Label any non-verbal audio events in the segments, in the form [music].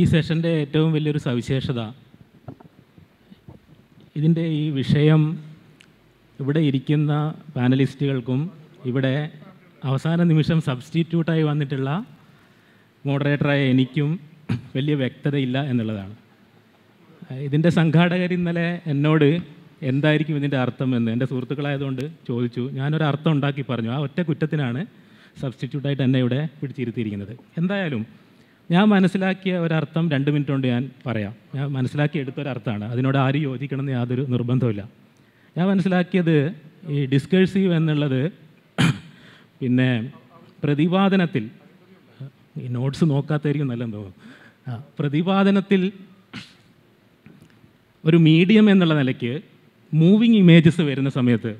ഈ സെഷന്റെ ഏറ്റവും വലിയൊരു സവിശേഷത ഇതിന്റെ ഈ വിഷയം ഇവിടെ ഇരിക്കുന്ന പാനലിസ്റ്റുകൾക്കും ഇവിടെ അവസാന നിമിഷം സബ്സ്റ്റിറ്റ്യൂട്ടായി വന്നിട്ടുള്ള മോഡറേറ്ററായ എനിക്കും വലിയ വ്യക്തതയില്ല എന്നുള്ളതാണ്. ഇതിന്റെ സംഘാടകർ ഇന്നലെ എന്നോട് എന്തായിരിക്കും ഇതിന്റെ അർത്ഥം എന്ന് എന്റെ സുഹൃത്തുക്കളായതുകൊണ്ട് ചോദിച്ചു. ഞാനൊരു അർത്ഥം ഉണ്ടാക്കി പറഞ്ഞു. ആ ഒറ്റ കുറ്റത്തിനാണ് സബ്സ്റ്റിറ്റ്യൂട്ടായിട്ട് എന്നെ ഇവിടെ പിടിച്ചിരുത്തിയിരിക്കുന്നത്. എന്തായാലും ഞാൻ മനസ്സിലാക്കിയ ഒരർത്ഥം രണ്ട് മിനിറ്റ് കൊണ്ട് ഞാൻ പറയാം. ഞാൻ മനസ്സിലാക്കി എടുത്തൊരർത്ഥമാണ് അതിനോട് ആരും യോജിക്കണമെന്ന് യാതൊരു നിർബന്ധമില്ല ഞാൻ മനസ്സിലാക്കിയത് ഈ ഡിസ്കേഴ്സീവ് എന്നുള്ളത് [clears throat] പിന്നെ പ്രതിപാദനത്തിൽ ഈ നോട്ട്സ് നോക്കാത്തായിരിക്കും നല്ലതെന്ന് തോന്നുന്നു. പ്രതിപാദനത്തിൽ ഒരു മീഡിയം എന്നുള്ള നിലയ്ക്ക് മൂവിങ് ഇമേജസ് വരുന്ന സമയത്ത്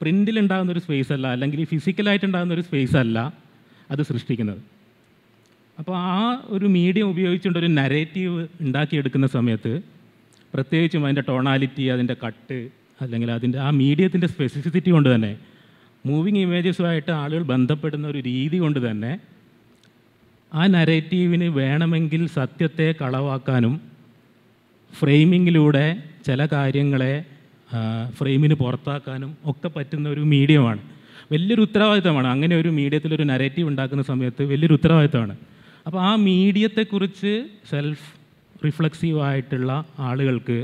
പ്രിന്റിലുണ്ടാകുന്ന ഒരു സ്പേസ് അല്ല അല്ലെങ്കിൽ ഫിസിക്കലായിട്ട് ഉണ്ടാകുന്ന ഒരു സ്പേസ് അല്ല അത് സൃഷ്ടിക്കുന്നത്. അപ്പോൾ ആ ഒരു മീഡിയം ഉപയോഗിച്ചുകൊണ്ട് ഒരു നരേറ്റീവ് ഉണ്ടാക്കിയെടുക്കുന്ന സമയത്ത് പ്രത്യേകിച്ചും അതിന്റെ ടോണാലിറ്റി അതിന്റെ കട്ട് അല്ലെങ്കിൽ അതിന്റെ ആ മീഡിയത്തിന്റെ സ്പെസിഫിസിറ്റി കൊണ്ട് തന്നെ മൂവിങ് ഇമേജസുമായിട്ട് ആളുകൾ ബന്ധപ്പെടുന്ന ഒരു രീതി കൊണ്ട് തന്നെ ആ നരേറ്റീവിന് വേണമെങ്കിൽ സത്യത്തെ കളവാക്കാനും ഫ്രെയിമിങ്ങിലൂടെ ചില കാര്യങ്ങളെ ഫ്രെയിമിന് പുറത്താക്കാനും ഒക്കെ പറ്റുന്ന ഒരു മീഡിയമാണ് വലിയൊരു ഉത്തരവാദിത്തമാണ്. അങ്ങനെ ഒരു മീഡിയത്തിൽ ഒരു നരേറ്റീവ് ഉണ്ടാക്കുന്ന സമയത്ത് വലിയൊരു ഉത്തരവാദിത്തമാണ്. അപ്പോൾ ആ മീഡിയത്തെക്കുറിച്ച് സെൽഫ് റിഫ്ലക്സീവ് ആയിട്ടുള്ള ആളുകൾക്ക്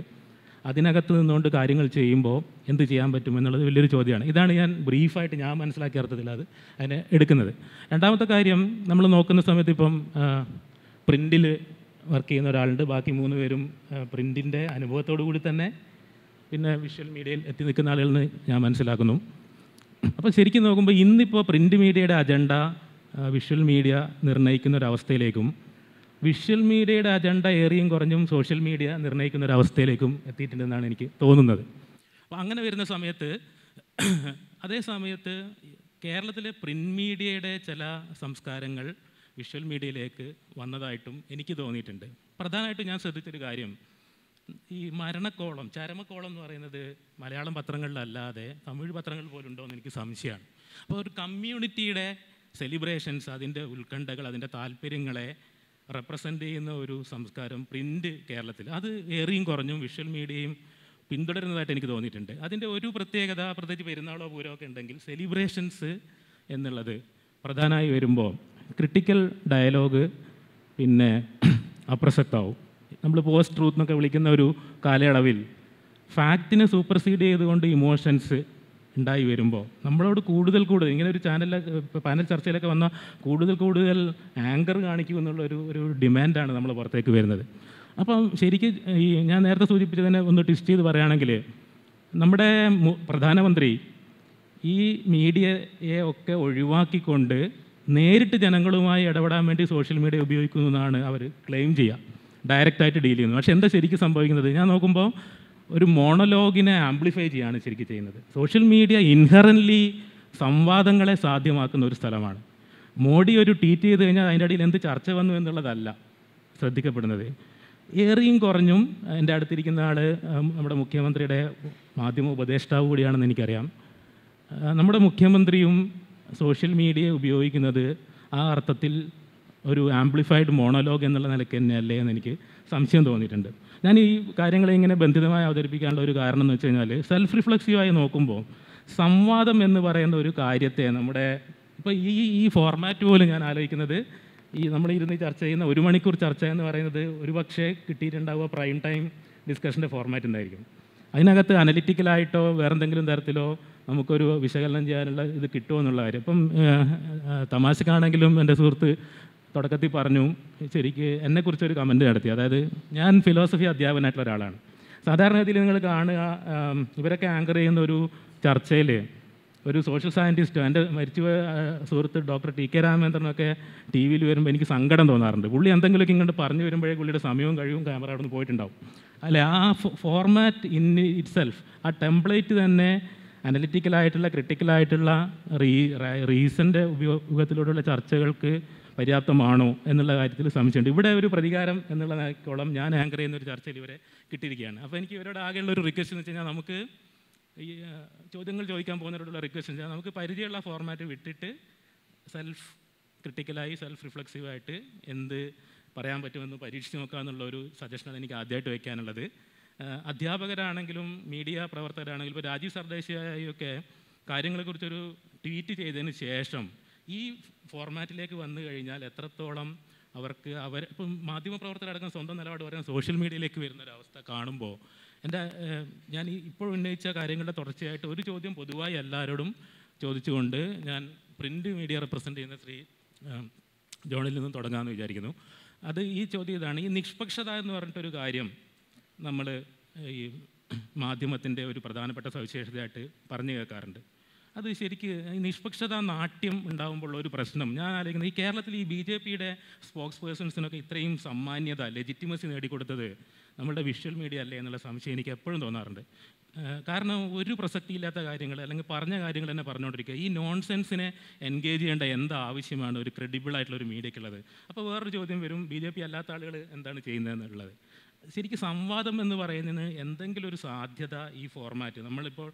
അതിനകത്ത് നിന്നുകൊണ്ട് കാര്യങ്ങൾ ചെയ്യുമ്പോൾ എന്ത് ചെയ്യാൻ പറ്റും എന്നുള്ളത് വലിയൊരു ചോദ്യമാണ്. ഇതാണ് ഞാൻ ബ്രീഫായിട്ട് ഞാൻ മനസ്സിലാക്കിയ അർത്ഥത്തിൽ അത് അതിനെ എടുക്കുന്നത്. രണ്ടാമത്തെ കാര്യം നമ്മൾ നോക്കുന്ന സമയത്ത് ഇപ്പം പ്രിന്റിൽ വർക്ക് ചെയ്യുന്ന ഒരാളുണ്ട്. ബാക്കി മൂന്ന് പേരും പ്രിന്റിന്റെ അനുഭവത്തോടു കൂടി തന്നെ പിന്നെ വിഷ്വൽ മീഡിയയിൽ എത്തി നിൽക്കുന്ന ആളുകളെന്ന് ഞാൻ മനസ്സിലാക്കുന്നു. അപ്പോൾ ശരിക്കും നോക്കുമ്പോൾ ഇന്നിപ്പോൾ പ്രിന്റ് മീഡിയയുടെ അജണ്ട വിഷ്വൽ മീഡിയ നിർണയിക്കുന്ന ഒരവസ്ഥയിലേക്കും വിഷ്വൽ മീഡിയയുടെ അജണ്ട ഏറിയും കുറഞ്ഞും സോഷ്യൽ മീഡിയ നിർണയിക്കുന്ന ഒരവസ്ഥയിലേക്കും എത്തിയിട്ടുണ്ടെന്നാണ് എനിക്ക് തോന്നുന്നത്. അപ്പോൾ അങ്ങനെ വരുന്ന സമയത്ത് [clears throat] അതേ സമയത്ത് കേരളത്തിലെ പ്രിന്റ് മീഡിയയുടെ ചില സംസ്കാരങ്ങൾ വിഷ്വൽ മീഡിയയിലേക്ക് വന്നതായിട്ടും എനിക്ക് തോന്നിയിട്ടുണ്ട്. പ്രധാനമായിട്ടും ഞാൻ ശ്രദ്ധിച്ചൊരു കാര്യം ഈ മരണക്കോളം ചരമക്കോളം എന്ന് പറയുന്നത് മലയാളം പത്രങ്ങളിലല്ലാതെ തമിഴ് പത്രങ്ങൾ പോലുണ്ടോ എന്ന് എനിക്ക് സംശയമാണ്. അപ്പോൾ ഒരു കമ്മ്യൂണിറ്റിയുടെ സെലിബ്രേഷൻസ് അതിന്റെ ഉത്കണ്ഠകൾ അതിന്റെ താല്പര്യങ്ങളെ റെപ്രസെന്റ് ചെയ്യുന്ന ഒരു സംസ്കാരം പ്രിന്റ് കേരളത്തിൽ. അത് ഏറിയും കുറഞ്ഞും വിഷ്വൽ മീഡിയയും പിന്തുടരുന്നതായിട്ട് എനിക്ക് തോന്നിയിട്ടുണ്ട്. അതിന്റെ ഒരു പ്രത്യേകത പ്രത്യേകിച്ച് പെരുന്നാളോ പൂരോ ഒക്കെ ഉണ്ടെങ്കിൽ സെലിബ്രേഷൻസ് എന്നുള്ളത് പ്രധാനമായി വരുമ്പോൾ ക്രിട്ടിക്കൽ ഡയലോഗ് പിന്നെ [clears throat] അപ്രസക്തമാവും. നമ്മൾ പോസ്റ്റ് ട്രൂത്ത് എന്നൊക്കെ വിളിക്കുന്ന ഒരു കാലയളവിൽ ഫാക്റ്റിനെ സൂപ്പർസീഡ് ചെയ്തുകൊണ്ട് ഇമോഷൻസ് ഉണ്ടായി വരുമ്പോൾ നമ്മളോട് കൂടുതൽ കൂടുതൽ ഇങ്ങനെ ഒരു ചാനൽ പാനൽ ചർച്ചയിലൊക്കെ വന്ന കൂടുതൽ കൂടുതൽ ആങ്കർ കാണിക്കൂ എന്നുള്ള ഒരു ഒരു ഡിമാൻഡാണ് നമ്മൾ പുറത്തേക്ക് വരുന്നത്. അപ്പം ശരിക്കും ഈ ഞാൻ നേരത്തെ സൂചിപ്പിച്ചതിനെ ഒന്ന് ട്വിസ്റ്റ് ചെയ്ത് പറയുകയാണെങ്കിൽ നമ്മുടെ പ്രധാനമന്ത്രി ഈ മീഡിയയെ ഒക്കെ ഒഴിവാക്കിക്കൊണ്ട് നേരിട്ട് ജനങ്ങളുമായി ഇടപെടാൻ വേണ്ടി സോഷ്യൽ മീഡിയ ഉപയോഗിക്കുന്നു എന്നാണ് അവർ ക്ലെയിം ചെയ്യുക. ഡയറക്റ്റായിട്ട് ഡീൽ ചെയ്യുന്നത്. പക്ഷേ എന്താ ശരിക്കും സംഭവിക്കുന്നത്? ഞാൻ നോക്കുമ്പോൾ ഒരു മോണലോഗിനെ ആംപ്ലിഫൈ ചെയ്യാണ് ശരിക്കും ചെയ്യുന്നത്. സോഷ്യൽ മീഡിയ ഇൻഹറന്റ്ലി സംവാദങ്ങളെ സാധ്യമാക്കുന്ന ഒരു സ്ഥലമാണ്. മോഡി ഒരു ട്വീറ്റ് ചെയ്ത് കഴിഞ്ഞാൽ അതിന്റെ ഇടയിൽ എന്ത് ചർച്ച വന്നു എന്നുള്ളതല്ല ശ്രദ്ധിക്കപ്പെടുന്നത്. ഏറിയും കുറഞ്ഞും എന്റെ അടുത്തിരിക്കുന്ന ആൾ നമ്മുടെ മുഖ്യമന്ത്രിയുടെ മാധ്യമ ഉപദേഷ്ടാവ് കൂടിയാണെന്ന് എനിക്കറിയാം. നമ്മുടെ മുഖ്യമന്ത്രിയും സോഷ്യൽ മീഡിയ ഉപയോഗിക്കുന്നത് ആ അർത്ഥത്തിൽ ഒരു ആംപ്ലിഫൈഡ് മോണോലോഗ് എന്നുള്ള നിലയ്ക്ക് തന്നെയല്ലേ എന്ന് എനിക്ക് സംശയം തോന്നിയിട്ടുണ്ട്. ഞാൻ ഈ കാര്യങ്ങളെ ഇങ്ങനെ ബന്ധിതമായി അവതരിപ്പിക്കാനുള്ള ഒരു കാരണം എന്ന് വെച്ച് കഴിഞ്ഞാൽ സെൽഫ് റിഫ്ലക്സീവായി നോക്കുമ്പോൾ സംവാദം എന്ന് പറയുന്ന ഒരു കാര്യത്തെ നമ്മുടെ ഇപ്പോൾ ഈ ഈ ഫോർമാറ്റ് പോലും ഞാൻ ആലോചിക്കുന്നത് ഈ നമ്മൾ ഇരുന്ന് ചർച്ച ചെയ്യുന്ന ഒരു മണിക്കൂർ ചർച്ച എന്ന് പറയുന്നത് ഒരു പക്ഷേ കിട്ടിയിട്ടുണ്ടാവുക പ്രൈം ടൈം ഡിസ്കഷന്റെ ഫോർമാറ്റ് ഉണ്ടായിരിക്കും അതിനകത്ത് അനലിറ്റിക്കലായിട്ടോ വേറെ എന്തെങ്കിലും തരത്തിലോ നമുക്കൊരു വിശകലനം ചെയ്യാനുള്ള ഇത് കിട്ടുമോ എന്നുള്ള കാര്യം. ഇപ്പം തമാശക്കാണെങ്കിലും എന്റെ സുഹൃത്ത് തുടക്കത്തിൽ പറഞ്ഞു ശരിക്ക് എന്നെക്കുറിച്ചൊരു കമന്റ് നടത്തി. അതായത് ഞാൻ ഫിലോസഫി അധ്യാപകനായിട്ടുള്ള ഒരാളാണ്. സാധാരണഗതിയിൽ നിങ്ങൾ കാണുക ഇവരൊക്കെ ആങ്കർ ചെയ്യുന്ന ഒരു ചർച്ചയിൽ ഒരു സോഷ്യൽ സയന്റിസ്റ്റോ എന്റെ മരിച്ചു സുഹൃത്ത് ഡോക്ടർ ടി കെ രാമേന്ദ്രനൊക്കെ ടി വിയിൽ വരുമ്പോൾ എനിക്ക് സങ്കടം തോന്നാറുണ്ട്. പുള്ളി എന്തെങ്കിലുമൊക്കെ ഇങ്ങോട്ട് പറഞ്ഞു വരുമ്പോഴേ പുള്ളിയുടെ സമയവും കഴിവും ക്യാമറ അവിടെ നിന്ന് പോയിട്ടുണ്ടാവും. അല്ലെ ആ ഫോർമാറ്റ് ഇൻ ഇറ്റ് സെൽഫ് ആ ടെംപ്ലേറ്റ് തന്നെ അനലിറ്റിക്കലായിട്ടുള്ള ക്രിട്ടിക്കലായിട്ടുള്ള റീ റീസന്റെ ഉപയോഗത്തിലൂടെയുള്ള ചർച്ചകൾക്ക് പര്യാപ്തമാണോ എന്നുള്ള കാര്യത്തിൽ സംശയമുണ്ട് ഇവിടെ ഒരു പ്രതികാരം എന്നുള്ള നിലക്കോളം ഞാൻ ആങ്കർ ചെയ്യുന്ന ഒരു ചർച്ചയിൽ ഇവരെ കിട്ടിയിരിക്കുകയാണ്. അപ്പോൾ എനിക്ക് ഇവരോട് ആകെയുള്ള ഒരു റിക്വസ്റ്റ് എന്ന് വെച്ച് കഴിഞ്ഞാൽ നമുക്ക് ഈ ചോദ്യങ്ങൾ ചോദിക്കാൻ പോകുന്നവരോടുള്ള റിക്വസ്റ്റ് വെച്ചാൽ നമുക്ക് പരിചയമുള്ള ഫോർമാറ്റ് വിട്ടിട്ട് സെൽഫ് ക്രിട്ടിക്കലായി സെൽഫ് റിഫ്ലക്സീവായിട്ട് എന്ത് പറയാൻ പറ്റുമെന്ന് പരീക്ഷിച്ച് നോക്കുക എന്നുള്ള ഒരു സജഷനാണ് എനിക്ക് ആദ്യമായിട്ട് വയ്ക്കാനുള്ളത് അധ്യാപകരാണെങ്കിലും മീഡിയ പ്രവർത്തകരാണെങ്കിലും ഇപ്പോൾ രാജീവ് സർദേശിയായൊക്കെ കാര്യങ്ങളെക്കുറിച്ചൊരു ട്വീറ്റ് ചെയ്തതിന് ശേഷം ഈ ഫോർമാറ്റിലേക്ക് വന്നു കഴിഞ്ഞാൽ എത്രത്തോളം അവർക്ക് അവർ ഇപ്പം മാധ്യമപ്രവർത്തകരടക്കം സ്വന്തം നിലപാട് പറയാൻ സോഷ്യൽ മീഡിയയിലേക്ക് വരുന്ന ഒരു അവസ്ഥ കാണുമ്പോൾ എന്റെ ഞാൻ ഇപ്പോൾ ഉന്നയിച്ച കാര്യങ്ങളുടെ തുടർച്ചയായിട്ട് ഒരു ചോദ്യം പൊതുവായി എല്ലാവരോടും ചോദിച്ചുകൊണ്ട് ഞാൻ പ്രിന്റ് മീഡിയ റെപ്രസെന്റ് ചെയ്യുന്ന ശ്രീ ജോണിൽ നിന്നും തുടങ്ങാമെന്ന് വിചാരിക്കുന്നു. അത് ഈ ചോദ്യം ഇതാണ്. ഈ നിഷ്പക്ഷത എന്ന് പറഞ്ഞിട്ടൊരു കാര്യം നമ്മൾ ഈ മാധ്യമത്തിന്റെ ഒരു പ്രധാനപ്പെട്ട സവിശേഷതയായിട്ട് പറഞ്ഞു കേൾക്കാറുണ്ട്. അത് ശരിക്ക് നിഷ്പക്ഷത നാട്യം ഉണ്ടാകുമ്പോൾ ഒരു പ്രശ്നം. ഞാൻ ആലോചിക്കുന്നത് ഈ കേരളത്തിൽ ഈ ബി ജെ പിയുടെ സ്പോക്സ് പേഴ്സൺസിനൊക്കെ ഇത്രയും സമ്മാന്യത ലെജിറ്റിമസി നേടിക്കൊടുത്തത് നമ്മുടെ വിഷ്വൽ മീഡിയ അല്ലേ എന്നുള്ള സംശയം എനിക്ക് എപ്പോഴും തോന്നാറുണ്ട്. കാരണം ഒരു പ്രസക്തിയില്ലാത്ത കാര്യങ്ങൾ അല്ലെങ്കിൽ പറഞ്ഞ കാര്യങ്ങൾ തന്നെ പറഞ്ഞുകൊണ്ടിരിക്കുക. ഈ നോൺസെൻസിനെ എൻഗേജ് ചെയ്യേണ്ട എന്ത് ആവശ്യമാണ് ഒരു ക്രെഡിബിൾ ആയിട്ടുള്ള ഒരു മീഡിയക്കുള്ളത് അപ്പോൾ വേറൊരു ചോദ്യം വരും. ബി ജെ പി അല്ലാത്ത ആളുകൾ എന്താണ് ചെയ്യുന്നതെന്നുള്ളത്? ശരിക്കും സംവാദം എന്ന് പറയുന്നതിന് എന്തെങ്കിലും ഒരു സാധ്യത ഈ ഫോർമാറ്റ് നമ്മളിപ്പോൾ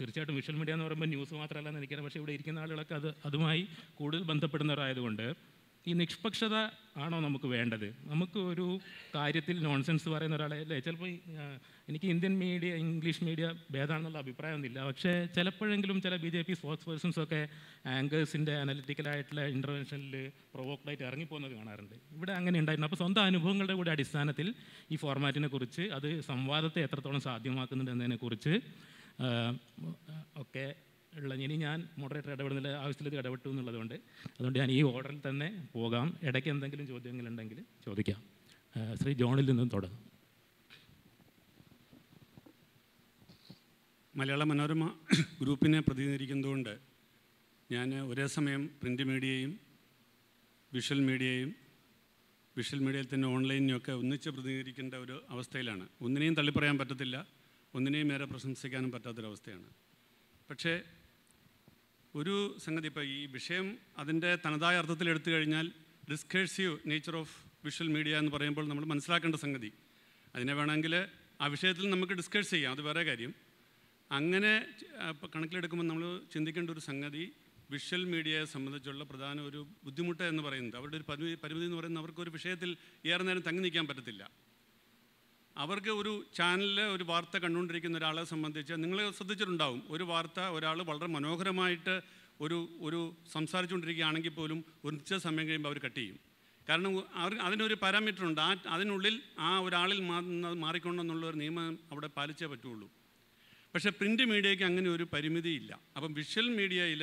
തീർച്ചയായിട്ടും വിഷ്വൽ മീഡിയ എന്ന് പറയുമ്പോൾ ന്യൂസ് മാത്രമല്ല എന്ന് എനിക്കറിയാം. പക്ഷേ ഇവിടെ ഇരിക്കുന്ന ആളുകളൊക്കെ അത് അതുമായി കൂടുതൽ ബന്ധപ്പെടുന്നവരായതുകൊണ്ട് ഈ നിഷ്പക്ഷത ആണോ നമുക്ക് വേണ്ടത്? നമുക്ക് ഒരു കാര്യത്തിൽ നോൺസെൻസ് പറയുന്ന ഒരാളെ അല്ലേ? ചിലപ്പോൾ എനിക്ക് ഇന്ത്യൻ മീഡിയ ഇംഗ്ലീഷ് മീഡിയ ഭേദമാണെന്നുള്ള അഭിപ്രായമൊന്നുമില്ല. പക്ഷേ ചിലപ്പോഴെങ്കിലും ചില ബി ജെ പി സ്പോർട്സ് പേഴ്സൺസൊക്കെ ആങ്കേഴ്സിന്റെ അനലിറ്റിക്കലായിട്ടുള്ള ഇന്റർവെൻഷനിൽ പ്രൊവോക്ഡായിട്ട് ഇറങ്ങിപ്പോകുന്നത് കാണാറുണ്ട്. ഇവിടെ അങ്ങനെ ഉണ്ടായിരുന്നു. അപ്പോൾ സ്വന്തം അനുഭവങ്ങളുടെ കൂടെ അടിസ്ഥാനത്തിൽ ഈ ഫോർമാറ്റിനെ കുറിച്ച് അത് സംവാദത്തെ എത്രത്തോളം സാധ്യമാക്കുന്നുണ്ട് എന്നതിനെക്കുറിച്ച് ഒക്കെ ഉള്ള ഇനി ഞാൻ മോഡറേറ്റർ ഇടപെടുന്നില്ല ആവശ്യത്തിൽ ഇടപെട്ടു എന്നുള്ളതുകൊണ്ട് അതുകൊണ്ട് ഞാൻ ഈ ഓർഡറിൽ തന്നെ പോകാം. ഇടയ്ക്ക് എന്തെങ്കിലും ചോദ്യങ്ങളുണ്ടെങ്കിൽ ചോദിക്കാം. ശ്രീ ജോണിൽ നിന്നും തുടങ്ങും. മലയാള മനോരമ ഗ്രൂപ്പിനെ പ്രതിനിധീകരിക്കുന്നതുകൊണ്ട് ഞാൻ ഒരേ സമയം പ്രിന്റ് മീഡിയയും വിഷ്വൽ മീഡിയയും വിഷ്വൽ മീഡിയയിൽ തന്നെ ഓൺലൈനിനെയൊക്കെ ഒന്നിച്ച് പ്രതിനിധീകരിക്കേണ്ട ഒരു അവസ്ഥയിലാണ്. ഒന്നിനെയും തള്ളിപ്പറയാൻ പറ്റത്തില്ല. ഒന്നിനെയും ഏറെ പ്രശംസിക്കാനും പറ്റാത്തൊരവസ്ഥയാണ്. പക്ഷേ ഒരു സംഗതി ഇപ്പോൾ ഈ വിഷയം അതിന്റെ തനതായ അർത്ഥത്തിൽ എടുത്തു കഴിഞ്ഞാൽ discursive nature of visual media എന്ന് പറയുമ്പോൾ നമ്മൾ മനസ്സിലാക്കേണ്ട സംഗതി. അതിനെ വേണമെങ്കിൽ ആ വിഷയത്തിൽ നമുക്ക് ഡിസ്കസ് ചെയ്യാം അത് വേറെ കാര്യം. അങ്ങനെ കണക്കിലെടുക്കുമ്പോൾ നമ്മൾ ചിന്തിക്കേണ്ട ഒരു സംഗതി വിഷ്വൽ മീഡിയയെ സംബന്ധിച്ചുള്ള പ്രധാന ഒരു ബുദ്ധിമുട്ട് എന്ന് പറയുന്നത് അവരുടെ ഒരു പരിമിതി പരിമിതി എന്ന് പറയുന്നത് അവർക്ക് ഒരു വിഷയത്തിൽ ഏറെ നേരം തങ്ങി നിൽക്കാൻ പറ്റത്തില്ല. അവർക്ക് ഒരു ചാനലിൽ ഒരു വാർത്ത കണ്ടുകൊണ്ടിരിക്കുന്ന ഒരാളെ സംബന്ധിച്ച് നിങ്ങൾ ശ്രദ്ധിച്ചിട്ടുണ്ടാവും. ഒരു വാർത്ത ഒരാൾ വളരെ മനോഹരമായിട്ട് ഒരു ഒരു സംസാരിച്ചുകൊണ്ടിരിക്കുകയാണെങ്കിൽ പോലും ഒരു നിശ്ചിത സമയം കഴിയുമ്പോൾ അവർ കട്ട് ചെയ്യും. കാരണം അവർ അതിനൊരു പാരാമീറ്റർ ഉണ്ട്. ആ അതിനുള്ളിൽ ആ ഒരാളിൽ മാറിക്കൊണ്ടെന്നുള്ള ഒരു നിയമം അവിടെ പാലിച്ചേ പറ്റുള്ളൂ. പക്ഷേ പ്രിന്റ് മീഡിയയ്ക്ക് അങ്ങനെ ഒരു പരിമിതിയില്ല അപ്പം വിഷ്വൽ മീഡിയയിൽ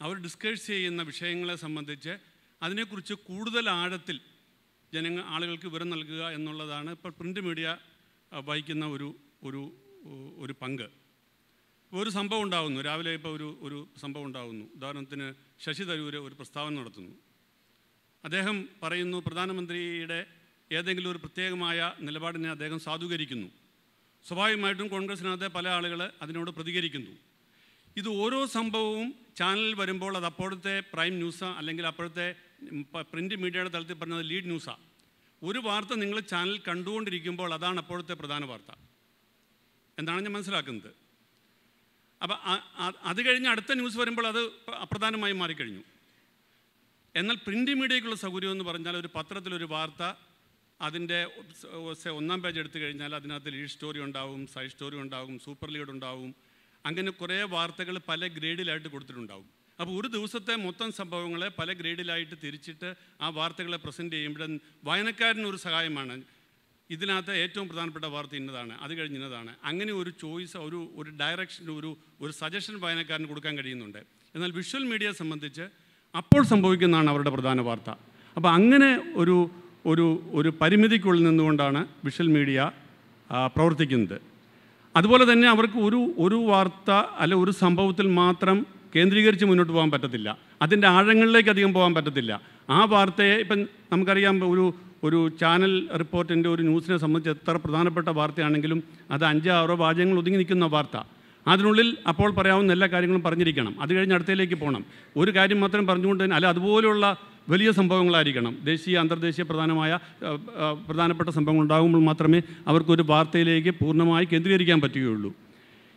അവർ ഡിസ്കസ് ചെയ്യുന്ന വിഷയങ്ങളെ സംബന്ധിച്ച് അതിനെക്കുറിച്ച് കൂടുതൽ ആഴത്തിൽ ജനങ്ങൾ ആളുകൾക്ക് വിവരം നൽകുക എന്നുള്ളതാണ് ഇപ്പോൾ പ്രിന്റ് മീഡിയ വഹിക്കുന്ന ഒരു ഒരു ഒരു പങ്ക്. ഒരു സംഭവം ഉണ്ടാകുന്നു രാവിലെ ഇപ്പോൾ ഒരു ഒരു സംഭവം ഉണ്ടാകുന്നു ഉദാഹരണത്തിന് ശശി തരൂർ ഒരു പ്രസ്താവന നടത്തുന്നു. അദ്ദേഹം പറയുന്നു പ്രധാനമന്ത്രിയുടെ ഏതെങ്കിലും ഒരു പ്രത്യേകമായ നിലപാടിനെ അദ്ദേഹം സാധൂകരിക്കുന്നു. സ്വാഭാവികമായിട്ടും കോൺഗ്രസിനകത്തെ പല ആളുകൾ അതിനോട് പ്രതികരിക്കുന്നു. ഇത് ഓരോ സംഭവവും ചാനലിൽ വരുമ്പോൾ അത് അപ്പോഴത്തെ പ്രൈം ന്യൂസാണ് അല്ലെങ്കിൽ അപ്പോഴത്തെ പ്രിന്റ് മീഡിയയുടെ തലത്തിൽ പറഞ്ഞത് ലീഡ് ന്യൂസാണ് ഒരു വാർത്ത നിങ്ങൾ ചാനൽ കണ്ടുകൊണ്ടിരിക്കുമ്പോൾ അതാണ് അപ്പോഴത്തെ പ്രധാന വാർത്ത. എന്താണ് ഞാൻ മനസ്സിലാക്കുന്നത്. അപ്പം അത് കഴിഞ്ഞ് അടുത്ത ന്യൂസ് വരുമ്പോൾ അത് പ്ര- അപ്രധാനമായി മാറിക്കഴിഞ്ഞു. എന്നാൽ പ്രിന്റ് മീഡിയയ്ക്കുള്ള സൗകര്യം എന്ന് പറഞ്ഞാൽ ഒരു പത്രത്തിലൊരു വാർത്ത അതിന്റെ ഒന്നാം പേജ് എടുത്തു കഴിഞ്ഞാൽ അതിനകത്ത് ലീഡ് സ്റ്റോറി ഉണ്ടാവും സൈഡ് സ്റ്റോറി ഉണ്ടാവും സൂപ്പർ ലീഡ് ഉണ്ടാവും. അങ്ങനെ കുറേ വാർത്തകൾ പല ഗ്രേഡിലായിട്ട് കൊടുത്തിട്ടുണ്ടാവും. അപ്പോൾ ഒരു ദിവസത്തെ മൊത്തം സംഭവങ്ങളെ പല ഗ്രേഡിലായിട്ട് തിരിച്ചിട്ട് ആ വാർത്തകളെ പ്രസന്റ് ചെയ്യുമ്പോൾ വായനക്കാരനൊരു സഹായമാണ്. ഇതിനകത്ത് ഏറ്റവും പ്രധാനപ്പെട്ട വാർത്ത ഇന്നതാണ് അത് കഴിഞ്ഞ് ഇന്നതാണ്. അങ്ങനെ ഒരു ചോയ്സ് ഒരു ഒരു ഡയറക്ഷൻ ഒരു ഒരു സജഷൻ വായനക്കാരന് കൊടുക്കാൻ കഴിയുന്നുണ്ട്. എന്നാൽ വിഷ്വൽ മീഡിയ സംബന്ധിച്ച് അപ്പോൾ സംഭവിക്കുന്നതാണ് അവരുടെ പ്രധാന വാർത്ത. അപ്പോൾ അങ്ങനെ ഒരു ഒരു ഒരു പരിമിതിക്കുള്ളിൽ നിന്നുകൊണ്ടാണ് വിഷ്വൽ മീഡിയ പ്രവർത്തിക്കുന്നത്. അതുപോലെ തന്നെ അവർക്ക് ഒരു ഒരു വാർത്ത അല്ലെങ്കിൽ ഒരു സംഭവത്തിൽ മാത്രം കേന്ദ്രീകരിച്ച് മുന്നോട്ട് പോകാൻ പറ്റത്തില്ല. അതിന്റെ ആഴങ്ങളിലേക്ക് അധികം പോകാൻ പറ്റത്തില്ല. ആ വാർത്തയെ ഇപ്പം നമുക്കറിയാം ഒരു ഒരു ചാനൽ റിപ്പോർട്ടിന്റെ ഒരു ന്യൂസിനെ സംബന്ധിച്ച് എത്ര പ്രധാനപ്പെട്ട വാർത്തയാണെങ്കിലും അത് അഞ്ചോ ആറോ വാചകങ്ങൾ ഒതുങ്ങി നിൽക്കുന്ന വാർത്ത. അതിനുള്ളിൽ അപ്പോൾ പറയാവുന്ന എല്ലാ കാര്യങ്ങളും പറഞ്ഞിരിക്കണം. അത് കഴിഞ്ഞ് അടുത്തയിലേക്ക് പോകണം. ഒരു കാര്യം മാത്രം പറഞ്ഞുകൊണ്ട് തന്നെ അല്ല അതുപോലെയുള്ള വലിയ സംഭവങ്ങളായിരിക്കണം. ദേശീയ അന്തർദേശീയ പ്രധാനമായ പ്രധാനപ്പെട്ട സംഭവങ്ങൾ ഉണ്ടാകുമ്പോൾ മാത്രമേ അവർക്കൊരു വാർത്തയിലേക്ക് പൂർണമായി കേന്ദ്രീകരിക്കാൻ പറ്റുകയുള്ളൂ.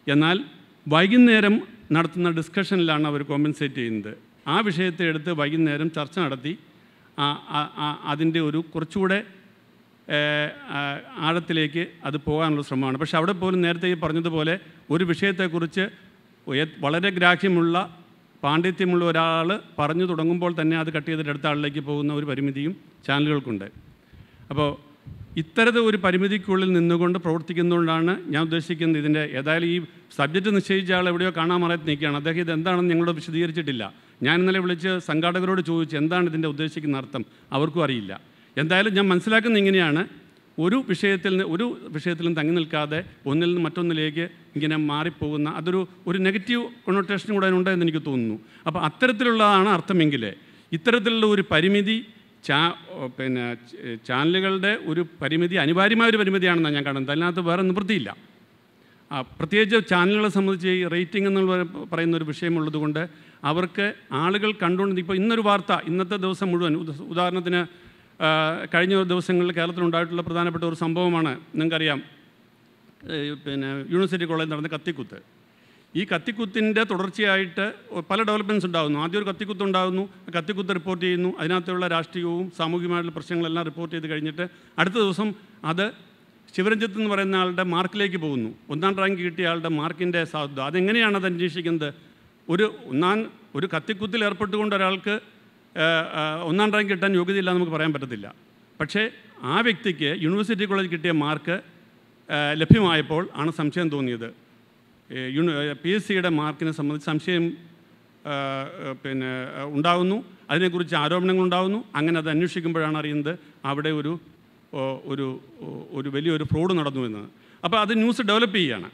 എന്നാൽ വൈകുന്നേരം നടത്തുന്ന ഡിസ്കഷനിലാണ് അവർ കോമ്പൻസേറ്റ് ചെയ്യുന്നത്. ആ വിഷയത്തെ എടുത്ത് വൈകുന്നേരം ചർച്ച നടത്തി. അതിന്റെ ഒരു കുറച്ചുകൂടെ ആഴത്തിലേക്ക് അത് പോകാനുള്ള ശ്രമമാണ്. പക്ഷേ അവിടെ പോലും നേരത്തെ ഈ പറഞ്ഞതുപോലെ ഒരു വിഷയത്തെക്കുറിച്ച് വളരെ ഗ്രാഹ്യമുള്ള പാണ്ഡിത്യമുള്ള ഒരാൾ പറഞ്ഞു തുടങ്ങുമ്പോൾ തന്നെ അത് കട്ട് ചെയ്തിട്ട് അടുത്ത ആളിലേക്ക് പോകുന്ന ഒരു പരിമിതിയും ചാനലുകൾക്കുണ്ട്. അപ്പോൾ ഇത്തരത്തിൽ ഒരു പരിമിതിക്കുള്ളിൽ നിന്നുകൊണ്ട് പ്രവർത്തിക്കുന്നതുകൊണ്ടാണ് ഞാൻ ഉദ്ദേശിക്കുന്നത് ഇതിന്റെ ഏതായാലും ഈ സബ്ജക്റ്റ് നിശ്ചയിച്ച ആൾ എവിടെയോ കാണാൻ മറയത്ത് നിൽക്കുകയാണ്. അദ്ദേഹം ഇത് എന്താണെന്ന് ഞങ്ങളോട് വിശദീകരിച്ചിട്ടില്ല. ഞാൻ ഇന്നലെ വിളിച്ച് സംഘാടകരോട് ചോദിച്ചു എന്താണ് ഇതിന്റെ ഉദ്ദേശിക്കുന്ന അർത്ഥം? അവർക്കും അറിയില്ല. എന്തായാലും ഞാൻ മനസ്സിലാക്കുന്നത് ഇങ്ങനെയാണ്. ഒരു വിഷയത്തിൽ നിന്ന് ഒരു വിഷയത്തിലും തങ്ങി നിൽക്കാതെ ഒന്നിൽ നിന്ന് മറ്റൊന്നിലേക്ക് ഇങ്ങനെ മാറിപ്പോകുന്ന അതൊരു ഒരു നെഗറ്റീവ് കൊണോട്ടേഷൻ കൂടെ അതിനുണ്ടെന്ന് എനിക്ക് തോന്നുന്നു. അപ്പോൾ അത്തരത്തിലുള്ളതാണ് അർത്ഥമെങ്കിൽ ഇത്തരത്തിലുള്ള ഒരു പരിമിതി ചാ പിന്നെ ചാനലുകളുടെ ഒരു പരിമിതി അനിവാര്യമായ ഒരു പരിമിതിയാണെന്നാണ് ഞാൻ കാണുന്നത്. അതിനകത്ത് വേറെ നിവൃത്തിയില്ല. പ്രത്യേകിച്ച് ചാനലുകളെ സംബന്ധിച്ച് ഈ റേറ്റിംഗ് എന്നുള്ള പറയുന്ന ഒരു വിഷയമുള്ളത് കൊണ്ട് അവർക്ക് ആളുകൾ കണ്ടുകൊണ്ട് ഇപ്പോൾ ഇന്നൊരു വാർത്ത ഇന്നത്തെ ദിവസം മുഴുവൻ ഉദാഹരണത്തിന് കഴിഞ്ഞ ദിവസങ്ങളിൽ കേരളത്തിലുണ്ടായിട്ടുള്ള പ്രധാനപ്പെട്ട ഒരു സംഭവമാണ് നിങ്ങൾക്കറിയാം പിന്നെ യൂണിവേഴ്സിറ്റി കോളേജിൽ നടന്ന കത്തിക്കുത്ത്. ഈ കത്തിക്കുത്തിന്റെ തുടർച്ചയായിട്ട് പല ഡെവലപ്മെന്റ്സ് ഉണ്ടാകുന്നു ആദ്യം ഒരു കത്തിക്കുത്ത് ഉണ്ടാകുന്നു കത്തിക്കുത്ത് റിപ്പോർട്ട് ചെയ്യുന്നു അതിനകത്തുള്ള രാഷ്ട്രീയവും സാമൂഹികമായിട്ടുള്ള പ്രശ്നങ്ങളെല്ലാം റിപ്പോർട്ട് ചെയ്ത് കഴിഞ്ഞിട്ട് അടുത്ത ദിവസം അത് ശിവരഞ്ജിത്ത് എന്ന് പറയുന്ന ആളുടെ മാർക്കിലേക്ക് പോകുന്നു. ഒന്നാം റാങ്ക് കിട്ടിയ ആളുടെ മാർക്കിന്റെ സാധ്യത. അതെങ്ങനെയാണ് അത് അന്വേഷിക്കുന്നത്? ഒരു ഒന്നാം ഒരു കത്തിക്കുത്തിൽ ഏർപ്പെട്ടുകൊണ്ട് ഒരാൾക്ക് ഒന്നാം റാങ്ക് കിട്ടാൻ യോഗ്യതയില്ല നമുക്ക് പറയാൻ പറ്റത്തില്ല. പക്ഷേ ആ വ്യക്തിക്ക് യൂണിവേഴ്സിറ്റി കോളേജ് കിട്ടിയ മാർക്ക് ലഭ്യമായപ്പോൾ ആണ് സംശയം തോന്നിയത്. പി എസ് സിയുടെ മാർക്കിനെ സംബന്ധിച്ച് സംശയം പിന്നെ ഉണ്ടാകുന്നു അതിനെക്കുറിച്ച് ആരോപണങ്ങൾ ഉണ്ടാകുന്നു അങ്ങനെ അത് അന്വേഷിക്കുമ്പോഴാണ് അറിയുന്നത് അവിടെ ഒരു ഒരു ഒരു വലിയൊരു ഫ്രോഡ് നടന്നു എന്നത്. അപ്പോൾ അത് ന്യൂസ് ഡെവലപ്പ് ചെയ്യുകയാണ്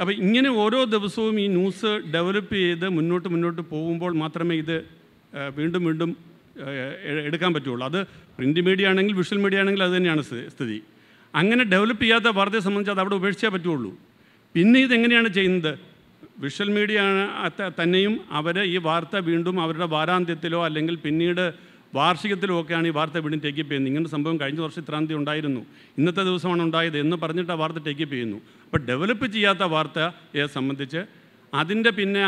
അപ്പോൾ ഇങ്ങനെ ഓരോ ദിവസവും ഈ ന്യൂസ് ഡെവലപ്പ് ചെയ്ത് മുന്നോട്ട് മുന്നോട്ട് പോകുമ്പോൾ മാത്രമേ ഇത് വീണ്ടും വീണ്ടും എടുക്കാൻ പറ്റുള്ളൂ. അത് പ്രിന്റ് മീഡിയ ആണെങ്കിൽ വിഷ്വൽ മീഡിയ ആണെങ്കിൽ അത് തന്നെയാണ് സ്ഥിതി. അങ്ങനെ ഡെവലപ്പ് ചെയ്യാത്ത വാർത്തയെ സംബന്ധിച്ച് അത് അവിടെ ഉപേക്ഷിച്ചേ പറ്റുള്ളൂ. പിന്നെ ഇതെങ്ങനെയാണ് ചെയ്യുന്നത്? വിഷ്വൽ മീഡിയ തന്നെയും അവർ ഈ വാർത്ത വീണ്ടും അവരുടെ വാരാന്ത്യത്തിലോ അല്ലെങ്കിൽ പിന്നീട് വാർഷികത്തിലോ ഒക്കെയാണ് ഈ വാർത്ത വീണ്ടും ടേക്കപ്പ് ചെയ്യുന്നത്. ഇങ്ങനെ സംഭവം കഴിഞ്ഞ വർഷം ഇത്രാം തീയതി ഉണ്ടായിരുന്നു. ഇന്നത്തെ ദിവസമാണ് ഉണ്ടായത് എന്ന് പറഞ്ഞിട്ട് ആ വാർത്ത ടേക്കപ്പ് ചെയ്യുന്നു. അപ്പോൾ ഡെവലപ്പ് ചെയ്യാത്ത വാർത്തയെ സംബന്ധിച്ച് അതിന്റെ പിന്നെ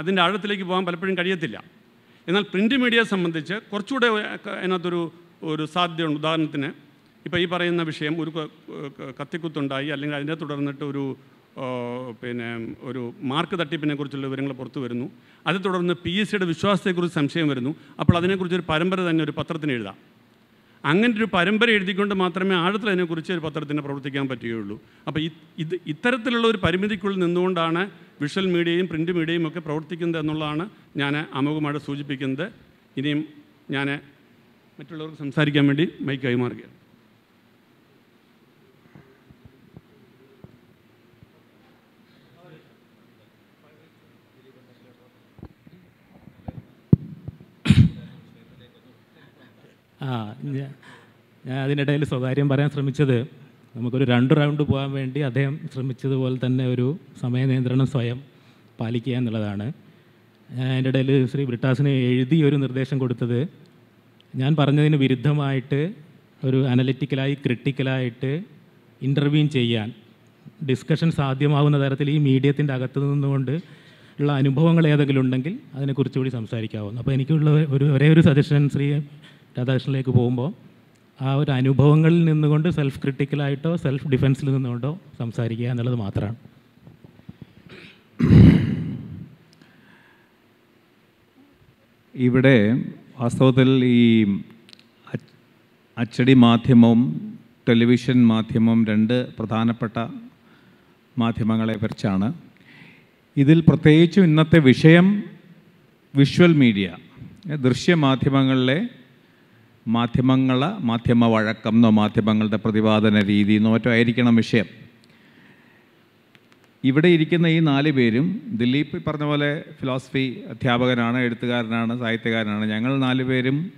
അതിന്റെ ആഴത്തിലേക്ക് പോകാൻ പലപ്പോഴും കഴിയത്തില്ല. എന്നാൽ പ്രിന്റ് മീഡിയയെ സംബന്ധിച്ച് കുറച്ചുകൂടെ അതിനകത്തൊരു ഒരു സാധ്യതയുണ്ട്. ഉദാഹരണത്തിന് ഇപ്പോൾ ഈ പറയുന്ന വിഷയം ഒരു കത്തിക്കുത്തുണ്ടായി അല്ലെങ്കിൽ അതിനെ തുടർന്നിട്ട് ഒരു പിന്നെ ഒരു മാർക്ക് തട്ടിപ്പിനെ കുറിച്ചുള്ള വിവരങ്ങൾ പുറത്തു വരുന്നു. അത് തുടർന്ന് പി എസ് സിയുടെ വിശ്വാസത്തെക്കുറിച്ച് സംശയം വരുന്നു. അപ്പോൾ അതിനെക്കുറിച്ച് ഒരു പരമ്പര തന്നെ ഒരു പത്രത്തിന് എഴുതാം. അങ്ങനെ ഒരു പരമ്പര എഴുതിക്കൊണ്ട് മാത്രമേ ആഴത്തിൽ അതിനെക്കുറിച്ച് ഒരു പത്രത്തിന് പ്രവർത്തിക്കാൻ പറ്റുകയുള്ളൂ. അപ്പോൾ ഇത് ഇത്തരത്തിലുള്ള ഒരു പരിമിതിക്കുള്ളിൽ നിന്നുകൊണ്ടാണ് വിഷ്വൽ മീഡിയയും പ്രിന്റ് മീഡിയയും ഒക്കെ പ്രവർത്തിക്കുന്നത് എന്നുള്ളതാണ് ഞാൻ അമോഘമായിട്ട് സൂചിപ്പിക്കുന്നത്. ഇനിയും ഞാൻ മറ്റുള്ളവർക്ക് സംസാരിക്കാൻ വേണ്ടി മൈക്ക് കൈമാറുകയാണ്. ആ ഞാൻ അതിനിടയിൽ സ്വകാര്യം പറയാൻ ശ്രമിച്ചത് നമുക്കൊരു രണ്ട് റൗണ്ട് പോകാൻ വേണ്ടി അദ്ദേഹം ശ്രമിച്ചതുപോലെ തന്നെ ഒരു സമയ നിയന്ത്രണം സ്വയം പാലിക്കുക എന്നുള്ളതാണ്. ഞാൻ അതിന്റെ ഇടയിൽ ശ്രീ ബ്രിട്ടാസിന് എഴുതി ഒരു നിർദ്ദേശം കൊടുത്തത്. ഞാൻ പറഞ്ഞതിന് വിരുദ്ധമായിട്ട് ഒരു അനലിറ്റിക്കലായി ക്രിട്ടിക്കലായിട്ട് ഇന്റർവ്യൂ ചെയ്യാൻ ഡിസ്കഷൻ സാധ്യമാവുന്ന തരത്തിൽ ഈ മീഡിയത്തിന്റെ അകത്ത് നിന്നുകൊണ്ട് ഉള്ള അനുഭവങ്ങൾ ഏതെങ്കിലും ഉണ്ടെങ്കിൽ അതിനെക്കുറിച്ച് കൂടി സംസാരിക്കാവുന്നു. അപ്പോൾ എനിക്കുള്ള ഒരു ഒരേ ഒരു സജഷൻ ശ്രീ രാധാകൃഷ്ണനിലേക്ക് പോകുമ്പോൾ ആ ഒരു അനുഭവങ്ങളിൽ നിന്നുകൊണ്ട് സെൽഫ് ക്രിട്ടിക്കലായിട്ടോ സെൽഫ് ഡിഫെൻസിൽ നിന്നുകൊണ്ടോ സംസാരിക്കുക എന്നുള്ളത് മാത്രമാണ്. ഇവിടെ വാസ്തവത്തിൽ ഈ അച്ചടി മാധ്യമവും ടെലിവിഷൻ മാധ്യമവും രണ്ട് പ്രധാനപ്പെട്ട മാധ്യമങ്ങളെ കുറിച്ചാണ്. ഇതിൽ പ്രത്യേകിച്ചും ഇന്നത്തെ വിഷയം വിഷ്വൽ മീഡിയ ദൃശ്യമാധ്യമങ്ങളിലെ മാധ്യമങ്ങൾ മാധ്യമ വഴക്കം എന്നോ മാധ്യമങ്ങളുടെ പ്രതിപാദന രീതി എന്നോ മറ്റോ ആയിരിക്കണം വിഷയം. ഇവിടെ ഇരിക്കുന്ന ഈ നാല് പേരും ദിലീപ് പറഞ്ഞ പോലെ ഫിലോസഫി അധ്യാപകനാണ് എഴുത്തുകാരനാണ് സാഹിത്യകാരനാണ്. ഞങ്ങൾ നാല് പേരും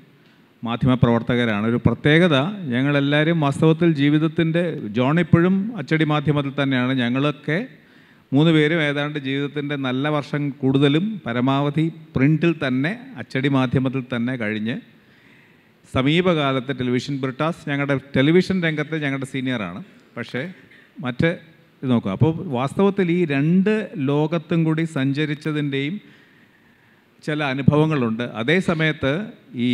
മാധ്യമപ്രവർത്തകരാണ്. ഒരു പ്രത്യേകത ഞങ്ങളെല്ലാവരും വാസ്തവത്തിൽ ജീവിതത്തിന്റെ ജോൺ ഇപ്പോഴും അച്ചടി മാധ്യമത്തിൽ തന്നെയാണ്. ഞങ്ങളൊക്കെ മൂന്ന് പേരും ഏതാണ്ട് ജീവിതത്തിന്റെ നല്ല വർഷം കൂടുതലും പരമാവധി പ്രിന്റിൽ തന്നെ അച്ചടി മാധ്യമത്തിൽ തന്നെ കഴിഞ്ഞ് സമീപകാലത്ത് ടെലിവിഷൻ ബ്രിട്ടാസ് ഞങ്ങളുടെ ടെലിവിഷൻ രംഗത്തെ ഞങ്ങളുടെ സീനിയറാണ് പക്ഷേ മറ്റ് ഇത് നോക്കുക. അപ്പോൾ വാസ്തവത്തിൽ ഈ രണ്ട് ലോകത്തും കൂടി സഞ്ചരിച്ചതിന്റെയും ചില അനുഭവങ്ങളുണ്ട്. അതേ സമയത്ത് ഈ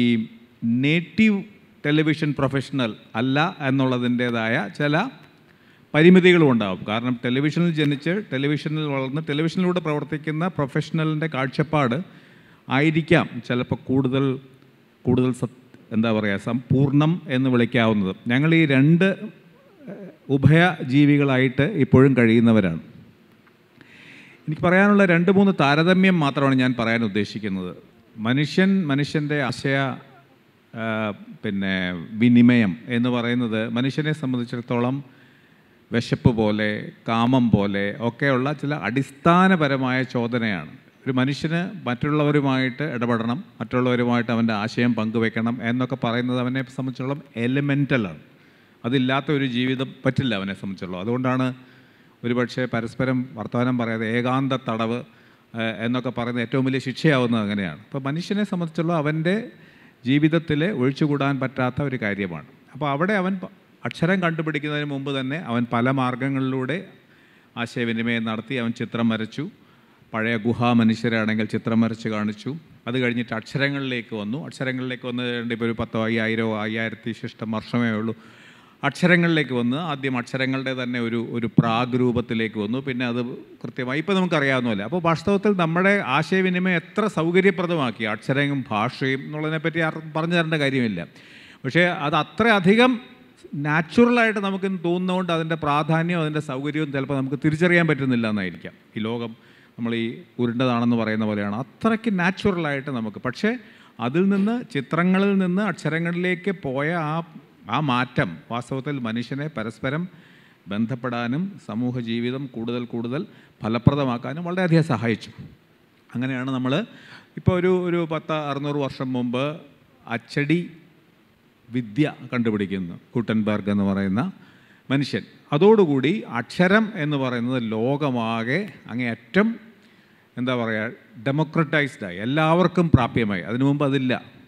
നേറ്റീവ് ടെലിവിഷൻ പ്രൊഫഷണൽ അല്ല എന്നുള്ളതിന്റേതായ ചില പരിമിതികളും ഉണ്ടാകും കാരണം ടെലിവിഷനിൽ ജനിച്ച് ടെലിവിഷനിൽ വളർന്ന് ടെലിവിഷനിലൂടെ പ്രവർത്തിക്കുന്ന പ്രൊഫഷണലിന്റെ കാഴ്ചപ്പാട് ആയിരിക്കാം ചിലപ്പോൾ കൂടുതൽ കൂടുതൽ എന്താ പറയുക സമ്പൂർണം എന്ന് വിളിക്കാവുന്നത്. ഞങ്ങൾ ഈ രണ്ട് ഉഭയ ഉഭയജീവികളായിട്ട് ഇപ്പോഴും കഴിയുന്നവരാണ്. എനിക്ക് പറയാനുള്ള രണ്ട് മൂന്ന് താരതമ്യം മാത്രമാണ് ഞാൻ പറയാൻ ഉദ്ദേശിക്കുന്നത്. മനുഷ്യൻ മനുഷ്യന്റെ ആശയ പിന്നെ വിനിമയം എന്ന് പറയുന്നത് മനുഷ്യനെ സംബന്ധിച്ചിടത്തോളം വിശപ്പ് പോലെ കാമം പോലെ ഒക്കെയുള്ള ചില അടിസ്ഥാനപരമായ ചോദനയാണ്. ഒരു മനുഷ്യന് മറ്റുള്ളവരുമായിട്ട് ഇടപെടണം മറ്റുള്ളവരുമായിട്ട് അവന്റെ ആശയം പങ്കുവെക്കണം എന്നൊക്കെ പറയുന്നത് അവനെ സംബന്ധിച്ചോളം എലിമെന്റലാണ് അതില്ലാത്ത ഒരു ജീവിതം പറ്റില്ല അവനെ സംബന്ധിച്ചുള്ളൂ അതുകൊണ്ടാണ് ഒരുപക്ഷെ പരസ്പരം വർത്തമാനം പറയാതെ ഏകാന്ത തടവ് എന്നൊക്കെ പറയുന്ന ഏറ്റവും വലിയ ശിക്ഷയാവുന്നത് അങ്ങനെയാണ്. അപ്പോൾ മനുഷ്യനെ സംബന്ധിച്ചുള്ള അവന്റെ ജീവിതത്തിൽ ഒഴിച്ചുകൂടാൻ പറ്റാത്ത ഒരു കാര്യമാണ്. അപ്പോൾ അവിടെ അവൻ അക്ഷരം കണ്ടുപിടിക്കുന്നതിന് മുമ്പ് തന്നെ അവൻ പല മാർഗങ്ങളിലൂടെ ആശയവിനിമയം നടത്തി അവൻ ചിത്രം വരച്ചു. പഴയ ഗുഹാ മനുഷ്യരാണെങ്കിൽ ചിത്രം വരച്ച് കാണിച്ചു. അത് കഴിഞ്ഞിട്ട് അക്ഷരങ്ങളിലേക്ക് വന്നു. അക്ഷരങ്ങളിലേക്ക് വന്ന് ഇപ്പോൾ ഒരു പത്തോ അയ്യായിരമോ അയ്യായിരത്തി ശിഷ്ടം വർഷമേ ഉള്ളൂ. അക്ഷരങ്ങളിലേക്ക് വന്ന് ആദ്യം അക്ഷരങ്ങളുടെ തന്നെ ഒരു ഒരു പ്രാഗ് രൂപത്തിലേക്ക് വന്നു. പിന്നെ അത് കൃത്യമായി ഇപ്പോൾ നമുക്കറിയാവുന്നതല്ലേ. അപ്പോൾ വാസ്തവത്തിൽ നമ്മുടെ ആശയവിനിമയം എത്ര സൗകര്യപ്രദമാക്കി. അക്ഷരവും ഭാഷയും എന്നുള്ളതിനെപ്പറ്റി പറഞ്ഞു തരേണ്ട കാര്യമില്ല. പക്ഷേ അത് അത്രയധികം നാച്ചുറലായിട്ട് നമുക്ക് തോന്നുന്നതുകൊണ്ട് അതിന്റെ പ്രാധാന്യവും അതിന്റെ സൗകര്യവും ചിലപ്പോൾ നമുക്ക് തിരിച്ചറിയാൻ പറ്റുന്നില്ല എന്നായിരിക്കാം. ഈ ലോകം നമ്മൾ ഈ ഉരുണ്ടതാണെന്ന് പറയുന്ന പോലെയാണ്. അത്രയ്ക്ക് നാച്ചുറലായിട്ട് നമുക്ക്. പക്ഷേ അതിൽ നിന്ന് ചിത്രങ്ങളിൽ നിന്ന് അക്ഷരങ്ങളിലേക്ക് പോയ ആ ആ മാറ്റം വാസ്തവത്തിൽ മനുഷ്യനെ പരസ്പരം ബന്ധപ്പെടാനും സമൂഹ ജീവിതം കൂടുതൽ കൂടുതൽ ഫലപ്രദമാക്കാനും വളരെയധികം സഹായിച്ചു. അങ്ങനെയാണ് നമ്മൾ ഇപ്പോൾ ഒരു ഒരു പത്ത് അറുന്നൂറ് വർഷം മുമ്പ് അച്ചടി വിദ്യ കണ്ടുപിടിക്കുന്നു. കുട്ടൻബർഗ് എന്ന് പറയുന്ന മനുഷ്യൻ. അതോടുകൂടി അക്ഷരം എന്ന് പറയുന്നത് ലോകമാകെ അങ്ങേയറ്റം എന്താ പറയുക ഡെമോക്രറ്റൈസ്ഡായി എല്ലാവർക്കും പ്രാപ്യമായി. അതിനു മുമ്പ് അതില്ല.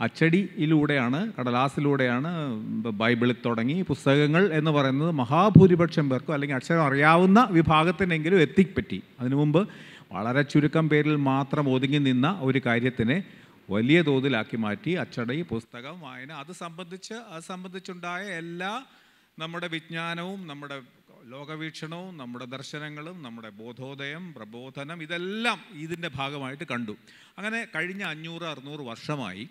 അച്ചടിയിലൂടെയാണ് കടലാസിലൂടെയാണ് ബൈബിളിൽ തുടങ്ങി പുസ്തകങ്ങൾ എന്ന് പറയുന്നത് മഹാഭൂരിപക്ഷം പേർക്കും അല്ലെങ്കിൽ അക്ഷരം അറിയാവുന്ന വിഭാഗത്തിനെങ്കിലും എത്തിപ്പറ്റി. അതിനു മുമ്പ് വളരെ ചുരുക്കം പേരിൽ മാത്രം ഒതുങ്ങി നിന്ന ഒരു കാര്യത്തിനെ വലിയ തോതിലാക്കി മാറ്റി അച്ചടി പുസ്തകം വായന അത് സംബന്ധിച്ച് അത് സംബന്ധിച്ചുണ്ടായ എല്ലാ നമ്മുടെ വിജ്ഞാനവും നമ്മുടെ ലോകവീക്ഷണവും നമ്മുടെ ദർശനങ്ങളും നമ്മുടെ ബോധോദയം പ്രബോധനം ഇതെല്ലാം ഇതിന്റെ ഭാഗമായിട്ട് കണ്ടു. അങ്ങനെ കഴിഞ്ഞ അഞ്ഞൂറ് അറുന്നൂറ് വർഷമായി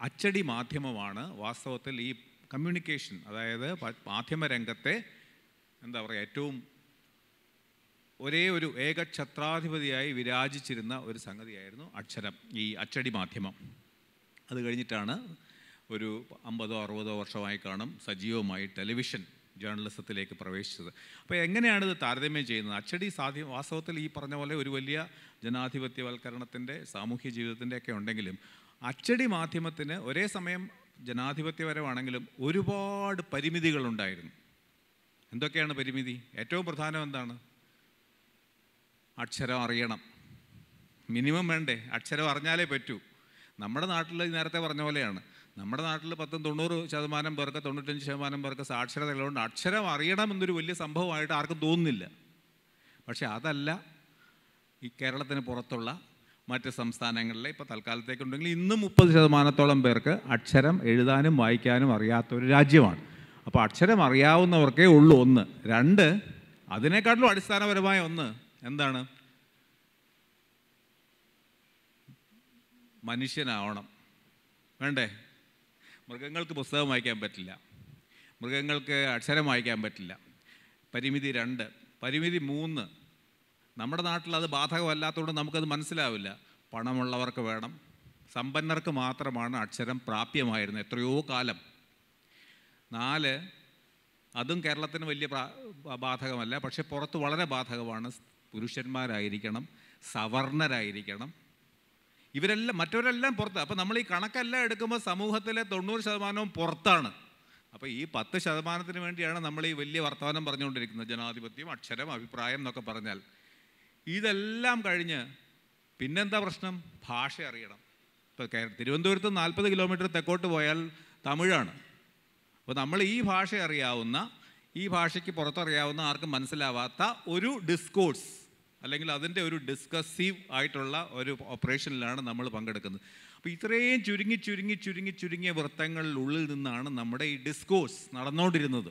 അച്ചടി മാധ്യമമാണ് വാസ്തവത്തിൽ ഈ കമ്മ്യൂണിക്കേഷൻ അതായത് മാധ്യമ മാധ്യമരംഗത്തെ എന്താ പറയുക ഏറ്റവും ഒരേ ഒരു ഏകഛത്രാധിപതിയായി വിരാജിച്ചിരുന്ന ഒരു സംഗതിയായിരുന്നു അക്ഷരം ഈ അച്ചടി മാധ്യമം. അത് കഴിഞ്ഞിട്ടാണ് ഒരു അമ്പതോ അറുപതോ വർഷമായി കാണും സജീവമായി ടെലിവിഷൻ ജേർണലിസത്തിലേക്ക് പ്രവേശിച്ചത്. അപ്പോൾ എങ്ങനെയാണ് ഇത് താരതമ്യം ചെയ്യുന്നത്? അച്ചടി സാധ്യം വാസ്തവത്തിൽ ഈ പറഞ്ഞ പോലെ ഒരു വലിയ ജനാധിപത്യവൽക്കരണത്തിന്റെ സാമൂഹ്യ ജീവിതത്തിന്റെ ഒക്കെ ഉണ്ടെങ്കിലും അച്ചടി മാധ്യമത്തിന് ഒരേ സമയം ജനാധിപത്യപരമാണെങ്കിലും ഒരുപാട് പരിമിതികളുണ്ടായിരുന്നു. എന്തൊക്കെയാണ് പരിമിതി? ഏറ്റവും പ്രധാനം എന്താണ്? അക്ഷരം അറിയണം. മിനിമം വേണ്ടേ? അക്ഷരം അറിഞ്ഞാലേ പറ്റൂ. നമ്മുടെ നാട്ടിൽ നേരത്തെ പറഞ്ഞ പോലെയാണ്. നമ്മുടെ നാട്ടിൽ പത്തും തൊണ്ണൂറ് ശതമാനം പേർക്ക് തൊണ്ണൂറ്റഞ്ച് ശതമാനം പേർക്ക് സാക്ഷരതകളുണ്ട് അക്ഷരം അറിയണമെന്നൊരു വലിയ സംഭവമായിട്ട് ആർക്കും തോന്നുന്നില്ല. പക്ഷേ അതല്ല ഈ കേരളത്തിന് പുറത്തുള്ള മറ്റ് സംസ്ഥാനങ്ങളിലെ ഇപ്പോൾ തൽക്കാലത്തേക്കുണ്ടെങ്കിൽ ഇന്നും മുപ്പത് ശതമാനത്തോളം പേർക്ക് അക്ഷരം എഴുതാനും വായിക്കാനും അറിയാത്ത ഒരു രാജ്യമാണ്. അപ്പോൾ അക്ഷരം അറിയാവുന്നവർക്കേ ഉള്ളൂ ഒന്ന്. രണ്ട് അതിനേക്കാട്ടിലും അടിസ്ഥാനപരമായ ഒന്ന് എന്താണ്? മനുഷ്യനാവണം. വേണ്ടേ? മൃഗങ്ങൾക്ക് പുസ്തകം വായിക്കാൻ പറ്റില്ല. മൃഗങ്ങൾക്ക് അക്ഷരം വായിക്കാൻ പറ്റില്ല. പരിമിതി രണ്ട്. പരിമിതി മൂന്ന്. നമ്മുടെ നാട്ടിൽ അത് ബാധകമല്ലാത്തതുകൊണ്ട് നമുക്കത് മനസ്സിലാവില്ല. പണമുള്ളവർക്ക് വേണം. സമ്പന്നർക്ക് മാത്രമാണ് അക്ഷരം പ്രാപ്യമായിരുന്നത് എത്രയോ കാലം. നാല് അതും കേരളത്തിന് വലിയ ബാധകമല്ല. പക്ഷേ പുറത്ത് വളരെ ബാധകമാണ്. പുരുഷന്മാരായിരിക്കണം സവർണരായിരിക്കണം. ഇവരെല്ലാം മറ്റവരെല്ലാം പുറത്ത്. അപ്പോൾ നമ്മൾ ഈ കണക്കെല്ലാം എടുക്കുമ്പോൾ സമൂഹത്തിലെ തൊണ്ണൂറ് ശതമാനവും പുറത്താണ്. അപ്പോൾ ഈ പത്ത് ശതമാനത്തിന് വേണ്ടിയാണ് നമ്മൾ ഈ വലിയ വർത്തമാനം പറഞ്ഞുകൊണ്ടിരിക്കുന്നത്. ജനാധിപത്യം അക്ഷരം അഭിപ്രായം എന്നൊക്കെ പറഞ്ഞാൽ. ഇതെല്ലാം കഴിഞ്ഞ് പിന്നെന്താ പ്രശ്നം? ഭാഷ അറിയണം. ഇപ്പോൾ തിരുവനന്തപുരത്ത് നാൽപ്പത് കിലോമീറ്റർ തെക്കോട്ട് പോയാൽ തമിഴാണ്. അപ്പോൾ നമ്മൾ ഈ ഭാഷ അറിയാവുന്ന ഈ ഭാഷയ്ക്ക് പുറത്തറിയാവുന്ന ആർക്കും മനസ്സിലാവാത്ത ഒരു ഡിസ്കോഴ്സ് അല്ലെങ്കിൽ അതിന്റെ ഒരു ഡിസ്കസീവ് ആയിട്ടുള്ള ഒരു ഓപ്പറേഷനിലാണ് നമ്മൾ പങ്കെടുക്കുന്നത്. അപ്പോൾ ഇത്രയും ചുരുങ്ങി ചുരുങ്ങി ചുരുങ്ങി ചുരുങ്ങിയ വൃത്തങ്ങളിലുള്ളിൽ നിന്നാണ് നമ്മുടെ ഈ ഡിസ്കോഴ്സ് നടന്നുകൊണ്ടിരുന്നത്.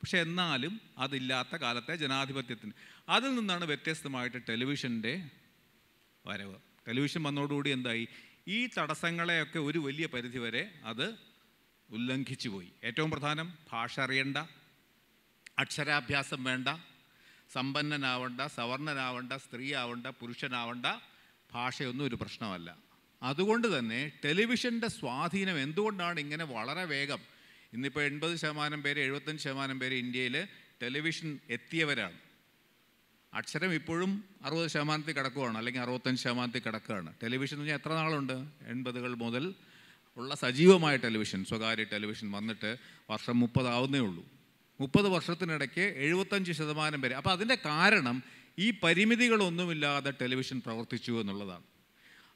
പക്ഷേ എന്നാലും അതില്ലാത്ത കാലത്തെ ജനാധിപത്യത്തിന്. അതിൽ നിന്നാണ് വ്യത്യസ്തമായിട്ട് ടെലിവിഷന്റെ വരവ്. ടെലിവിഷൻ വന്നതോടുകൂടി എന്തായി? ഈ തടസ്സങ്ങളെയൊക്കെ ഒരു വലിയ പരിധിവരെ അത് ഉല്ലംഘിച്ചു പോയി ഏറ്റവും പ്രധാനം ഭാഷ അറിയണ്ട അക്ഷരാഭ്യാസം വേണ്ട സമ്പന്നനാവണ്ട സവർണനാവണ്ട സ്ത്രീ ആവണ്ട പുരുഷനാവണ്ട ഭാഷയൊന്നും ഒരു പ്രശ്നമല്ല. അതുകൊണ്ട് തന്നെ ടെലിവിഷന്റെ സ്വാധീനം എന്തുകൊണ്ടാണ് ഇങ്ങനെ വളരെ വേഗം? ഇന്നിപ്പോൾ എൺപത് ശതമാനം പേര് എഴുപത്തഞ്ച് ശതമാനം പേര് ഇന്ത്യയിൽ ടെലിവിഷൻ എത്തിയവരാണ്. അക്ഷരം ഇപ്പോഴും അറുപത് ശതമാനത്തിൽ കിടക്കുകയാണ് അല്ലെങ്കിൽ അറുപത്തഞ്ച് ശതമാനത്തിൽ കിടക്കുകയാണ്. ടെലിവിഷൻ എന്ന് പറഞ്ഞാൽ എത്ര നാളുണ്ട്? എൺപതുകൾ മുതൽ ഉള്ള സജീവമായ ടെലിവിഷൻ സ്വകാര്യ ടെലിവിഷൻ വന്നിട്ട് വർഷം മുപ്പതാവുന്നേ ഉള്ളൂ. മുപ്പത് വർഷത്തിനിടയ്ക്ക് എഴുപത്തഞ്ച് ശതമാനം വരെ അപ്പോൾ അതിന്റെ കാരണം ഈ പരിമിതികളൊന്നുമില്ലാതെ ടെലിവിഷൻ പ്രവർത്തിച്ചു എന്നുള്ളതാണ്.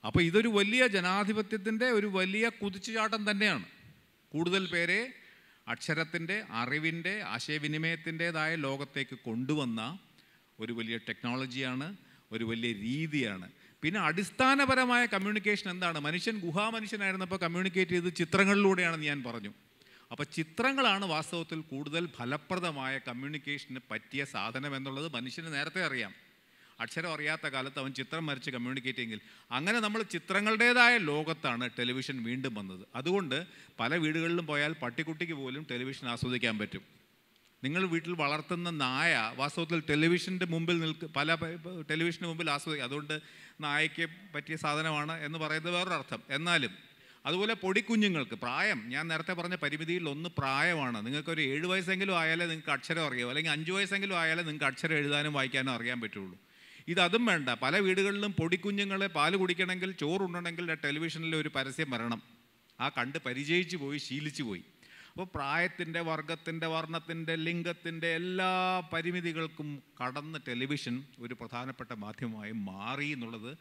അപ്പോൾ ഇതൊരു വലിയ ജനാധിപത്യത്തിന്റെ ഒരു വലിയ കുതിച്ചുചാട്ടം തന്നെയാണ്. കൂടുതൽ പേരെ അക്ഷരത്തിന്റെ അറിവിന്റെ ആശയവിനിമയത്തിന്റെതായ ലോകത്തേക്ക് കൊണ്ടുവന്ന ഒരു വലിയ ടെക്നോളജിയാണ് ഒരു വലിയ രീതിയാണ്. പിന്നെ അടിസ്ഥാനപരമായ കമ്മ്യൂണിക്കേഷൻ എന്താണ്? മനുഷ്യൻ ഗുഹാമനുഷ്യനായിരുന്നപ്പോൾ കമ്മ്യൂണിക്കേറ്റ് ചെയ്ത് ചിത്രങ്ങളിലൂടെയാണെന്ന് ഞാൻ പറഞ്ഞു. അപ്പോൾ ചിത്രങ്ങളാണ് വാസ്തവത്തിൽ കൂടുതൽ ഫലപ്രദമായ കമ്മ്യൂണിക്കേഷന് പറ്റിയ സാധനം എന്നുള്ളത് മനുഷ്യന് നേരത്തെ അറിയാം. അക്ഷരം അറിയാത്ത കാലത്ത് അവൻ ചിത്രം വരച്ച് കമ്മ്യൂണിക്കേറ്റ് ചെയ്യെങ്കിൽ അങ്ങനെ നമ്മൾ ചിത്രങ്ങളുടേതായ ലോകത്താണ് ടെലിവിഷൻ വീണ്ടും വന്നത്. അതുകൊണ്ട് പല വീടുകളിലും പോയാൽ പട്ടിക്കുട്ടിക്ക് പോലും ടെലിവിഷൻ ആസ്വദിക്കാൻ പറ്റും. നിങ്ങൾ വീട്ടിൽ വളർത്തുന്ന നായ വാസ്തവത്തിൽ ടെലിവിഷന്റെ മുമ്പിൽ നിൽക്ക് പല ടെലിവിഷന് മുമ്പിൽ ആസ്വദിക്കും അതുകൊണ്ട് നായയ്ക്ക് പറ്റിയ സാധനമാണ് എന്ന് പറയുന്നത് വേറൊരർത്ഥം. എന്നാലും അതുപോലെ പൊടിക്കുഞ്ഞുങ്ങൾക്ക് പ്രായം ഞാൻ നേരത്തെ പറഞ്ഞ പരിമിതിയിൽ ഒന്ന് പ്രായമാണ്. നിങ്ങൾക്കൊരു ഏഴ് വയസ്സെങ്കിലും ആയാലേ നിങ്ങൾക്ക് അക്ഷരം അറിയാവൂ അല്ലെങ്കിൽ അഞ്ച് വയസ്സെങ്കിലും ആയാലേ നിങ്ങൾക്ക് അക്ഷരം എഴുതാനും വായിക്കാനും അറിയാൻ പറ്റുള്ളൂ. ഇതതും വേണ്ട. പല വീടുകളിലും പൊടിക്കുഞ്ഞുങ്ങളെ പാൽ കുടിക്കണമെങ്കിൽ ചോറുണ്ടണമെങ്കിൽ ടെലിവിഷനിൽ ഒരു പരസ്യം വരണം. ആ കണ്ട് പരിചയിച്ചു പോയി ശീലിച്ചു പോയി. അപ്പോൾ പ്രായത്തിന്റെ വർഗത്തിന്റെ വർണത്തിന്റെ ലിംഗത്തിന്റെ എല്ലാ പരിമിതികൾക്കും കടന്ന് ടെലിവിഷൻ ഒരു പ്രധാനപ്പെട്ട മാധ്യമമായി മാറി എന്നുള്ളത്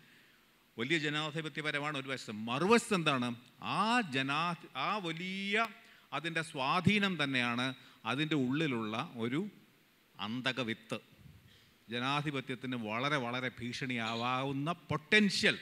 വലിയ ജനാധിപത്യപരമാണ് ഒരു വശം മറുവശത്ത് എന്താണ്? ആ ജനാ ആ വലിയ അതിന്റെ സ്വാധീനം തന്നെയാണ് അതിന്റെ ഉള്ളിലുള്ള ഒരു അന്തകവിത്ത് ജനാധിപത്യത്തിന് വളരെ വളരെ ഭീഷണിയാവാവുന്ന പൊട്ടൻഷ്യൽ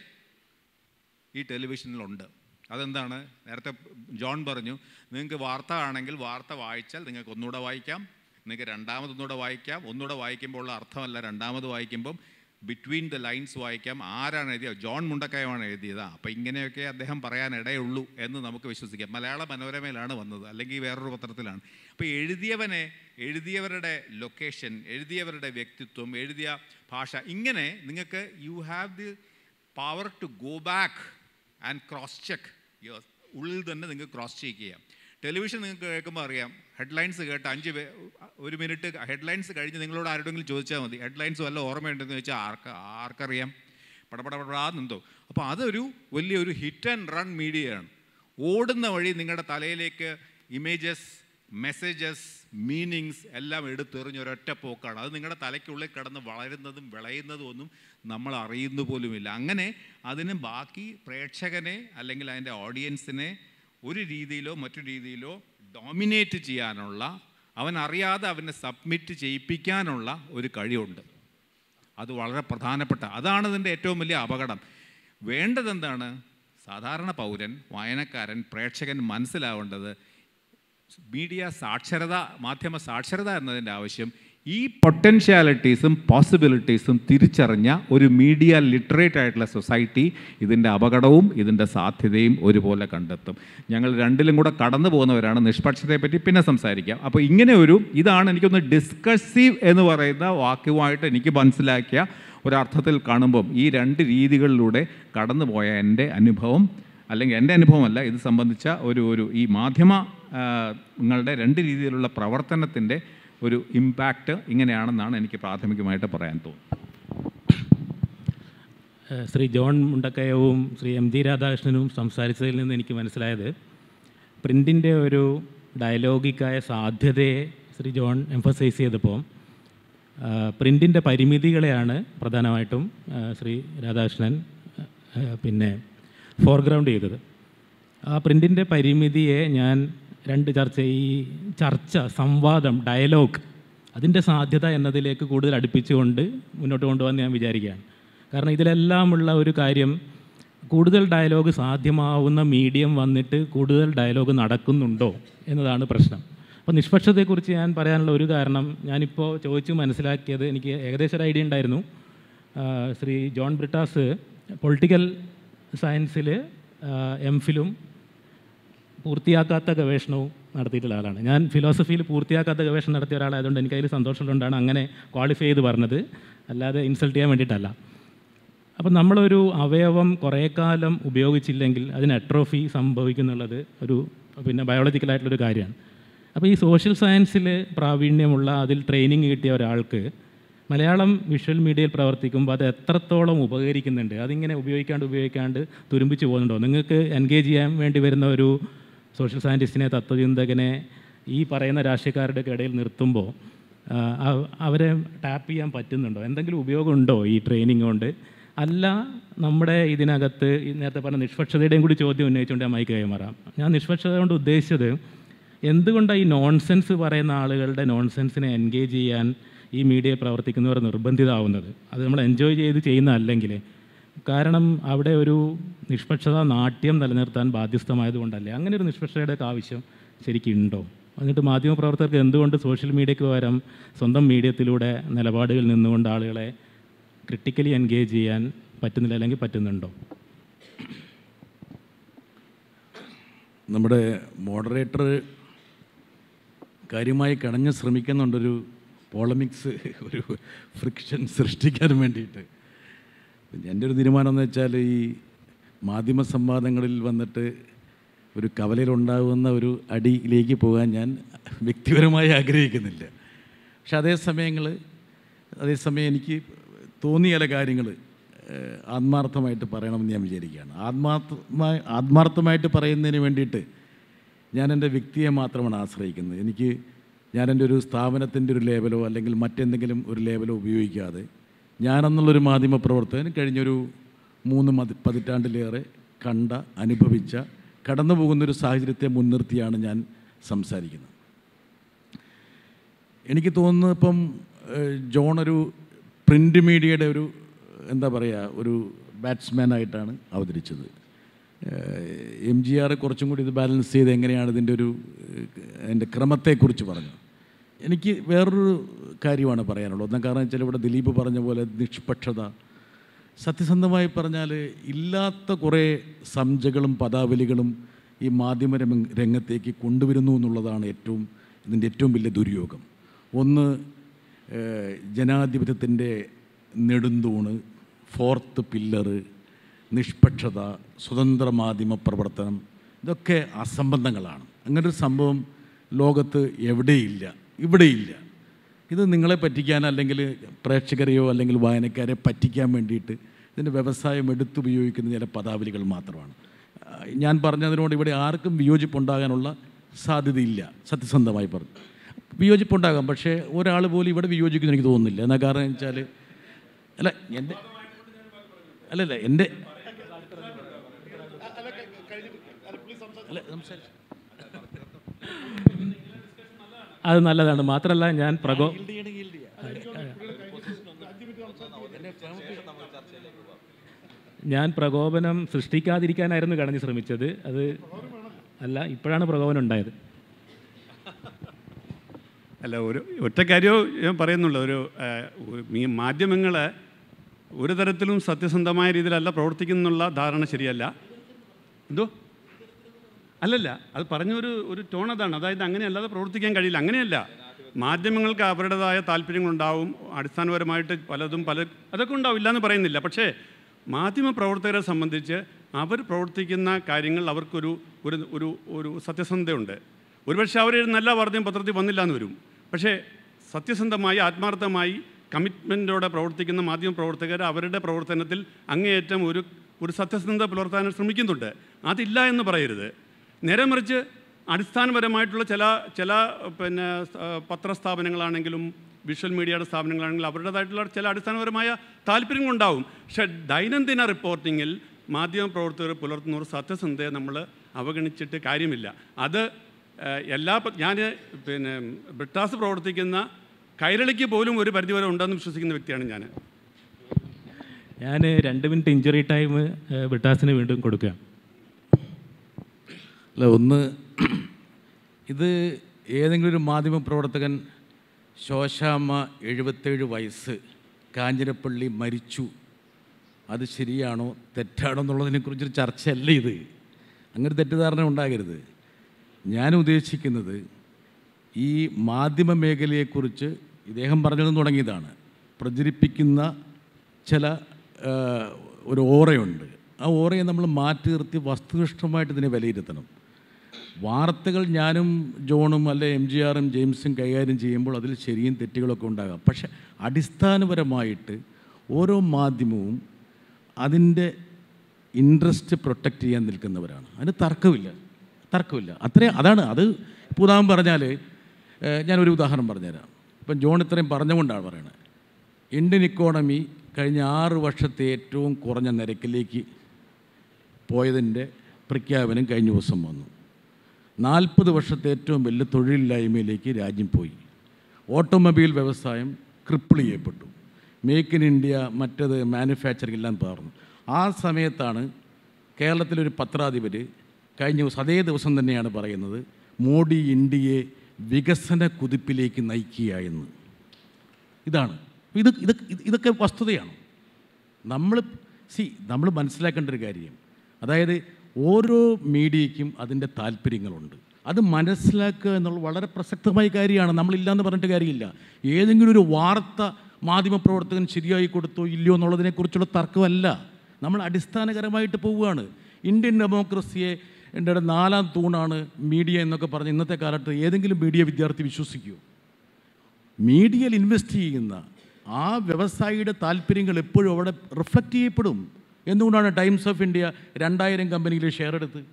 ഈ ടെലിവിഷനിലുണ്ട്. അതെന്താണ്? നേരത്തെ ജോൺ പറഞ്ഞു നിങ്ങൾക്ക് വാർത്ത ആണെങ്കിൽ വാർത്ത വായിച്ചാൽ നിങ്ങൾക്ക് ഒന്നുകൂടെ വായിക്കാം നിങ്ങൾക്ക് രണ്ടാമത് ഒന്നുകൂടെ വായിക്കാം ഒന്നുകൂടെ വായിക്കുമ്പോൾ ഉള്ള അർത്ഥമല്ല രണ്ടാമത് വായിക്കുമ്പം ബിറ്റ്വീൻ ദ ലൈൻസ് വായിക്കാം. ആരാണ് എഴുതിയത്? ജോൺ മുണ്ടക്കയമാണ് എഴുതിയത്. അപ്പോൾ ഇങ്ങനെയൊക്കെ അദ്ദേഹം പറയാൻ ഇടയുള്ളൂ എന്ന് നമുക്ക് വിശ്വസിക്കാം. മലയാള മനോരമയിലാണ് വന്നത് അല്ലെങ്കിൽ വേറൊരു പത്രത്തിലാണ്. അപ്പോൾ എഴുതിയവനെ എഴുതിയവരുടെ ലൊക്കേഷൻ എഴുതിയവരുടെ വ്യക്തിത്വം എഴുതിയ ഭാഷ ഇങ്ങനെ നിങ്ങൾക്ക് you have the power to go back and cross check ഉള്ളിൽ തന്നെ നിങ്ങൾക്ക് ക്രോസ് ചെക്ക് ചെയ്യാം. ടെലിവിഷൻ നിങ്ങൾക്ക് കേൾക്കുമ്പോൾ അറിയാം ഹെഡ്ലൈൻസ് കേട്ട് അഞ്ച് പേ ഒരു മിനിറ്റ് ഹെഡ്ലൈൻസ് കഴിഞ്ഞ് നിങ്ങളോട് ആരോടെങ്കിലും ചോദിച്ചാൽ മതി. ഹെഡ്ലൈൻസ് വല്ല ഓർമ്മയുണ്ടെന്ന് ചോദിച്ചാൽ ആർക്ക് ആർക്കറിയാം? പടപടപടാന്നെന്തോ അപ്പോൾ അതൊരു വലിയൊരു ഹിറ്റ് ആൻഡ് റൺ മീഡിയയാണ് ഓടുന്ന വഴി നിങ്ങളുടെ തലയിലേക്ക് ഇമേജസ് മെസ്സേജസ് മീനിങ്സ് എല്ലാം എടുത്തെറിഞ്ഞ ഒരൊറ്റ പോക്കാണ്. അത് നിങ്ങളുടെ തലയ്ക്കുള്ളിൽ കിടന്ന് വളരുന്നതും വിളയുന്നതും ഒന്നും നമ്മൾ അറിയുന്നു പോലുമില്ല. അങ്ങനെ അതിന് ബാക്കി പ്രേക്ഷകനെ അല്ലെങ്കിൽ അതിന്റെ ഓഡിയൻസിനെ ഒരു രീതിയിലോ മറ്റു രീതിയിലോ ഡോമിനേറ്റ് ചെയ്യാനുള്ള അവൻ അറിയാതെ അവനെ സബ്മിറ്റ് ചെയ്യിപ്പിക്കാനുള്ള ഒരു കഴിവുണ്ട്. അത് വളരെ പ്രധാനപ്പെട്ട അതാണ് ഇതിന്റെ ഏറ്റവും വലിയ അപകടം. വേണ്ടത് എന്താണ് സാധാരണ പൗരൻ വായനക്കാരൻ പ്രേക്ഷകൻ മനസ്സിലാവേണ്ടത് മീഡിയ സാക്ഷരത മാധ്യമ സാക്ഷരത എന്നതിന്റെ ആവശ്യം ഈ പൊട്ടൻഷ്യാലിറ്റീസും പോസിബിലിറ്റീസും തിരിച്ചറിഞ്ഞ ഒരു മീഡിയ ലിറ്ററേറ്റ് ആയിട്ടുള്ള സൊസൈറ്റി ഇതിന്റെ അപകടവും ഇതിന്റെ സാധ്യതയും ഒരുപോലെ കണ്ടെത്തും. ഞങ്ങൾ രണ്ടിലും കൂടെ കടന്നു പോകുന്നവരാണ്. നിഷ്പക്ഷതയെപ്പറ്റി പിന്നെ സംസാരിക്കാം. അപ്പോൾ ഇങ്ങനെ ഒരു ഇതാണ് എനിക്കൊന്ന് ഡിസ്കസീവ് എന്ന് പറയുന്ന വാക്യവുമായിട്ട് എനിക്ക് മനസ്സിലാക്കിയ ഒരർത്ഥത്തിൽ കാണുമ്പം ഈ രണ്ട് രീതികളിലൂടെ കടന്നുപോയ എന്റെ അനുഭവം അല്ലെങ്കിൽ എന്റെ അനുഭവമല്ല ഇത് സംബന്ധിച്ച ഒരു ഒരു ഈ മാധ്യമങ്ങളുടെ രണ്ട് രീതിയിലുള്ള പ്രവർത്തനത്തിന്റെ ഒരു ഇമ്പാക്റ്റ് ഇങ്ങനെയാണെന്നാണ് എനിക്ക് പ്രാഥമികമായിട്ട് പറയാൻ തോന്നുന്നത്. ശ്രീ ജോൺ മുണ്ടക്കയവും ശ്രീ എം ജി രാധാകൃഷ്ണനും സംസാരിച്ചതിൽ നിന്ന് എനിക്ക് മനസ്സിലായത് പ്രിന്റിന്റെ ഒരു ഡയലോഗിക്കായ സാധ്യതയെ ശ്രീ ജോൺ എംഫസൈസ് ചെയ്തപ്പോൾ പ്രിന്റിന്റെ പരിമിതികളെയാണ് പ്രധാനമായിട്ടും ശ്രീ രാധാകൃഷ്ണൻ പിന്നെ ഫോർഗ്രൗണ്ട് ചെയ്തത്. ആ പ്രിന്റിന്റെ പരിമിതിയെ ഞാൻ രണ്ട് ചർച്ച ഈ ചർച്ച സംവാദം ഡയലോഗ് അതിന്റെ സാധ്യത എന്നതിലേക്ക് കൂടുതൽ അടുപ്പിച്ചുകൊണ്ട് മുന്നോട്ട് കൊണ്ടുപോകാൻ ഞാൻ വിചാരിക്കുകയാണ്. കാരണം ഇതിലെല്ലാമുള്ള ഒരു കാര്യം കൂടുതൽ ഡയലോഗ് സാധ്യമാവുന്ന മീഡിയം വന്നിട്ട് കൂടുതൽ ഡയലോഗ് നടക്കുന്നുണ്ടോ എന്നതാണ് പ്രശ്നം. അപ്പോൾ നിഷ്പക്ഷതയെക്കുറിച്ച് ഞാൻ പറയാനുള്ള ഒരു കാരണം ഞാനിപ്പോൾ ചോദിച്ചു മനസ്സിലാക്കിയത് എനിക്ക് ഏകദേശം ഒരു ഐഡിയ ഉണ്ടായിരുന്നു. ശ്രീ ജോൺ ബ്രിട്ടാസ് പൊളിറ്റിക്കൽ സയൻസിൽ എം ഫിലും പൂർത്തിയാക്കാത്ത ഗവേഷണവും നടത്തിയിട്ടുള്ള ആളാണ്. ഞാൻ ഫിലോസഫിയിൽ പൂർത്തിയാക്കാത്ത ഗവേഷണം നടത്തിയ ഒരാളായതുകൊണ്ട് എനിക്ക് അതിൽ സന്തോഷമുള്ളതുകൊണ്ടാണ് അങ്ങനെ ക്വാളിഫൈ ചെയ്ത് പറഞ്ഞത്. അല്ലാതെ ഇൻസൾട്ട് ചെയ്യാൻ വേണ്ടിയിട്ടല്ല. അപ്പം നമ്മളൊരു അവയവം കുറേ കാലം ഉപയോഗിച്ചില്ലെങ്കിൽ അതിന് അട്രോഫി സംഭവിക്കുന്നുള്ളത് ഒരു പിന്നെ ബയോളജിക്കലായിട്ടുള്ളൊരു കാര്യമാണ്. അപ്പോൾ ഈ സോഷ്യൽ സയൻസിൽ പ്രാവീണ്യമുള്ള അതിൽ ട്രെയിനിങ് കിട്ടിയ ഒരാൾക്ക് മലയാളം വിഷ്വൽ മീഡിയയിൽ പ്രവർത്തിക്കുമ്പോൾ അത് എത്രത്തോളം ഉപകരിക്കുന്നുണ്ട് അതിങ്ങനെ ഉപയോഗിക്കാണ്ട് ഉപയോഗിക്കാണ്ട് തുരുമ്പിച്ച് പോകുന്നുണ്ടോ? നിങ്ങൾക്ക് എൻഗേജ് ചെയ്യാൻ വേണ്ടി വരുന്ന ഒരു സോഷ്യൽ സയന്റിസ്റ്റിനെ തത്വചിന്തകനെ ഈ പറയുന്ന രാഷ്ട്രീയക്കാരുടെ ഇടയിൽ നിർത്തുമ്പോൾ അവരെ ടാപ്പ് ചെയ്യാൻ പറ്റുന്നുണ്ടോ? എന്തെങ്കിലും ഉപയോഗമുണ്ടോ ഈ ട്രെയിനിങ് കൊണ്ട്? അല്ല നമ്മുടെ ഇതിനകത്ത് നേരത്തെ പറഞ്ഞ നിഷ്പക്ഷതയുടെയും കൂടി ചോദ്യം ഉന്നയിച്ചുകൊണ്ട് ഞാൻ മൈക്ക് കൈമാറാം. ഞാൻ നിഷ്പക്ഷത കൊണ്ട് ഉദ്ദേശിച്ചത് എന്തുകൊണ്ടാണ് ഈ നോൺസെൻസ് പറയുന്ന ആളുകളുടെ നോൺസെൻസിനെ എൻഗേജ് ചെയ്യാൻ ഈ മീഡിയയിൽ പ്രവർത്തിക്കുന്നവർ നിർബന്ധിതമാവുന്നത് അത് നമ്മൾ എൻജോയ് ചെയ്ത് ചെയ്യുന്നതല്ലെങ്കിൽ കാരണം അവിടെ ഒരു നിഷ്പക്ഷത നാട്യം നിലനിർത്താൻ ബാധ്യസ്ഥമായതുകൊണ്ടല്ലേ? അങ്ങനെ ഒരു നിഷ്പക്ഷതയുടെ ആവശ്യം ശരിക്കുണ്ടോ? എന്നിട്ട് മാധ്യമപ്രവർത്തകർക്ക് എന്തുകൊണ്ട് സോഷ്യൽ മീഡിയയ്ക്ക് പകരം സ്വന്തം മീഡിയത്തിലൂടെ നിലപാടുകളിൽ നിന്നുകൊണ്ട് ആളുകളെ ക്രിട്ടിക്കലി എൻഗേജ് ചെയ്യാൻ പറ്റുന്നില്ല അല്ലെങ്കിൽ പറ്റുന്നുണ്ടോ? നമ്മുടെ മോഡറേറ്റർ കാര്യമായി കടഞ്ഞ് ശ്രമിക്കുന്നുണ്ടൊരു പോളമിക്സ് ഒരു ഫ്രിക്ഷൻ സൃഷ്ടിക്കാൻ വേണ്ടിയിട്ട്. എന്റെ ഒരു തീരുമാനം എന്ന് വെച്ചാൽ ഈ മാധ്യമ സംവാദങ്ങളിൽ വന്നിട്ട് ഒരു കവലയിലുണ്ടാകുന്ന ഒരു അടിയിലേക്ക് പോകാൻ ഞാൻ വ്യക്തിപരമായി ആഗ്രഹിക്കുന്നില്ല. പക്ഷെ അതേ സമയങ്ങൾ അതേസമയം എനിക്ക് തോന്നിയ ചില കാര്യങ്ങൾ ആത്മാർത്ഥമായിട്ട് പറയണമെന്ന് ഞാൻ വിചാരിക്കുകയാണ്. ആത്മാർത്ഥമായി ആത്മാർത്ഥമായിട്ട് പറയുന്നതിന് വേണ്ടിയിട്ട് ഞാൻ എന്റെ വ്യക്തിയെ മാത്രമാണ് ആശ്രയിക്കുന്നത്. എനിക്ക് ഞാൻ എന്റെ ഒരു സ്ഥാപനത്തിന്റെ ഒരു ലേബലോ അല്ലെങ്കിൽ മറ്റെന്തെങ്കിലും ഒരു ലേബലോ ഉപയോഗിക്കാതെ ഞാനെന്നുള്ളൊരു മാധ്യമ പ്രവർത്തകൻ കഴിഞ്ഞൊരു മൂന്ന് മതി പതിറ്റാണ്ടിലേറെ കണ്ട അനുഭവിച്ച കടന്നു പോകുന്നൊരു സാഹചര്യത്തെ മുൻനിർത്തിയാണ് ഞാൻ സംസാരിക്കുന്നത്. എനിക്ക് തോന്നുന്നു ഇപ്പം ജോൺ ഒരു പ്രിന്റ് മീഡിയയുടെ ഒരു എന്താ പറയുക ഒരു ബാറ്റ്സ്മാൻ ആയിട്ടാണ് അവതരിച്ചത്. എം ജി ആർ കുറച്ചും കൂടി ഇത് ബാലൻസ് ചെയ്ത് എങ്ങനെയാണ് ഇതിന്റെ ഒരു അതിന്റെ ക്രമത്തെക്കുറിച്ച് പറഞ്ഞു എനിക്ക് വേറൊരു കാര്യമാണ് പറയാനുള്ളത്. ഒന്നാം കാരണം വെച്ചാൽ ഇവിടെ ദിലീപ് പറഞ്ഞ പോലെ നിഷ്പക്ഷത. സത്യസന്ധമായി പറഞ്ഞാൽ ഇല്ലാത്ത കുറേ സംജകളും പദാവലികളും ഈ മാധ്യമ രംഗ- രംഗത്തേക്ക് കൊണ്ടുവരുന്നു എന്നുള്ളതാണ് ഏറ്റവും ഇതിന്റെ ഏറ്റവും വലിയ ദുര്യോഗം. ഒന്ന് ജനാധിപത്യത്തിന്റെ നെടുന്തൂണ് ഫോർത്ത് പില്ലറ് നിഷ്പക്ഷത സ്വതന്ത്ര മാധ്യമ പ്രവർത്തനം ഇതൊക്കെ അസംബന്ധങ്ങളാണ്. അങ്ങനൊരു സംഭവം ലോകത്ത് എവിടെയില്ല ഇവിടെയില്ല. ഇത് നിങ്ങളെ പറ്റിക്കാൻ അല്ലെങ്കിൽ പ്രേക്ഷകരെയോ അല്ലെങ്കിൽ വായനക്കാരെ പറ്റിക്കാൻ വേണ്ടിയിട്ട് ഇതിന്റെ വ്യവസായം എടുത്തുപയോഗിക്കുന്ന ചില പദാവലികൾ മാത്രമാണ് ഞാൻ പറഞ്ഞതിനോട് ഇവിടെ ആർക്കും വിയോജിപ്പുണ്ടാകാനുള്ള സാധ്യതയില്ല സത്യസന്ധമായി പറഞ്ഞു വിയോജിപ്പുണ്ടാകാം പക്ഷേ ഒരാൾ പോലും ഇവിടെ വിയോജിക്കുന്നു എനിക്ക് തോന്നുന്നില്ല എന്നാ കാരണം വെച്ചാൽ അല്ല എന്റെ അല്ലല്ല എന്റെ അല്ല സംസാരിച്ചു അത് നല്ലതാണ്. മാത്രമല്ല ഞാൻ പ്രകോ ഞാൻ പ്രകോപനം സൃഷ്ടിക്കാതിരിക്കാനായിരുന്നു കടഞ്ഞ് ശ്രമിച്ചത്. അത് അല്ല ഇപ്പോഴാണ് പ്രകോപനം ഉണ്ടായത്. അല്ല ഒരു ഒറ്റ കാര്യവും ഞാൻ പറയുന്നുള്ളൂ. ഒരു ഈ മാധ്യമങ്ങൾ ഒരു തരത്തിലും സത്യസന്ധമായ രീതിയിലല്ല പ്രവർത്തിക്കുന്നുള്ള ധാരണ ശരിയല്ല. എന്തോ? അല്ലല്ല അത് പറഞ്ഞൊരു ഒരു ടോൺ അതാണ്. അതായത് അങ്ങനെയല്ലാതെ പ്രവർത്തിക്കാൻ കഴിയില്ല. അങ്ങനെയല്ല. മാധ്യമങ്ങൾക്ക് അവരുടേതായ താല്പര്യങ്ങളുണ്ടാവും. അടിസ്ഥാനപരമായിട്ട് പലതും പല അതൊക്കെ ഉണ്ടാവും. ഇല്ലയെന്ന് പറയുന്നില്ല. പക്ഷേ മാധ്യമ പ്രവർത്തകരെ സംബന്ധിച്ച് അവർ പ്രവർത്തിക്കുന്ന കാര്യങ്ങൾ അവർക്കൊരു ഒരു ഒരു ഒരു സത്യസന്ധതയുണ്ട്. ഒരുപക്ഷെ അവർ നല്ല വാർത്തയും പത്രത്തിൽ വന്നില്ല എന്ന് വരും. പക്ഷേ സത്യസന്ധമായി ആത്മാർത്ഥമായി കമ്മിറ്റ്മെന്റോടെ പ്രവർത്തിക്കുന്ന മാധ്യമ പ്രവർത്തകർ അവരുടെ പ്രവർത്തനത്തിൽ അങ്ങേയറ്റം ഒരു ഒരു സത്യസന്ധത പുലർത്താൻ ശ്രമിക്കുന്നുണ്ട്. അതില്ല എന്ന് പറയരുത്. നേരെ മറിച്ച് അടിസ്ഥാനപരമായിട്ടുള്ള ചില ചില പിന്നെ പത്രസ്ഥാപനങ്ങളാണെങ്കിലും വിഷ്വൽ മീഡിയയുടെ സ്ഥാപനങ്ങളാണെങ്കിലും അവരുടേതായിട്ടുള്ള ചില അടിസ്ഥാനപരമായ താല്പര്യങ്ങളുണ്ടാവും പക്ഷേ ദൈനംദിന റിപ്പോർട്ടിങ്ങിൽ മാധ്യമ പ്രവർത്തകർ പുലർത്തുന്ന ഒരു സത്യസന്ധയെ നമ്മൾ അവഗണിച്ചിട്ട് കാര്യമില്ല. അത് എല്ലാ ഞാൻ പിന്നെ ബ്രിട്ടാസ് പ്രവർത്തിക്കുന്ന കൈരളിക്ക് പോലും ഒരു പരിധിവരെ ഉണ്ടെന്ന് വിശ്വസിക്കുന്ന വ്യക്തിയാണ് ഞാൻ ഞാൻ രണ്ട് മിനിറ്റ് ഇഞ്ചുറി ടൈം ബ്രിട്ടാസിന് വീണ്ടും കൊടുക്കുക അല്ല ഒന്ന് [clears throat] ഇത് ഏതെങ്കിലും ഒരു മാധ്യമ പ്രവർത്തകൻ ശോശാമ്മ എഴുപത്തേഴ് വയസ്സ് കാഞ്ഞിരപ്പള്ളി മരിച്ചു. അത് ശരിയാണോ തെറ്റാണോ എന്നുള്ളതിനെക്കുറിച്ചൊരു ചർച്ചയല്ല ഇത്. അങ്ങനെ തെറ്റിദ്ധാരണ ഉണ്ടാകരുത്. ഞാൻ ഉദ്ദേശിക്കുന്നത് ഈ മാധ്യമ മേഖലയെക്കുറിച്ച് ഇദ്ദേഹം പറഞ്ഞതും തുടങ്ങിയതാണ്. പ്രചരിപ്പിക്കുന്ന ചില ഒരു ഓറയുണ്ട്. ആ ഓറയെ നമ്മൾ മാറ്റി നിർത്തി വസ്തുനിഷ്ഠമായിട്ട് ഇതിനെ വിലയിരുത്തണം. വാർത്തകൾ ഞാനും ജോണും അല്ലെ എം ജി ആറും ജെയിംസും കൈകാര്യം ചെയ്യുമ്പോൾ അതിൽ ശരിയും തെറ്റുകളൊക്കെ ഉണ്ടാകാം. പക്ഷെ അടിസ്ഥാനപരമായിട്ട് ഓരോ മാധ്യമവും അതിന്റെ ഇൻട്രസ്റ്റ് പ്രൊട്ടക്റ്റ് ചെയ്യാൻ നിൽക്കുന്നവരാണ്. അതിന് തർക്കമില്ല. തർക്കമില്ല. അത്രയും അതാണ്. അത് ഇപ്പോൾ ഉദാഹരണം പറഞ്ഞാൽ ഞാനൊരു ഉദാഹരണം പറഞ്ഞുതരാം. ഇപ്പം ജോൺ ഇത്രയും പറഞ്ഞുകൊണ്ടാണ് പറയുന്നത് ഇന്ത്യൻ ഇക്കോണമി കഴിഞ്ഞ ആറ് വർഷത്തെ ഏറ്റവും കുറഞ്ഞ നിരക്കിലേക്ക് പോയതിന്റെ പ്രഖ്യാപനം കഴിഞ്ഞ ദിവസം വന്നു. നാൽപ്പത് വർഷത്തെ ഏറ്റവും വലിയ തൊഴിലില്ലായ്മയിലേക്ക് രാജ്യം പോയി. ഓട്ടോമൊബൈൽ വ്യവസായം ക്രിപ്പിൾ ചെയ്യപ്പെട്ടു. മേക്ക് ഇൻ ഇന്ത്യ മറ്റത് മാനുഫാക്ചറിംഗ് എല്ലാം തകർന്നു. ആ സമയത്താണ് കേരളത്തിലൊരു പത്രാധിപർ കഴിഞ്ഞ ദിവസം അതേ ദിവസം തന്നെയാണ് പറയുന്നത് മോഡി ഇന്ത്യയെ വികസന കുതിപ്പിലേക്ക് നയിക്കുക എന്ന്. ഇതാണ്. ഇത് ഇത് ഇതൊക്കെ വസ്തുതയാണ്. നമ്മൾ സി നമ്മൾ മനസ്സിലാക്കേണ്ട ഒരു കാര്യം. അതായത് ഓരോ മീഡിയയ്ക്കും അതിന്റെ താല്പര്യങ്ങളുണ്ട്. അത് മനസ്സിലാക്കുക എന്നുള്ള വളരെ പ്രസക്തമായ കാര്യമാണ്. നമ്മളില്ലാന്ന് പറഞ്ഞിട്ട് കാര്യമില്ല. ഏതെങ്കിലും ഒരു വാർത്ത മാധ്യമപ്രവർത്തകൻ ശരിയായി കൊടുത്തോ ഇല്ലയോ എന്നുള്ളതിനെക്കുറിച്ചുള്ള തർക്കമല്ല. നമ്മൾ അടിസ്ഥാനകരമായിട്ട് പോവുകയാണ്. ഇന്ത്യൻ ഡെമോക്രസിയെ എന്റെ നാലാം തൂണാണ് മീഡിയ എന്നൊക്കെ പറഞ്ഞ് ഇന്നത്തെ കാലത്ത് ഏതെങ്കിലും മീഡിയ വിദ്യാർത്ഥി വിശ്വസിക്കുമോ മീഡിയയിൽ ഇൻവെസ്റ്റ് ചെയ്യുന്ന ആ വ്യവസായിയുടെ താല്പര്യങ്ങൾ എപ്പോഴും അവിടെ റിഫ്ലക്റ്റ് ചെയ്യപ്പെടും. എന്തുകൊണ്ടാണ് ടൈംസ് ഓഫ് ഇന്ത്യ രണ്ടായിരം കമ്പനിയിൽ ഷെയർ എടുത്ത്?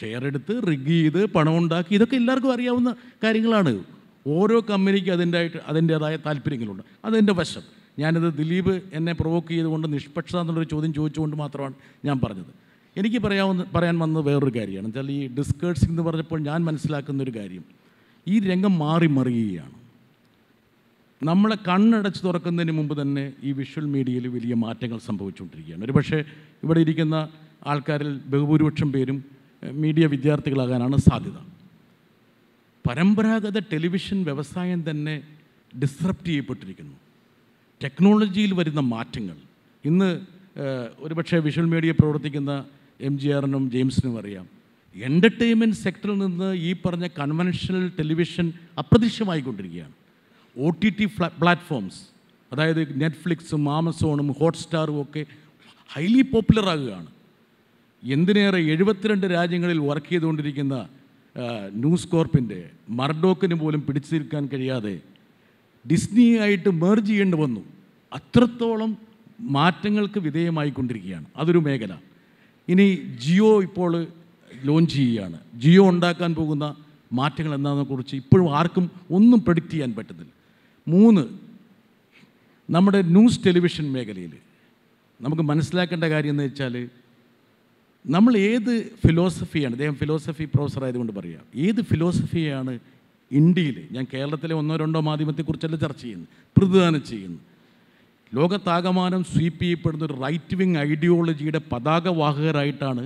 ഷെയർ എടുത്ത് റിഗ് ചെയ്ത് പണം ഉണ്ടാക്കി ഇതൊക്കെ എല്ലാവർക്കും അറിയാവുന്ന കാര്യങ്ങളാണ്. ഓരോ കമ്പനിക്കും അതിന്റെ ആയിട്ട് അതിന്റേതായ താല്പര്യങ്ങളുണ്ട്. അതെന്റെ വശം. ഞാനിത് ദിലീപ് എന്നെ പ്രൊവോക്ക് ചെയ്തുകൊണ്ട് നിഷ്പക്ഷത എന്നുള്ളൊരു ചോദ്യം ചോദിച്ചുകൊണ്ട് മാത്രമാണ് ഞാൻ പറഞ്ഞത്. എനിക്ക് പറയാവുന്ന പറയാൻ വന്നത് വേറൊരു കാര്യമാണ്. വെച്ചാൽ ഈ ഡിസ്കേഴ്സിംഗ് എന്ന് പറഞ്ഞപ്പോൾ ഞാൻ മനസ്സിലാക്കുന്ന ഒരു കാര്യം. ഈ രംഗം മാറി മറിയുകയാണ്. നമ്മളെ കണ്ണടച്ച് തുറക്കുന്നതിന് മുമ്പ് തന്നെ ഈ വിഷ്വൽ മീഡിയയിൽ വലിയ മാറ്റങ്ങൾ സംഭവിച്ചുകൊണ്ടിരിക്കുകയാണ്. ഒരു പക്ഷേ ഇവിടെ ഇരിക്കുന്ന ആൾക്കാരിൽ ബഹുഭൂരിപക്ഷം പേരും മീഡിയ വിദ്യാർത്ഥികളാകാനാണ് സാധ്യത. പരമ്പരാഗത ടെലിവിഷൻ വ്യവസായം തന്നെ ഡിസ്റപ്റ്റ് ചെയ്യപ്പെട്ടിരിക്കുന്നു. ടെക്നോളജിയിൽ വരുന്ന മാറ്റങ്ങൾ. ഇന്ന് ഒരുപക്ഷെ വിഷ്വൽ മീഡിയ പ്രവർത്തിക്കുന്ന എം ജി ആറിനും ജെയിംസിനും അറിയാം. എന്റർടൈൻമെന്റ് സെക്ടറിൽ നിന്ന് ഈ പറഞ്ഞ കൺവെൻഷണൽ ടെലിവിഷൻ അപ്രത്യക്ഷമായിക്കൊണ്ടിരിക്കുകയാണ്. ഒ ടി ടി പ്ലാറ്റ്ഫോംസ് അതായത് നെറ്റ്ഫ്ലിക്സും ആമസോണും ഹോട്ട്സ്റ്റാറും ഒക്കെ ഹൈലി പോപ്പുലർ ആകുകയാണ്. എന്തിനേറെ എഴുപത്തിരണ്ട് രാജ്യങ്ങളിൽ വർക്ക് ചെയ്തുകൊണ്ടിരിക്കുന്ന ന്യൂസ് കോർപ്പിന്റെ മർഡോക്കിന് പോലും പിടിച്ചു കഴിയാതെ ഡിസ്നി ആയിട്ട് മേർജ് ചെയ്യേണ്ടി വന്നു. അത്രത്തോളം മാറ്റങ്ങൾക്ക് വിധേയമായിക്കൊണ്ടിരിക്കുകയാണ്. അതൊരു മേഖല. ഇനി ജിയോ ഇപ്പോൾ ലോഞ്ച് ചെയ്യുകയാണ്. ജിയോ ഉണ്ടാക്കാൻ പോകുന്ന മാറ്റങ്ങൾ എന്താണെന്നെക്കുറിച്ച് ഇപ്പോഴും ആർക്കും ഒന്നും പ്രഡിക്റ്റ് ചെയ്യാൻ പറ്റുന്നില്ല മൂന്ന് നമ്മുടെ ന്യൂസ് ടെലിവിഷൻ മേഖലയിൽ നമുക്ക് മനസ്സിലാക്കേണ്ട കാര്യം എന്ന് വെച്ചാൽ നമ്മൾ ഏത് ഫിലോസഫിയാണ് അദ്ദേഹം ഫിലോസഫി പ്രൊഫസർ ആയതുകൊണ്ട് പറയാം ഏത് ഫിലോസഫിയാണ് ഇന്ത്യയിൽ ഞാൻ കേരളത്തിലെ ഒന്നോ രണ്ടോ മാധ്യമത്തെക്കുറിച്ചല്ല ചർച്ച ചെയ്യുന്നു പ്രതിദാനം ചെയ്യുന്നു ലോകത്താകമാനം സ്വീപ്പ് ചെയ്യപ്പെടുന്ന ഒരു റൈറ്റ് വിങ് ഐഡിയോളജിയുടെ പതാകവാഹകരായിട്ടാണ്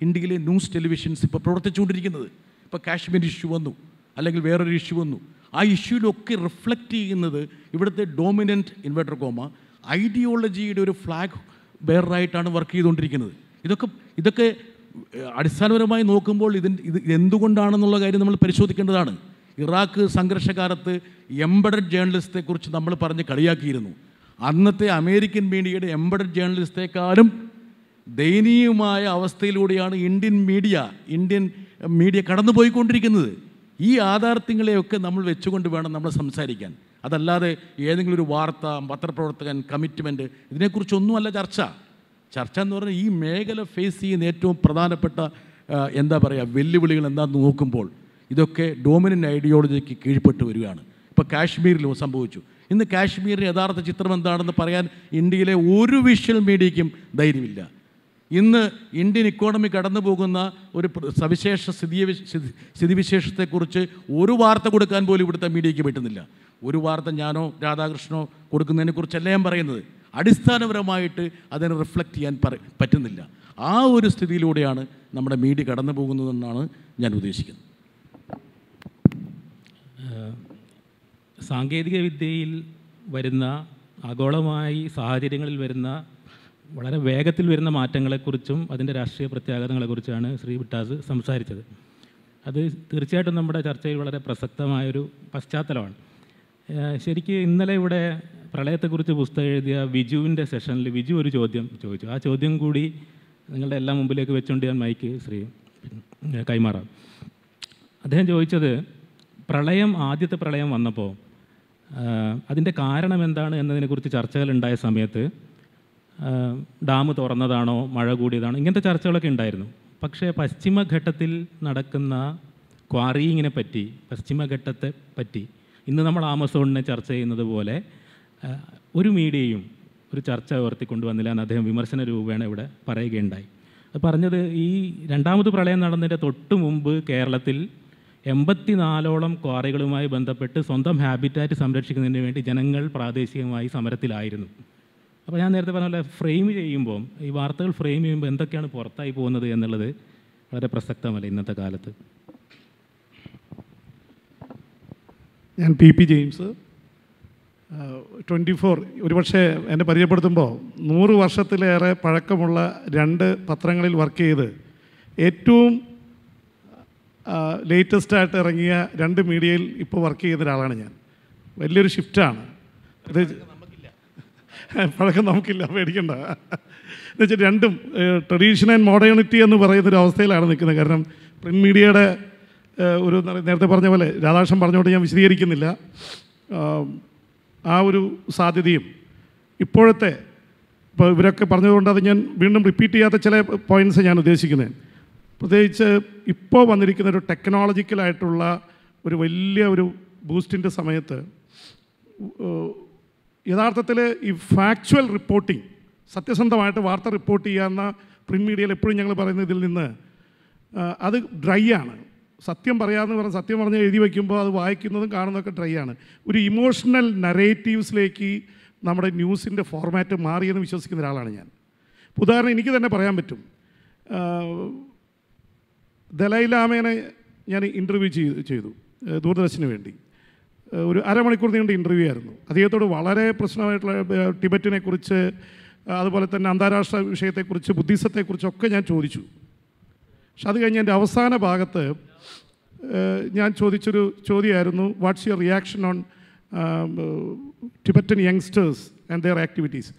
ഇന്ത്യയിലെ ന്യൂസ് ടെലിവിഷൻസ് ഇപ്പോൾ പ്രവർത്തിച്ചുകൊണ്ടിരിക്കുന്നത്. ഇപ്പോൾ കാശ്മീർ ഇഷ്യൂ വന്നു അല്ലെങ്കിൽ വേറൊരു ഇഷ്യൂ വന്നു ആ ഇഷ്യൂലൊക്കെ റിഫ്ലക്റ്റ് ചെയ്യുന്നത് ഇവിടുത്തെ ഡോമിനന്റ് ഇൻവെർട്ടർ കോമ ഐഡിയോളജിയുടെ ഒരു ഫ്ലാഗ് ബെയറായിട്ടാണ് വർക്ക് ചെയ്തുകൊണ്ടിരിക്കുന്നത്. ഇതൊക്കെ ഇതൊക്കെ അടിസ്ഥാനപരമായി നോക്കുമ്പോൾ ഇതിൻ ഇത് എന്തുകൊണ്ടാണെന്നുള്ള കാര്യം നമ്മൾ പരിശോധിക്കേണ്ടതാണ്. ഇറാഖ് സംഘർഷകാലത്ത് എംബഡഡ് ജേർണലിസ്റ്റെക്കുറിച്ച് നമ്മൾ പറഞ്ഞ് കളിയാക്കിയിരുന്നു. അന്നത്തെ അമേരിക്കൻ മീഡിയയുടെ എംബഡഡ് ജേർണലിസ്റ്റേക്കാളും ദയനീയമായ അവസ്ഥയിലൂടെയാണ് ഇന്ത്യൻ മീഡിയ ഇന്ത്യൻ മീഡിയ കടന്നുപോയിക്കൊണ്ടിരിക്കുന്നത്. ഈ യാഥാർത്ഥ്യങ്ങളെയൊക്കെ നമ്മൾ വെച്ചുകൊണ്ട് വേണം നമ്മൾ സംസാരിക്കാൻ. അതല്ലാതെ ഏതെങ്കിലും ഒരു വാർത്ത പത്രപ്രവർത്തകൻ കമ്മിറ്റ്മെന്റ് ഇതിനെക്കുറിച്ചൊന്നുമല്ല ചർച്ച. ചർച്ച എന്ന് പറഞ്ഞാൽ ഈ മേഖല ഫേസ് ചെയ്യുന്ന ഏറ്റവും പ്രധാനപ്പെട്ട എന്താ പറയുക വെല്ലുവിളികൾ എന്താണെന്ന് നോക്കുമ്പോൾ ഇതൊക്കെ ഡോമിനന്റ് ഐഡിയോളജിക്ക് കീഴ്പ്പെട്ട് വരികയാണ്. ഇപ്പോൾ കാശ്മീരിലും സംഭവിച്ചു. ഇന്ന് കാശ്മീരിന്റെ യഥാർത്ഥ ചിത്രം എന്താണെന്ന് പറയാൻ ഇന്ത്യയിലെ ഒരു വിഷ്വൽ മീഡിയയ്ക്കും ധൈര്യമില്ല. ഇന്ന് ഇന്ത്യൻ ഇക്കോണമി കടന്നു പോകുന്ന ഒരു സവിശേഷ സ്ഥിതി സ്ഥിതിവിശേഷത്തെക്കുറിച്ച് ഒരു വാർത്ത കൊടുക്കാൻ പോലും ഇവിടുത്തെ മീഡിയയ്ക്ക് പറ്റുന്നില്ല. ഒരു വാർത്ത ഞാനോ രാധാകൃഷ്ണനോ കൊടുക്കുന്നതിനെക്കുറിച്ചല്ല ഞാൻ പറയുന്നത്. അടിസ്ഥാനപരമായിട്ട് അതിനെ റിഫ്ലക്റ്റ് ചെയ്യാൻ പറ പറ്റുന്നില്ല. ആ ഒരു സ്ഥിതിയിലൂടെയാണ് നമ്മുടെ മീഡിയ കടന്നു പോകുന്നതെന്നാണ് ഞാൻ ഉദ്ദേശിക്കുന്നത്. സാങ്കേതിക വിദ്യയിൽ വരുന്ന ആഗോളമായി സാഹചര്യങ്ങളിൽ വരുന്ന വളരെ വേഗത്തിൽ വരുന്ന മാറ്റങ്ങളെക്കുറിച്ചും അതിന്റെ രാഷ്ട്രീയ പ്രത്യാഘാതങ്ങളെക്കുറിച്ചാണ് ശ്രീ വിട്ടാസ് സംസാരിച്ചത്. അത് തീർച്ചയായിട്ടും നമ്മുടെ ചർച്ചയിൽ വളരെ പ്രസക്തമായൊരു പശ്ചാത്തലമാണ്. ശരിക്ക് ഇന്നലെ ഇവിടെ പ്രളയത്തെക്കുറിച്ച് പുസ്തകം എഴുതിയ വിജുവിന്റെ സെഷനിൽ വിജു ഒരു ചോദ്യം ചോദിച്ചു. ആ ചോദ്യം കൂടി നിങ്ങളുടെ എല്ലാം മുമ്പിലേക്ക് വെച്ചുകൊണ്ട് ഞാൻ മൈക്ക് ശ്രീ കൈമാറാം. അദ്ദേഹം ചോദിച്ചത് പ്രളയം ആദ്യത്തെ പ്രളയം വന്നപ്പോൾ അതിന്റെ കാരണം എന്താണ് എന്നതിനെക്കുറിച്ച് ചർച്ചകൾ ഉണ്ടായ സമയത്ത് ഡാം തുറന്നതാണോ മഴ കൂടിയതാണോ ഇങ്ങനത്തെ ചർച്ചകളൊക്കെ ഉണ്ടായിരുന്നു. പക്ഷേ പശ്ചിമഘട്ടത്തിൽ നടക്കുന്ന ക്വാറിയിങ്ങിനെ പറ്റി പശ്ചിമഘട്ടത്തെ പറ്റി. ഇന്ന് നമ്മൾ ആമസോണിനെ ചർച്ച ചെയ്യുന്നത് പോലെ ഒരു മീഡിയയും ഒരു ചർച്ച ഉയർത്തിക്കൊണ്ടുവന്നില്ല എന്ന് അദ്ദേഹം വിമർശന രൂപേണ ഇവിടെ പറയുകയുണ്ടായി. അത് പറഞ്ഞത് ഈ രണ്ടാമത് പ്രളയം നടന്നതിന്റെ തൊട്ട് മുമ്പ് കേരളത്തിൽ എൺപത്തിനാലോളം ക്വാറികളുമായി ബന്ധപ്പെട്ട് സ്വന്തം ഹാബിറ്റാറ്റ് സംരക്ഷിക്കുന്നതിന് വേണ്ടി ജനങ്ങൾ പ്രാദേശികമായി സമരത്തിലായിരുന്നു. അപ്പോൾ ഞാൻ നേരത്തെ പറഞ്ഞ പോലെ ഫ്രെയിം ചെയ്യുമ്പോൾ ഈ വാർത്തകൾ ഫ്രെയിം ചെയ്യുമ്പോൾ എന്തൊക്കെയാണ് പുറത്തായി പോകുന്നത് എന്നുള്ളത് വളരെ പ്രസക്തമല്ല ഇന്നത്തെ കാലത്ത്. ഞാൻ P P James twenty four ഒരുപക്ഷെ എന്നെ പരിചയപ്പെടുത്തുമ്പോൾ നൂറ് വർഷത്തിലേറെ പഴക്കമുള്ള രണ്ട് പത്രങ്ങളിൽ വർക്ക് ചെയ്ത് ഏറ്റവും ലേറ്റസ്റ്റ് ആയിട്ട് ഇറങ്ങിയ രണ്ട് മീഡിയയിൽ ഇപ്പോൾ വർക്ക് ചെയ്യുന്ന ഒരാളാണ് ഞാൻ. വലിയൊരു ഷിഫ്റ്റാണ് പ്രത്യേകിച്ച് പഴക്കം നമുക്കില്ല പേടിക്കണ്ട. എന്നുവെച്ചാൽ രണ്ടും ട്രഡീഷൻ ആൻഡ് മോഡേണിറ്റി എന്ന് പറയുന്ന ഒരു അവസ്ഥയിലാണ് നിൽക്കുന്നത്. കാരണം പ്രിന്റ് മീഡിയയുടെ ഒരു നേരത്തെ പറഞ്ഞ പോലെ രാധാകൃഷ്ണൻ പറഞ്ഞുകൊണ്ട് ഞാൻ വിശദീകരിക്കുന്നില്ല. ആ ഒരു സാധ്യതയും ഇപ്പോഴത്തെ ഇപ്പോൾ ഇവരൊക്കെ പറഞ്ഞതുകൊണ്ട് അത് ഞാൻ വീണ്ടും റിപ്പീറ്റ് ചെയ്യാത്ത ചില പോയിന്റ്സ് ഞാൻ ഉദ്ദേശിക്കുന്നത് പ്രത്യേകിച്ച് ഇപ്പോൾ വന്നിരിക്കുന്ന ഒരു ടെക്നോളജിക്കലായിട്ടുള്ള ഒരു വലിയ ഒരു ബൂസ്റ്റിന്റെ സമയത്ത് യഥാർത്ഥത്തിൽ ഈ ഫാക്ച്വൽ റിപ്പോർട്ടിംഗ് സത്യസന്ധമായിട്ട് വാർത്ത റിപ്പോർട്ട് ചെയ്യാവുന്ന പ്രിന്റ് മീഡിയയിൽ എപ്പോഴും ഞങ്ങൾ പറയുന്ന ഇതിൽ നിന്ന് അത് ഡ്രൈ ആണ്. സത്യം പറയാമെന്ന് പറഞ്ഞ് സത്യം പറഞ്ഞ് എഴുതി വയ്ക്കുമ്പോൾ അത് വായിക്കുന്നതും കാണുന്നതൊക്കെ ഡ്രൈ ആണ്. ഒരു ഇമോഷണൽ നറേറ്റീവ്സിലേക്ക് നമ്മുടെ ന്യൂസിന്റെ ഫോർമാറ്റ് മാറിയെന്ന് വിശ്വസിക്കുന്ന ഒരാളാണ് ഞാൻ. ഉദാഹരണം എനിക്ക് തന്നെ പറയാൻ പറ്റും. ദലൈലാമേനെ ഞാൻ ഇന്റർവ്യൂ ചെയ്തു ചെയ്തു ദൂരദർശന് വേണ്ടി. ഒരു അരമണിക്കൂർ നീണ്ട ഇന്റർവ്യൂ ആയിരുന്നു. അദ്ദേഹത്തോട് വളരെ പ്രശ്നമായിട്ടുള്ള ടിബറ്റിനെ കുറിച്ച് അതുപോലെ തന്നെ അന്താരാഷ്ട്ര വിഷയത്തെക്കുറിച്ച് ബുദ്ധിസത്തെക്കുറിച്ചൊക്കെ ഞാൻ ചോദിച്ചു. പക്ഷെ അത് കഴിഞ്ഞ് എന്റെ അവസാന ഭാഗത്ത് ഞാൻ ചോദിച്ചൊരു ചോദ്യമായിരുന്നു what's your reaction on Tibetan youngsters and their activities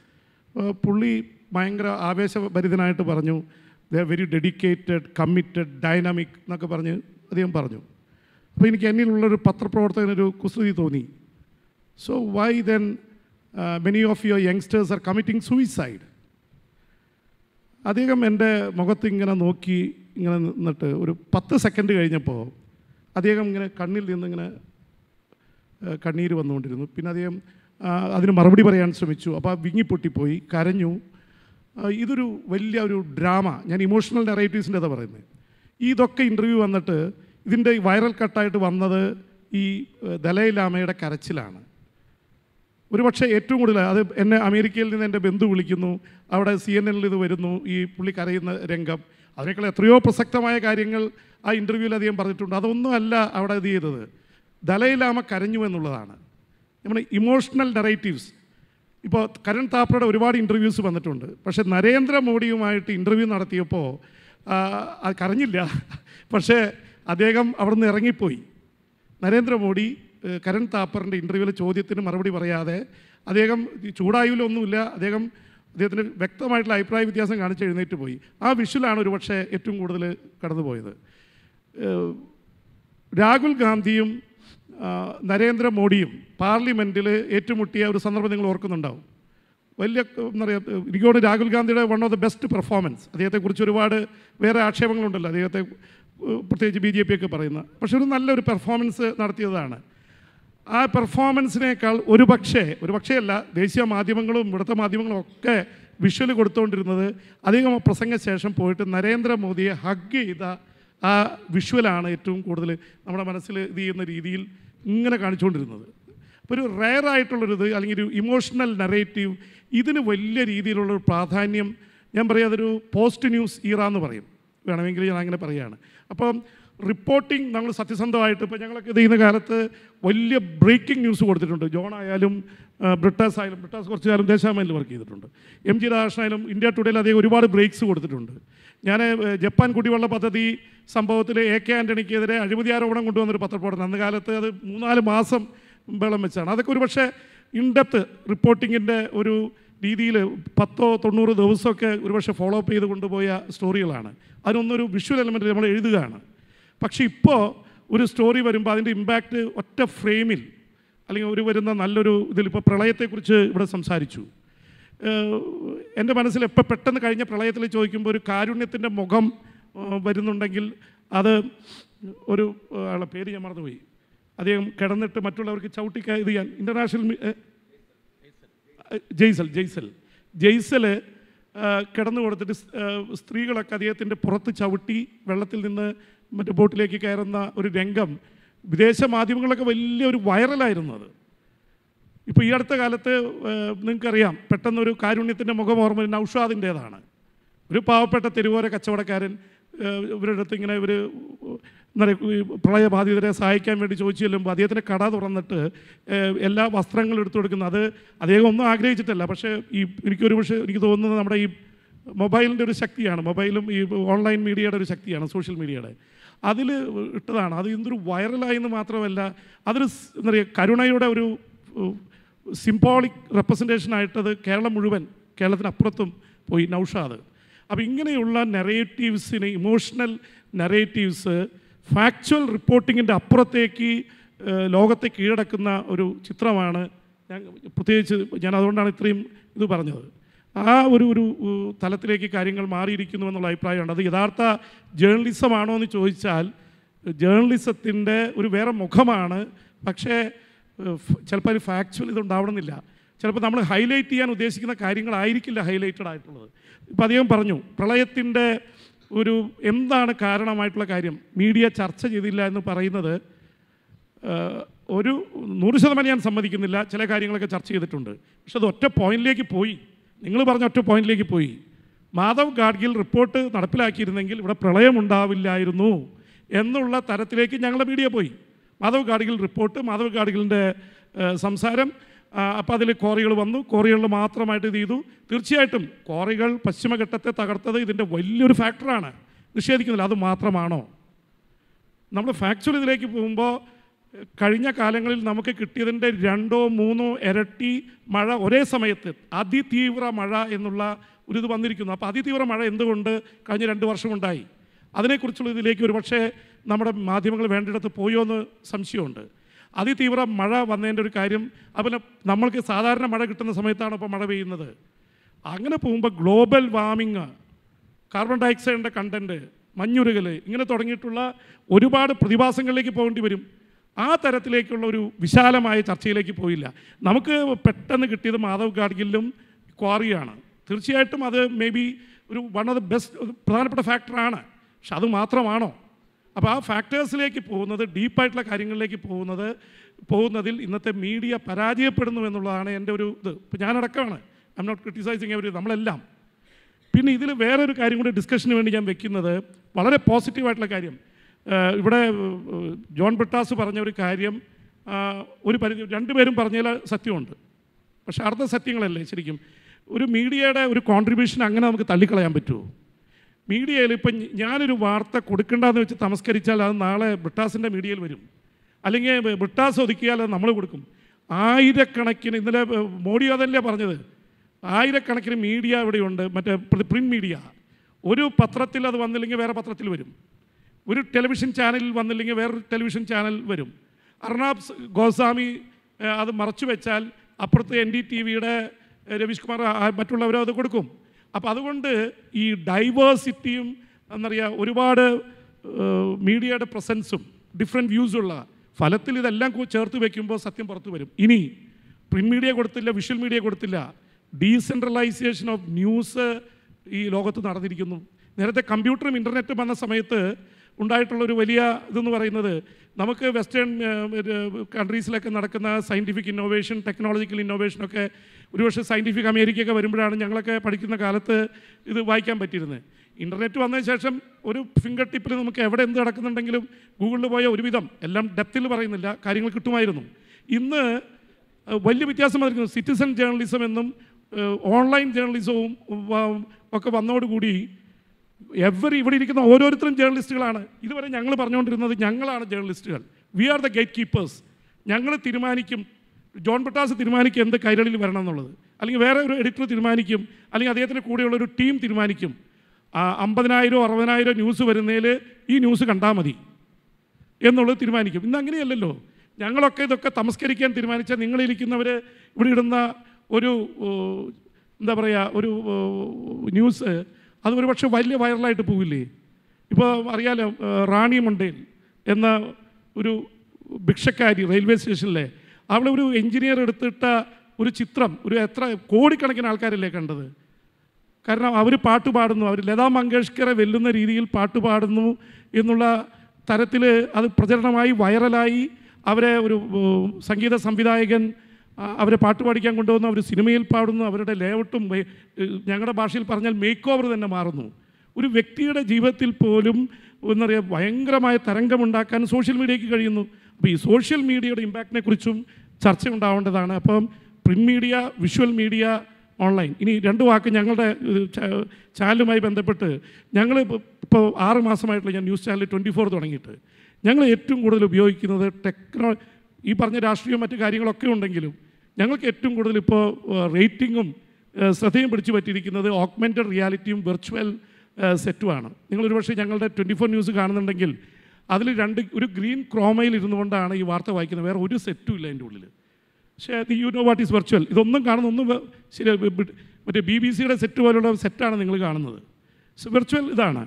പുള്ളി ഭയങ്കര ആവേശഭരിതനായിട്ട് പറഞ്ഞു the very dedicated committed dynamic എന്നൊക്കെ പറഞ്ഞ് അദ്ദേഹം പറഞ്ഞു. അപ്പോൾ എനിക്ക് എന്നിലുള്ളൊരു പത്രപ്രവർത്തകനൊരു കുസൃതി തോന്നി. So why then many of your youngsters are committing suicide അദ്ദേഹം എന്റെ മുഖത്ത് ഇങ്ങനെ നോക്കി ഇങ്ങനെ നിന്നിട്ട് ഒരു പത്ത് സെക്കൻഡ് കഴിഞ്ഞപ്പോൾ അദ്ദേഹം ഇങ്ങനെ കണ്ണിൽ നിന്ന് ഇങ്ങനെ കണ്ണീർ വന്നുകൊണ്ടിരുന്നു. പിന്നെ അദ്ദേഹം അതിന് മറുപടി പറയാൻ ശ്രമിച്ചു. അപ്പോൾ വിങ്ങിപ്പൊട്ടിപ്പോയി കരഞ്ഞു. ഇതൊരു വലിയ ഒരു ഡ്രാമ. ഞാൻ ഇമോഷണൽ നെറേറ്റീവ്സിന്റെ അതാ പറയുന്നത് ഇതൊക്കെ ഇന്റർവ്യൂ വന്നിട്ട് ഇതിന്റെ വൈറൽ കട്ടായിട്ട് വന്നത് ഈ ദലൈലാമയുടെ ദലൈ ലാമയുടെ കരച്ചിലാണ്. ഒരുപക്ഷെ ഏറ്റവും കൂടുതൽ അത് എന്നെ അമേരിക്കയിൽ നിന്ന് എന്റെ ബന്ധു വിളിക്കുന്നു അവിടെ സി എൻ എന്നിൽ ഇത് വരുന്നു ഈ പുള്ളി കരയുന്ന രംഗം. അതിനേക്കാൾ എത്രയോ പ്രസക്തമായ കാര്യങ്ങൾ ആ ഇന്റർവ്യൂവിൽ അധികം പറഞ്ഞിട്ടുണ്ട്. അതൊന്നുമല്ല അവിടെ ഇത് ചെയ്തത്. ദലൈലാമ കരഞ്ഞു എന്നുള്ളതാണ്. നമ്മുടെ ഇമോഷണൽ നെറേറ്റീവ്സ് ഇപ്പോൾ കരൺ താപ്പറയുടെ ഒരുപാട് ഇന്റർവ്യൂസ് വന്നിട്ടുണ്ട്. പക്ഷേ നരേന്ദ്രമോദിയുമായിട്ട് ഇന്റർവ്യൂ നടത്തിയപ്പോൾ അത് കരഞ്ഞില്ല. പക്ഷേ അദ്ദേഹം അവിടെ നിന്ന് ഇറങ്ങിപ്പോയി. നരേന്ദ്രമോദി കരൺ താപ്പറിന്റെ ഇന്റർവ്യൂവിലെ ചോദ്യത്തിന് മറുപടി പറയാതെ അദ്ദേഹം ചൂടായൂലൊന്നുമില്ല. അദ്ദേഹം അദ്ദേഹത്തിന് വ്യക്തമായിട്ടുള്ള അഭിപ്രായ വ്യത്യാസം കാണിച്ച് എഴുന്നേറ്റ് പോയി. ആ വിഷുലാണ് ഒരുപക്ഷെ ഏറ്റവും കൂടുതൽ കടന്നുപോയത്. രാഹുൽ ഗാന്ധിയും നരേന്ദ്രമോദിയും പാർലമെന്റിൽ ഏറ്റുമുട്ടിയ ഒരു സന്ദർഭം നിങ്ങൾ ഓർക്കുന്നുണ്ടാവും. വലിയ എന്താ പറയുക എനിക്ക് രാഹുൽ ഗാന്ധിയുടെ one of the best performance അദ്ദേഹത്തെക്കുറിച്ച് ഒരുപാട് വേറെ ആക്ഷേപങ്ങളുണ്ടല്ലോ. അദ്ദേഹത്തെ പ്രത്യേകിച്ച് ബി ജെ പി ഒക്കെ പറയുന്ന. പക്ഷെ ഒരു നല്ലൊരു പെർഫോമൻസ് നടത്തിയതാണ്. ആ പെർഫോമൻസിനേക്കാൾ ഒരു പക്ഷേ ഒരു പക്ഷേ അല്ല ദേശീയ മാധ്യമങ്ങളും ഇവിടുത്തെ മാധ്യമങ്ങളും ഒക്കെ വിഷ്വൽ കൊടുത്തുകൊണ്ടിരുന്നത് അധികം പ്രസംഗ ശേഷം പോയിട്ട് നരേന്ദ്രമോദിയെ ഹഗ് ചെയ്ത ആ വിഷ്വലാണ് ഏറ്റവും കൂടുതൽ നമ്മുടെ മനസ്സിൽ ഇത് ചെയ്യുന്ന രീതിയിൽ ഇങ്ങനെ കാണിച്ചുകൊണ്ടിരുന്നത്. അപ്പോൾ ഒരു റയർ ആയിട്ടുള്ളൊരിത് അല്ലെങ്കിൽ ഒരു ഇമോഷണൽ നറേറ്റീവ് ഇതിന് വലിയ രീതിയിലുള്ളൊരു പ്രാധാന്യം ഞാൻ പറയാം അതൊരു പോസ്റ്റ് ന്യൂസ് ഈറ എന്ന് പറയും. വേണമെങ്കിൽ ഞാൻ അങ്ങനെ പറയുകയാണ് അപ്പം റിപ്പോർട്ടിംഗ് നമ്മൾ സത്യസന്ധമായിട്ട് ഇപ്പോൾ ഞങ്ങളൊക്കെ ഇത് ചെയ്യുന്ന കാലത്ത് വലിയ ബ്രേക്കിംഗ് ന്യൂസ് കൊടുത്തിട്ടുണ്ട്. ജോൺ ആയാലും ബ്രിട്ടാസ് ആയാലും ബ്രിട്ടാസ് കുറച്ച് കാലം ദേശാമയിൽ വർക്ക് ചെയ്തിട്ടുണ്ട്. എം ജി രാധാകൃഷ്ണനായാലും ഇന്ത്യ ടുഡേയിൽ അദ്ദേഹം ഒരുപാട് ബ്രേക്സ് കൊടുത്തിട്ടുണ്ട്. ഞാൻ ജപ്പാൻ കുടിവെള്ള പദ്ധതി സംഭവത്തിൽ എ കെ ആന്റണിക്കെതിരെ അഴിമതി ആരോപണം കൊണ്ടുവന്നൊരു പത്രപ്രവർത്തനം. അന്ന് കാലത്ത് അത് മൂന്നാൽ മാസം വെള്ളം വെച്ചാണ്. അതൊക്കെ ഒരു പക്ഷേ ഇൻഡെപ്ത് റിപ്പോർട്ടിങ്ങിന്റെ ഒരു രീതിയിൽ പത്തോ തൊണ്ണൂറ് ദിവസമൊക്കെ ഒരുപക്ഷെ ഫോളോ അപ്പ് ചെയ്ത് കൊണ്ടുപോയ സ്റ്റോറികളാണ് അതിനൊന്നൊരു വിഷ്വൽ എലമെന്റ് നമ്മൾ എഴുതുകയാണ്. പക്ഷേ ഇപ്പോൾ ഒരു സ്റ്റോറി വരുമ്പോൾ അതിന്റെ ഇമ്പാക്റ്റ് ഒറ്റ ഫ്രെയിമിൽ അല്ലെങ്കിൽ ഒരു വരുന്ന നല്ലൊരു ഇതിൽ ഇപ്പോൾ പ്രളയത്തെക്കുറിച്ച് ഇവിടെ സംസാരിച്ചു. എന്റെ മനസ്സിൽ എപ്പോൾ പെട്ടെന്ന് കഴിഞ്ഞ പ്രളയത്തിൽ ചോദിക്കുമ്പോൾ ഒരു കാരുണ്യത്തിന്റെ മുഖം വരുന്നുണ്ടെങ്കിൽ അത് ഒരു ആളെ പേര് ഞാൻ മറന്നുപോയി. അദ്ദേഹം കിടന്നിട്ട് മറ്റുള്ളവർക്ക് ചവിട്ടിക്ക ഇത് ചെയ്യാൻ ഇന്റർനാഷണൽ ജെയ്സൽ ജെയ്സൽ. ജെയ്സൽ കിടന്നു കൊടുത്തിട്ട് സ്ത്രീകളൊക്കെ അദ്ദേഹത്തിന്റെ പുറത്ത് ചവിട്ടി വെള്ളത്തിൽ നിന്ന് മറ്റു ബോട്ടിലേക്ക് കയറുന്ന ഒരു രംഗം വിദേശ മാധ്യമങ്ങളൊക്കെ വലിയൊരു വൈറലായിരുന്നു അത്. ഇപ്പോൾ ഈ അടുത്ത കാലത്ത് നിങ്ങൾക്കറിയാം പെട്ടെന്നൊരു കാരുണ്യത്തിന്റെ മുഖം ഓർമ്മ നൗഷാദിന്റേതാണ് ഒരു പാവപ്പെട്ട തെരുവോര കച്ചവടക്കാരൻ ഇവരുടെ അടുത്ത് ഇങ്ങനെ ഇവർ ഈ പ്രളയബാധിതരെ സഹായിക്കാൻ വേണ്ടി ചോദിച്ചു ചെല്ലുമ്പോൾ അദ്ദേഹത്തിന്റെ കട തുറന്നിട്ട് എല്ലാ വസ്ത്രങ്ങളും എടുത്തു കൊടുക്കുന്നത് അത് അദ്ദേഹം ഒന്നും ആഗ്രഹിച്ചിട്ടല്ല. പക്ഷേ ഈ എനിക്കൊരു പക്ഷേ എനിക്ക് തോന്നുന്നത് നമ്മുടെ ഈ മൊബൈലിന്റെ ഒരു ശക്തിയാണ്. മൊബൈലും ഈ ഓൺലൈൻ മീഡിയയുടെ ഒരു ശക്തിയാണ് സോഷ്യൽ മീഡിയയുടെ. അതിൽ ഇട്ടതാണ്. അത് എന്തൊരു വൈറലായെന്ന് മാത്രമല്ല അതൊരു എന്താ പറയുക കരുണയുടെ ഒരു സിംബോളിക് റെപ്രസെന്റേഷനായിട്ടത് കേരളം മുഴുവൻ കേരളത്തിനപ്പുറത്തും പോയി. നൗഷാദ്. അപ്പോൾ ഇങ്ങനെയുള്ള നെറേറ്റീവ്സിന് ഇമോഷണൽ നെറേറ്റീവ്സ് ഫാക്ച്വൽ റിപ്പോർട്ടിങ്ങിന്റെ അപ്പുറത്തേക്ക് ലോകത്തെ കീഴടക്കുന്ന ഒരു ചിത്രമാണ് ഞാൻ പ്രത്യേകിച്ച് ഞാൻ അതുകൊണ്ടാണ് ഇത്രയും ഇത് പറഞ്ഞത്. ആ ഒരു ഒരു തലത്തിലേക്ക് കാര്യങ്ങൾ മാറിയിരിക്കുന്നു എന്നുള്ള അഭിപ്രായമുണ്ട് അത് യഥാർത്ഥ ജേർണലിസമാണോ എന്ന് ചോദിച്ചാൽ ജേർണലിസത്തിന്റെ ഒരു വേറെ മുഖമാണ്. പക്ഷേ ചിലപ്പോൾ ഒരു ഫാക്ച്വൽ ഇതുണ്ടാവണമെന്നില്ല. ചിലപ്പോൾ നമ്മൾ ഹൈലൈറ്റ് ചെയ്യാൻ ഉദ്ദേശിക്കുന്ന കാര്യങ്ങളായിരിക്കില്ല ഹൈലൈറ്റഡ് ആയിട്ടുള്ളത്. ഇപ്പോൾ അദ്ദേഹം പറഞ്ഞു പ്രളയത്തിന്റെ ഒരു എന്താണ് കാരണമായിട്ടുള്ള കാര്യം? മീഡിയ ചർച്ച ചെയ്തില്ല എന്ന് പറയുന്നത് ഒരു നൂറ് ശതമാനം ഞാൻ സമ്മതിക്കുന്നില്ല. ചില കാര്യങ്ങളൊക്കെ ചർച്ച ചെയ്തിട്ടുണ്ട്. പക്ഷെ അത് ഒറ്റ പോയിന്റിലേക്ക് പോയി. നിങ്ങൾ പറഞ്ഞ ഒറ്റ പോയിന്റിലേക്ക് പോയി. മാധവ് ഗാഡ്ഗിൽ റിപ്പോർട്ട് നടപ്പിലാക്കിയിരുന്നെങ്കിൽ ഇവിടെ പ്രളയമുണ്ടാവില്ലായിരുന്നു എന്നുള്ള തരത്തിലേക്ക് ഞങ്ങളുടെ മീഡിയ പോയി. മാധവ് ഗാഡ്ഗിൽ റിപ്പോർട്ട് മാധവ് ഗാഡ്ഗിലിന്റെ സംസാരം. അപ്പോൾ അതിൽ കോറികൾ വന്നു. കോറികളിൽ മാത്രമായിട്ട് ഇത് ചെയ്തു. തീർച്ചയായിട്ടും കോറികൾ പശ്ചിമഘട്ടത്തെ തകർത്തത് ഇതിന്റെ വലിയൊരു ഫാക്ടറാണ് നിഷേധിക്കുന്നില്ല. അത് മാത്രമാണോ? നമ്മൾ ഫാക്ച്വൽ ഇതിലേക്ക് പോകുമ്പോൾ കഴിഞ്ഞ കാലങ്ങളിൽ നമുക്ക് കിട്ടിയതിന്റെ രണ്ടോ മൂന്നോ ഇരട്ടി മഴ ഒരേ സമയത്ത് അതിതീവ്ര മഴ എന്നുള്ള ഒരു ഇത് വന്നിരിക്കുന്നു. അപ്പോൾ അതിതീവ്ര മഴ എന്തുകൊണ്ട് കഴിഞ്ഞ രണ്ട് വർഷം ഉണ്ടായി? അതിനെക്കുറിച്ചുള്ള ഇതിലേക്ക് ഒരുപക്ഷെ നമ്മുടെ മാധ്യമങ്ങൾ വേണ്ടിടത്ത് പോയോ എന്ന് സംശയമുണ്ട്. അതിതീവ്ര മഴ വന്നതിന്റെ ഒരു കാര്യം അതുപോലെ നമ്മൾക്ക് സാധാരണ മഴ കിട്ടുന്ന സമയത്താണ് ഇപ്പോൾ മഴ പെയ്യുന്നത്? അങ്ങനെ പോകുമ്പോൾ ഗ്ലോബൽ വാർമിങ് കാർബൺ ഡയോക്സൈഡിന്റെ കണ്ടന്റ് മഞ്ഞുരുകൽ ഇങ്ങനെ തുടങ്ങിയിട്ടുള്ള ഒരുപാട് പ്രതിഭാസങ്ങളിലേക്ക് പോകേണ്ടി വരും. ആ തരത്തിലേക്കുള്ള ഒരു വിശാലമായ ചർച്ചയിലേക്ക് പോയില്ല. നമുക്ക് പെട്ടെന്ന് കിട്ടിയത് മാധവ് ഗാഡ്ഗിലും ക്വാറിയാണ്. തീർച്ചയായിട്ടും അത് മേ ബി ഒരു വൺ ഓഫ് ദ ബെസ്റ്റ് പ്രധാനപ്പെട്ട ഫാക്ടറാണ് പക്ഷെ അത് മാത്രമാണോ? അപ്പോൾ ആ ഫാക്ടേഴ്സിലേക്ക് പോകുന്നത് ഡീപ്പായിട്ടുള്ള കാര്യങ്ങളിലേക്ക് പോകുന്നത് പോകുന്നതിൽ ഇന്നത്തെ മീഡിയ പരാജയപ്പെടുന്നു എന്നുള്ളതാണ് എന്റെ ഒരു ഇത്. ഇപ്പോൾ ഞാനടക്കമാണ് ഐ എം നോട്ട് ക്രിറ്റിസൈസിങ് അവർ നമ്മളെല്ലാം. പിന്നെ ഇതിൽ വേറൊരു കാര്യം കൂടി ഡിസ്കഷന് വേണ്ടി ഞാൻ വെക്കുന്നത് വളരെ പോസിറ്റീവായിട്ടുള്ള കാര്യം. ഇവിടെ ജോൺ ബ്രിട്ടാസ് പറഞ്ഞ ഒരു കാര്യം ഒരു പരിധി രണ്ടുപേരും പറഞ്ഞതിൽ സത്യമുണ്ട്. പക്ഷേ അർദ്ധ സത്യങ്ങളല്ലേ ശരിക്കും? ഒരു മീഡിയയുടെ ഒരു കോൺട്രിബ്യൂഷൻ അങ്ങനെ നമുക്ക് തള്ളിക്കളയാൻ പറ്റുമോ? മീഡിയയിൽ ഇപ്പം ഞാനൊരു വാർത്ത കൊടുക്കണ്ടെന്ന് വെച്ച് തമസ്കരിച്ചാൽ അത് നാളെ ബ്രിട്ടാസിന്റെ മീഡിയയിൽ വരും. അല്ലെങ്കിൽ ബ്രിട്ടാസ് ഒതുക്കിയാൽ അത് നമ്മൾ കൊടുക്കും. ആയിരക്കണക്കിന് ഇന്നലെ മോഡി അതല്ലേ പറഞ്ഞത്? ആയിരക്കണക്കിന് മീഡിയ ഇവിടെയുണ്ട്. മറ്റേ പ്രിന്റ് മീഡിയ. ഒരു പത്രത്തിൽ അത് വന്നില്ലെങ്കിൽ വേറെ പത്രത്തിൽ വരും. ഒരു ടെലിവിഷൻ ചാനലിൽ വന്നില്ലെങ്കിൽ വേറൊരു ടെലിവിഷൻ ചാനൽ വരും. അർണാബ് ഗോസ്വാമി അത് മറച്ചു വെച്ചാൽ അപ്പുറത്ത് എൻ ഡി ടി വിയുടെ രവീഷ് കുമാർ മറ്റുള്ളവരും അത് കൊടുക്കും. അപ്പോൾ അതുകൊണ്ട് ഈ ഡൈവേഴ്സിറ്റിയും എന്നറിയാം ഒരുപാട് മീഡിയയുടെ പ്രസൻസും ഡിഫറെന്റ് വ്യൂസുള്ള ഫലത്തിൽ ഇതെല്ലാം ചേർത്ത് വെക്കുമ്പോൾ സത്യം പുറത്തു വരും. ഇനി പ്രിന്റ് മീഡിയ കൊടുത്തില്ല വിഷ്വൽ മീഡിയ കൊടുത്തില്ല ഡീസെൻട്രലൈസേഷൻ ഓഫ് ന്യൂസ് ഈ ലോകത്ത് നടന്നിരിക്കുന്നു. നേരത്തെ കമ്പ്യൂട്ടറും ഇന്റർനെറ്റും വന്ന സമയത്ത് ഉണ്ടായിട്ടുള്ള ഒരു വലിയ ഇതെന്ന് പറയുന്നത് നമുക്ക് വെസ്റ്റേൺ കൺട്രീസിലൊക്കെ നടക്കുന്ന സയന്റിഫിക് ഇന്നോവേഷൻ ടെക്നോളജിക്കൽ ഇന്നോവേഷനൊക്കെ ഒരുപക്ഷെ സയന്റിഫിക് അമേരിക്കയൊക്കെ വരുമ്പോഴാണ് ഞങ്ങളൊക്കെ പഠിക്കുന്ന കാലത്ത് ഇത് വായിക്കാൻ പറ്റിയിരുന്നത്. ഇന്റർനെറ്റ് വന്നതിന് ശേഷം ഒരു ഫിംഗർ ടിപ്പിൽ നമുക്ക് എവിടെ എന്ത് നടക്കുന്നുണ്ടെങ്കിലും ഗൂഗിളിൽ പോയ ഒരുവിധം എല്ലാം ഡെപ്തിൽ പറയുന്നില്ല കാര്യങ്ങൾ കിട്ടുമായിരുന്നു. ഇന്ന് വലിയ വ്യത്യാസം വന്നിരിക്കുന്നു. സിറ്റിസൺ ജേർണലിസം എന്നും ഓൺലൈൻ ജേർണലിസവും ഒക്കെ വന്നതോടുകൂടി എവറി ഇവിടെ ഇരിക്കുന്ന ഓരോരുത്തരും ജേർണലിസ്റ്റുകളാണ്. ഇതുവരെ ഞങ്ങൾ പറഞ്ഞുകൊണ്ടിരുന്നത് ഞങ്ങളാണ് ജേർണലിസ്റ്റുകൾ. We are the gate keepers ഞങ്ങൾ തീരുമാനിക്കും. ജോൺ ബട്ടാസ് തീരുമാനിക്കും എന്ത് കൈരളിൽ വരണം എന്നുള്ളത്. അല്ലെങ്കിൽ വേറെ ഒരു എഡിറ്റർ തീരുമാനിക്കും. അല്ലെങ്കിൽ അദ്ദേഹത്തിന് കൂടെയുള്ള ഒരു ടീം തീരുമാനിക്കും. അമ്പതിനായിരോ അറുപതിനായിരോ ന്യൂസ് വരുന്നതിൽ ഈ ന്യൂസ് കണ്ടാൽ മതി എന്നുള്ളത് തീരുമാനിക്കും. ഇന്ന് അങ്ങനെയല്ലല്ലോ. ഞങ്ങളൊക്കെ ഇതൊക്കെ തമസ്കരിക്കാൻ തീരുമാനിച്ചാൽ നിങ്ങളിരിക്കുന്നവർ ഇവിടെ ഇടുന്ന ഒരു എന്താ പറയുക ഒരു ന്യൂസ് അത് ഒരുപക്ഷെ വലിയ വൈറലായിട്ട് പോവില്ലേ? ഇപ്പോൾ അറിയാലോ റാണി മുണ്ടേൽ എന്ന ഒരു ഭിക്ഷക്കാരി റെയിൽവേ സ്റ്റേഷനിലെ. അവിടെ ഒരു എഞ്ചിനീയർ എടുത്തിട്ട ഒരു ചിത്രം ഒരു എത്ര കോടിക്കണക്കിന് ആൾക്കാരല്ലേ കണ്ടത്? കാരണം അവർ പാട്ട് പാടുന്നു അവർ ലതാ മങ്കേഷ്കറെ വെല്ലുന്ന രീതിയിൽ പാട്ട് പാടുന്നു എന്നുള്ള തരത്തിൽ അത് പ്രചരണമായി വൈറലായി. അവരെ ഒരു സംഗീത സംവിധായകൻ അവരെ പാട്ട് പാടിക്കാൻ കൊണ്ടുവന്നു അവർ സിനിമയിൽ പാടുന്നു അവരുടെ ലേഔട്ടും ഞങ്ങളുടെ ഭാഷയിൽ പറഞ്ഞാൽ മേക്ക് ഓവർ തന്നെ മാറുന്നു. ഒരു വ്യക്തിയുടെ ജീവിതത്തിൽ പോലും എന്താ പറയുക ഭയങ്കരമായ തരംഗമുണ്ടാക്കാൻ സോഷ്യൽ മീഡിയയ്ക്ക് കഴിയുന്നു. അപ്പോൾ ഈ സോഷ്യൽ മീഡിയയുടെ ഇമ്പാക്റ്റിനെ കുറിച്ചും ചർച്ച ഉണ്ടാവേണ്ടതാണ്. അപ്പം print media visual media online ഇനി രണ്ട് വാക്ക് ഞങ്ങളുടെ ചാനലുമായി ബന്ധപ്പെട്ട് ഞങ്ങൾ ഇപ്പോൾ ആറ് മാസമായിട്ടുള്ള ഞാൻ ന്യൂസ് ചാനൽ ട്വന്റി ഫോർ തുടങ്ങിയിട്ട് ഞങ്ങൾ ഏറ്റവും കൂടുതൽ ഉപയോഗിക്കുന്നത് ടെക്നോ ഈ പറഞ്ഞ രാഷ്ട്രീയവും മറ്റു കാര്യങ്ങളൊക്കെ ഉണ്ടെങ്കിലും ഞങ്ങൾക്ക് ഏറ്റവും കൂടുതൽ ഇപ്പോൾ റേറ്റിങ്ങും ശ്രദ്ധയും പിടിച്ചു പറ്റിയിരിക്കുന്നത് ഓഗ്മെന്റഡ് റിയാലിറ്റിയും വെർച്വൽ സെറ്റുമാണ്. നിങ്ങളൊരു പക്ഷേ ഞങ്ങളുടെ ട്വന്റി ഫോർ ന്യൂസ് കാണുന്നുണ്ടെങ്കിൽ അതിൽ രണ്ട് ഒരു ഗ്രീൻ ക്രോമയിൽ ഇരുന്നു കൊണ്ടാണ് ഈ വാർത്ത വായിക്കുന്നത്. വേറെ ഒരു സെറ്റും ഇല്ല അതിന്റെ ഉള്ളിൽ. പക്ഷേ you know what is virtual. ഇതൊന്നും കാണുന്ന ഒന്നും ശരി മറ്റേ ബി ബി സിയുടെ സെറ്റ് പോലുള്ള സെറ്റാണ് നിങ്ങൾ കാണുന്നത്. വെർച്വൽ ഇതാണ്.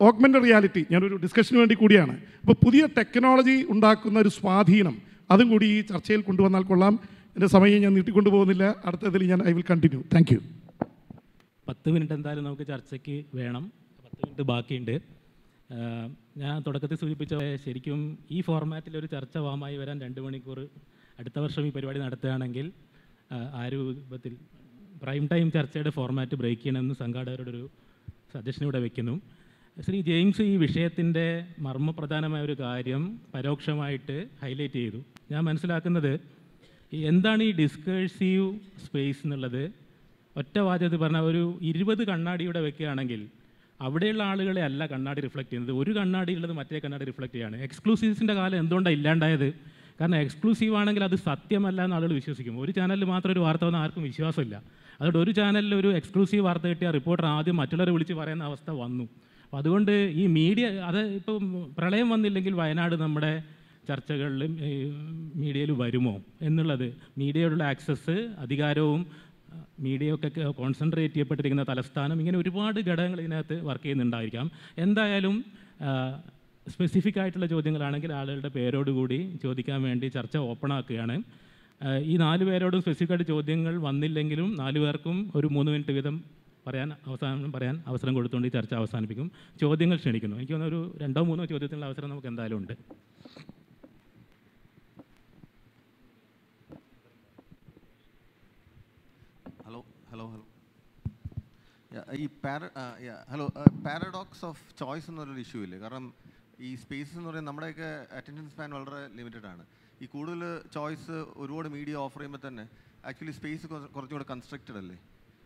ഓഗ്മെന്റ് റിയാലിറ്റി ഞാനൊരു ഡിസ്കഷന് വേണ്ടി കൂടിയാണ്. അപ്പോൾ പുതിയ ടെക്നോളജി ഉണ്ടാക്കുന്ന ഒരു സ്വാധീനം അതും കൂടി ഈ ചർച്ചയിൽ കൊണ്ടുവന്നാൽ കൊള്ളാം. എന്റെ സമയം ഞാൻ നീട്ടിക്കൊണ്ടു പോകുന്നില്ല. അടുത്തതിൽ ഞാൻ I will continue thank you പത്ത് മിനിറ്റ് എന്തായാലും നമുക്ക് ചർച്ചയ്ക്ക് വേണം. പത്ത് മിനിറ്റ് ബാക്കിയുണ്ട്. ഞാൻ തുടക്കത്തിൽ സൂചിപ്പിച്ച ശരിക്കും ഈ ഫോർമാറ്റിൽ ഒരു ചർച്ച വാമായി വരാൻ രണ്ട് മണിക്കൂർ അടുത്ത വർഷം ഈ പരിപാടി നടത്തുകയാണെങ്കിൽ ആ രൂപത്തിൽ പ്രൈം ടൈം ചർച്ചയുടെ ഫോർമാറ്റ് ബ്രേക്ക് ചെയ്യണമെന്ന് സംഘാടകരുടെ ഒരു സജഷൻ ഇവിടെ വെക്കുന്നു. ശ്രീ ജെയിംസ് ഈ വിഷയത്തിന്റെ മർമ്മപ്രധാനമായ ഒരു കാര്യം പരോക്ഷമായിട്ട് ഹൈലൈറ്റ് ചെയ്തു. ഞാൻ മനസ്സിലാക്കുന്നത് എന്താണ് ഈ ഡിസ്കേഴ്സീവ് സ്പേസ് എന്നുള്ളത്? ഒറ്റ വാചകത്തിൽ പറഞ്ഞാൽ ഒരു ഇരുപത് കണ്ണാടിയുടെ വെക്കുകയാണെങ്കിൽ അവിടെയുള്ള ആളുകളെ അല്ല കണ്ണാടി റിഫ്ലക്റ്റ് ചെയ്യുന്നത്. ഒരു കണ്ണാടി ഉള്ളത് മറ്റേ കണ്ണാടി റിഫ്ലക്റ്റ് ചെയ്യാണ്. എക്സ്ക്ലൂസീവ്സിന്റെ കാലം എന്തുകൊണ്ടാണ് ഇല്ലാണ്ടായത്? കാരണം എക്സ്ക്ലൂസീവ് ആണെങ്കിൽ അത് സത്യമല്ല എന്ന് ആളുകൾ വിശ്വസിക്കും. ഒരു ചാനലിൽ മാത്രം ഒരു വാർത്ത വന്നാൽ ആർക്കും വിശ്വാസമില്ല. അതുകൊണ്ട് ഒരു ചാനലിൽ ഒരു എക്സ്ക്ലൂസീവ് വാർത്ത കിട്ടിയ റിപ്പോർട്ടർ ആദ്യം മറ്റുള്ളവരെ വിളിച്ച് പറയുന്ന അവസ്ഥ വന്നു. അപ്പോൾ അതുകൊണ്ട് ഈ മീഡിയ അത് ഇപ്പോൾ പ്രളയം വന്നില്ലെങ്കിൽ വയനാട് നമ്മുടെ ചർച്ചകളിലും മീഡിയയിൽ വരുമോ എന്നുള്ളത് മീഡിയയോടുള്ള ആക്സസ് അധികാരവും മീഡിയയൊക്കെ കോൺസെൻട്രേറ്റ് ചെയ്യപ്പെട്ടിരിക്കുന്ന തലസ്ഥാനം ഇങ്ങനെ ഒരുപാട് ഘടകങ്ങൾ ഇതിനകത്ത് വർക്ക് ചെയ്യുന്നുണ്ടായിരിക്കാം. എന്തായാലും സ്പെസിഫിക് ആയിട്ടുള്ള ചോദ്യങ്ങളാണെങ്കിൽ ആളുകളുടെ പേരോടുകൂടി ചോദിക്കാൻ വേണ്ടി ചർച്ച ഓപ്പൺ ആക്കുകയാണ്. ഈ നാല് പേരോടും സ്പെസിഫിക് ആയിട്ട് ചോദ്യങ്ങൾ വന്നില്ലെങ്കിലും നാല് പേർക്കും ഒരു മൂന്ന് മിനിറ്റ് വീതം പറയാൻ അവസാനം പറയാൻ അവസരം കൊടുത്തുകൊണ്ട് ഈ ചർച്ച അവസാനിപ്പിക്കും. ചോദ്യങ്ങൾ ക്ഷണിക്കുന്നു. എനിക്ക് തോന്നുന്നു ഒരു രണ്ടോ മൂന്നോ ചോദ്യത്തിനുള്ള അവസരം നമുക്ക് എന്തായാലും ഉണ്ട്. ഹലോ ഹലോ ഹലോ ഈ പാര ഹലോ പാരഡോക്സ് ഓഫ് ചോയ്സ് എന്നൊരു ഇഷ്യൂ ഇല്ലേ? കാരണം ഈ സ്പേസ് എന്ന് പറയുന്നത് നമ്മുടെയൊക്കെ അറ്റൻഡൻസ് സ്പാൻ വളരെ ലിമിറ്റഡ് ആണ്. ഈ കൂടുതൽ ചോയ്സ് ഒരുപാട് മീഡിയ ഓഫർ ചെയ്യുമ്പോൾ തന്നെ ആക്ച്വലി സ്പേസ് കുറച്ചും കൂടെ കൺസ്ട്രക്റ്റഡ് അല്ലേ?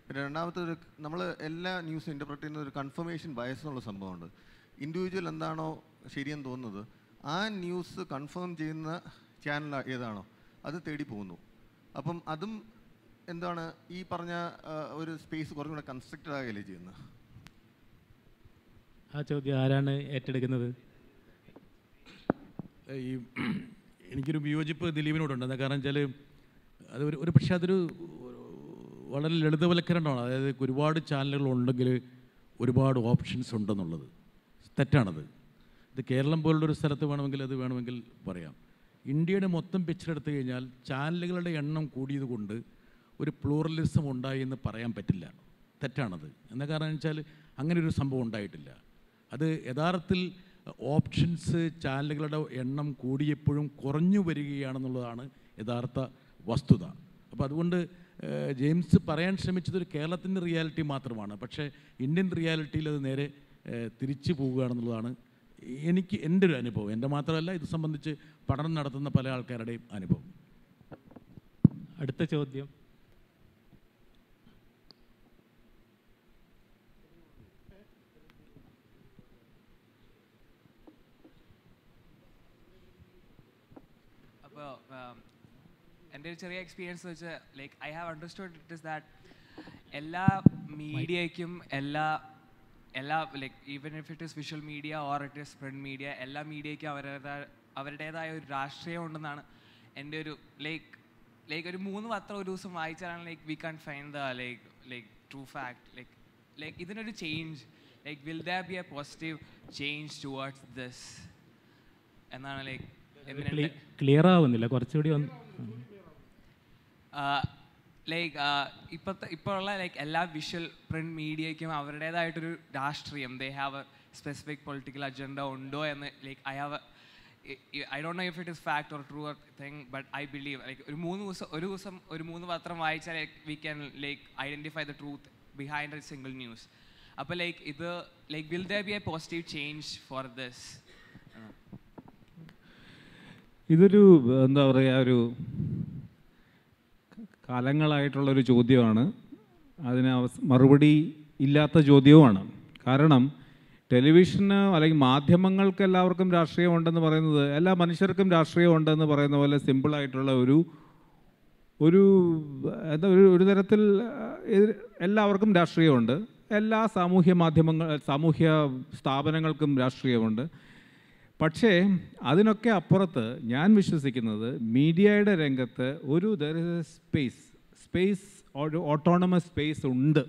പിന്നെ രണ്ടാമത്തെ ഒരു നമ്മൾ എല്ലാ ന്യൂസ് ഇന്റർപ്രറ്റ് ചെയ്യുന്ന ഒരു കൺഫർമേഷൻ ബയസ് എന്നുള്ള സംഭവമുണ്ട്. ഇൻഡിവിജ്വൽ എന്താണോ ശരിയെന്ന് തോന്നുന്നത് ആ ന്യൂസ് കൺഫേം ചെയ്യുന്ന ചാനൽ ഏതാണോ അത് തേടി പോകുന്നു. അപ്പം അതും എന്താണ് ഈ പറഞ്ഞ ഒരു സ്പേസ് കുറച്ചും കൂടെ കൺസ്ട്രക്റ്റഡ് ആകുകയല്ലേ ചെയ്യുന്നത്? ആ ചോദ്യം ആരാണ് ഏറ്റെടുക്കുന്നത്? ഈ എനിക്കൊരു വിയോജിപ്പ് ദിലീപിനോടുണ്ട്. കാരണം വെച്ചാൽ അത് ഒരു ഒരു പക്ഷേ അതൊരു വളരെ ലളിതവൽക്കരണമാണ്. അതായത് ഒരുപാട് ചാനലുകൾ ഉണ്ടെങ്കിൽ ഒരുപാട് ഓപ്ഷൻസ് ഉണ്ടെന്നുള്ളത്. തെറ്റാണത്. ഇത് കേരളം പോലുള്ളൊരു സ്ഥലത്ത് വേണമെങ്കിൽ അത് വേണമെങ്കിൽ പറയാം. ഇന്ത്യയുടെ മൊത്തം പിക്ചർ എടുത്തു കഴിഞ്ഞാൽ ചാനലുകളുടെ എണ്ണം കൂടിയതുകൊണ്ട് ഒരു പ്ലൂറലിസം ഉണ്ടായി എന്ന് പറയാൻ പറ്റില്ല. തെറ്റാണത്. എന്ന കാരണം വെച്ചാൽ അങ്ങനെ ഒരു സംഭവം ഉണ്ടായിട്ടില്ല. അത് യഥാർത്ഥത്തിൽ ഓപ്ഷൻസ് ചാനലുകളുടെ എണ്ണം കൂടിയപ്പോഴും കുറഞ്ഞു വരികയാണെന്നുള്ളതാണ് യഥാർത്ഥ വസ്തുത. അപ്പോൾ അതുകൊണ്ട് ജെയിംസ് പറയാൻ ശ്രമിച്ചത് ഒരു കേരളത്തിന്റെ റിയാലിറ്റി മാത്രമാണ്. പക്ഷേ ഇന്ത്യൻ റിയാലിറ്റിയിൽ അത് നേരെ തിരിച്ചു പോവുകയാണെന്നുള്ളതാണ് എനിക്ക് എന്റെ ഒരു അനുഭവം. എന്റെ മാത്രമല്ല ഇത് സംബന്ധിച്ച് പഠനം നടത്തുന്ന പല ആൾക്കാരുടെയും അനുഭവം. അടുത്ത ചോദ്യം. അപ്പോൾ എന്റെ ഒരു ചെറിയ എക്സ്പീരിയൻസ് വെച്ച് like I have understood it is that എല്ലാ മീഡിയയ്ക്കും എല്ലാ എല്ലാ like even if it is visual media or it is print media എല്ലാ മീഡിയയ്ക്കും അവരുടേതായ അവരുടേതായ ഒരു രാഷ്ട്രീയം ഉണ്ടെന്നാണ് എന്റെ ഒരു ലൈക്ക് ലൈക്ക് ഒരു മൂന്ന് പത്രം ഒരു ദിവസം വായിച്ചാലാണ് like we can find the like like true fact like like ഇതിനൊരു change like will the be a positive change towards this എന്നാണ് ലൈക്ക് ക്ലിയർ ആവുന്നില്ല. കുറച്ചുകൂടി ഒന്ന് ലൈക്ക് ഇപ്പോഴത്തെ ഇപ്പോഴുള്ള ലൈക്ക് എല്ലാ വിഷ്വൽ പ്രിന്റ് മീഡിയയ്ക്കും അവരുടേതായിട്ടൊരു രാഷ്ട്രീയം. They have a specific political agenda ഉണ്ടോ എന്ന് like I have I don't know if it is fact or true or thing but I believe like ഒരു മൂന്ന് ദിവസം ഒരു ദിവസം ഒരു മൂന്ന് പത്രം വായിച്ചാൽ like we can like identify the truth behind a single news അപ്പോൾ ലൈക്ക് ഇത് like will there be a positive change for this ഇതൊരു എന്താ പറയുക ഒരു കാലങ്ങളായിട്ടുള്ളൊരു ചോദ്യമാണ്. അതിന് മറുപടി ഇല്ലാത്ത ചോദ്യവുമാണ്. കാരണം ടെലിവിഷന് അല്ലെങ്കിൽ മാധ്യമങ്ങൾക്ക് എല്ലാവർക്കും രാഷ്ട്രീയമുണ്ടെന്ന് പറയുന്നത് എല്ലാ മനുഷ്യർക്കും രാഷ്ട്രീയമുണ്ടെന്ന് പറയുന്ന പോലെ സിമ്പിളായിട്ടുള്ള ഒരു ഒരു എന്താ ഒരു ഒരു തരത്തിൽ എല്ലാവർക്കും രാഷ്ട്രീയമുണ്ട്. എല്ലാ സാമൂഹ്യ മാധ്യമങ്ങൾ സാമൂഹ്യ സ്ഥാപനങ്ങൾക്കും രാഷ്ട്രീയമുണ്ട്. പക്ഷേ അതിനൊക്കെ അപ്പുറത്ത് ഞാൻ വിശ്വസിക്കുന്നത് മീഡിയയുടെ രംഗത്ത് ഒരു there is a space space ഒരു ഓട്ടോണമസ് സ്പേസ് ഉണ്ട്.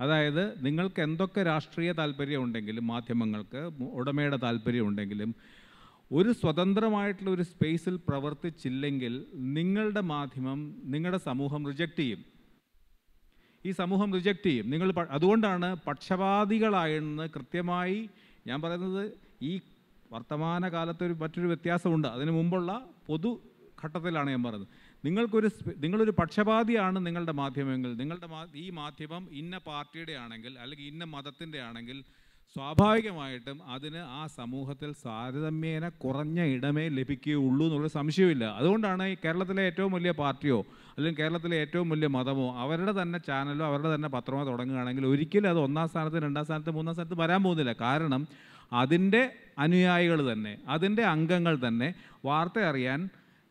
അതായത് നിങ്ങൾക്ക് എന്തൊക്കെ രാഷ്ട്രീയ താല്പര്യം ഉണ്ടെങ്കിലും മാധ്യമങ്ങൾക്ക് ഉടമയുടെ താല്പര്യം ഉണ്ടെങ്കിലും ഒരു സ്വതന്ത്രമായിട്ടുള്ള ഒരു സ്പേസിൽ പ്രവർത്തിച്ചില്ലെങ്കിൽ നിങ്ങളുടെ മാധ്യമം നിങ്ങളുടെ സമൂഹം റിജക്റ്റ് ചെയ്യും. ഈ സമൂഹം റിജക്റ്റ് ചെയ്യും. നിങ്ങൾ അതുകൊണ്ടാണ് പക്ഷപാതികളായെന്ന് കൃത്യമായി ഞാൻ പറയുന്നത് ഈ വർത്തമാന കാലത്ത് ഒരു മറ്റൊരു വ്യത്യാസമുണ്ട്. അതിന് മുമ്പുള്ള പൊതു ഘട്ടത്തിലാണ് ഞാൻ പറയുന്നത്. നിങ്ങൾക്കൊരു നിങ്ങളൊരു പക്ഷപാതിയാണ് നിങ്ങളുടെ മാധ്യമങ്ങൾ നിങ്ങളുടെ ഈ മാധ്യമം ഇന്ന പാർട്ടിയുടെ ആണെങ്കിൽ അല്ലെങ്കിൽ ഇന്ന മതത്തിന്റെ ആണെങ്കിൽ സ്വാഭാവികമായിട്ടും അതിന് ആ സമൂഹത്തിൽ താരതമ്യേന കുറഞ്ഞ ഇടമേ ലഭിക്കുകയുള്ളൂ എന്നുള്ള സംശയമില്ല അതുകൊണ്ടാണ് ഈ കേരളത്തിലെ ഏറ്റവും വലിയ പാർട്ടിയോ അല്ലെങ്കിൽ കേരളത്തിലെ ഏറ്റവും വലിയ മതമോ അവരുടെ തന്നെ ചാനലോ അവരുടെ തന്നെ പത്രമോ തുടങ്ങുകയാണെങ്കിൽ ഒരിക്കലും അത് ഒന്നാം സ്ഥാനത്ത് രണ്ടാം സ്ഥാനത്ത് മൂന്നാം സ്ഥാനത്ത് വരാൻ പോകുന്നില്ല. കാരണം അതിന്റെ അനുയായികൾ തന്നെ അതിന്റെ അംഗങ്ങൾ തന്നെ വാർത്ത അറിയാൻ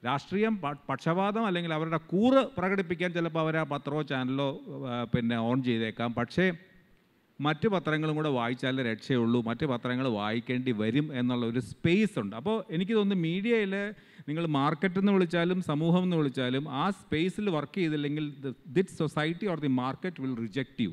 രാഷ്ട്രീയം പക്ഷപാതം അല്ലെങ്കിൽ അവരുടെ കൂറ് പ്രകടിപ്പിക്കാൻ ചിലപ്പോൾ അവർ ആ പത്രമോ ചാനലോ പിന്നെ ഓൺ ചെയ്തേക്കാം. പക്ഷേ മറ്റ് പത്രങ്ങളും കൂടെ വായിച്ചാലേ രക്ഷയുള്ളൂ. മറ്റ് പത്രങ്ങൾ വായിക്കേണ്ടി വരും എന്നുള്ള ഒരു സ്പേസ് ഉണ്ട്. അപ്പോൾ എനിക്ക് തോന്നുന്നു മീഡിയയിൽ നിങ്ങൾ മാർക്കറ്റ് എന്ന് വിളിച്ചാലും സമൂഹം എന്ന് വിളിച്ചാലും ആ സ്പേസിൽ വർക്ക് ചെയ്തില്ലെങ്കിൽ ദിറ്റ് society or the market will reject you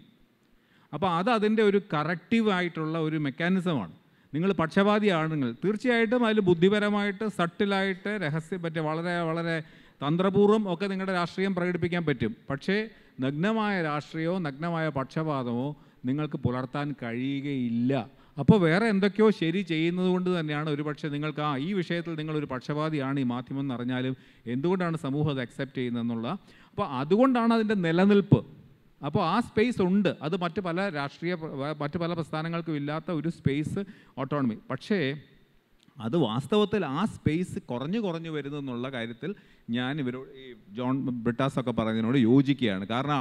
അപ്പോൾ അത് അതിന്റെ ഒരു കറക്റ്റീവ് ആയിട്ടുള്ള ഒരു മെക്കാനിസമാണ് നിങ്ങൾ പക്ഷപാതിയാണെങ്കിൽ തീർച്ചയായിട്ടും അതിൽ ബുദ്ധിപരമായിട്ട് സട്ടിലായിട്ട് രഹസ്യം പറ്റിയ വളരെ വളരെ തന്ത്രപൂർവം ഒക്കെ നിങ്ങളുടെ രാഷ്ട്രീയം പ്രകടിപ്പിക്കാൻ പറ്റും. പക്ഷേ നഗ്നമായ രാഷ്ട്രീയമോ നഗ്നമായ പക്ഷപാതമോ നിങ്ങൾക്ക് പുലർത്താൻ കഴിയുകയില്ല. അപ്പോൾ വേറെ എന്തൊക്കെയോ ശരി ചെയ്യുന്നത് കൊണ്ട് തന്നെയാണ് ഒരുപക്ഷെ നിങ്ങൾക്ക് ആ ഈ വിഷയത്തിൽ നിങ്ങളൊരു പക്ഷപാതിയാണ് ഈ മാധ്യമം എന്ന് അറിഞ്ഞാലും എന്തുകൊണ്ടാണ് സമൂഹം അത് അക്സെപ്റ്റ് ചെയ്യുന്നതെന്നുള്ള. അപ്പോൾ അതുകൊണ്ടാണ് അതിന്റെ നിലനിൽപ്പ്. അപ്പോൾ ആ സ്പേസ് ഉണ്ട്. അത് മറ്റ് പല രാഷ്ട്രീയ മറ്റ് പല പ്രസ്ഥാനങ്ങൾക്കും ഇല്ലാത്ത ഒരു സ്പേസ് ഓട്ടോണമി പക്ഷേ അത് വാസ്തവത്തിൽ ആ സ്പേസ് കുറഞ്ഞു കുറഞ്ഞു വരുന്നു എന്നുള്ള കാര്യത്തിൽ ഞാൻ ഇവരോട് ഈ ജോൺ ബ്രിട്ടാസ് ഒക്കെ പറഞ്ഞതിനോട് യോജിക്കുകയാണ്. കാരണം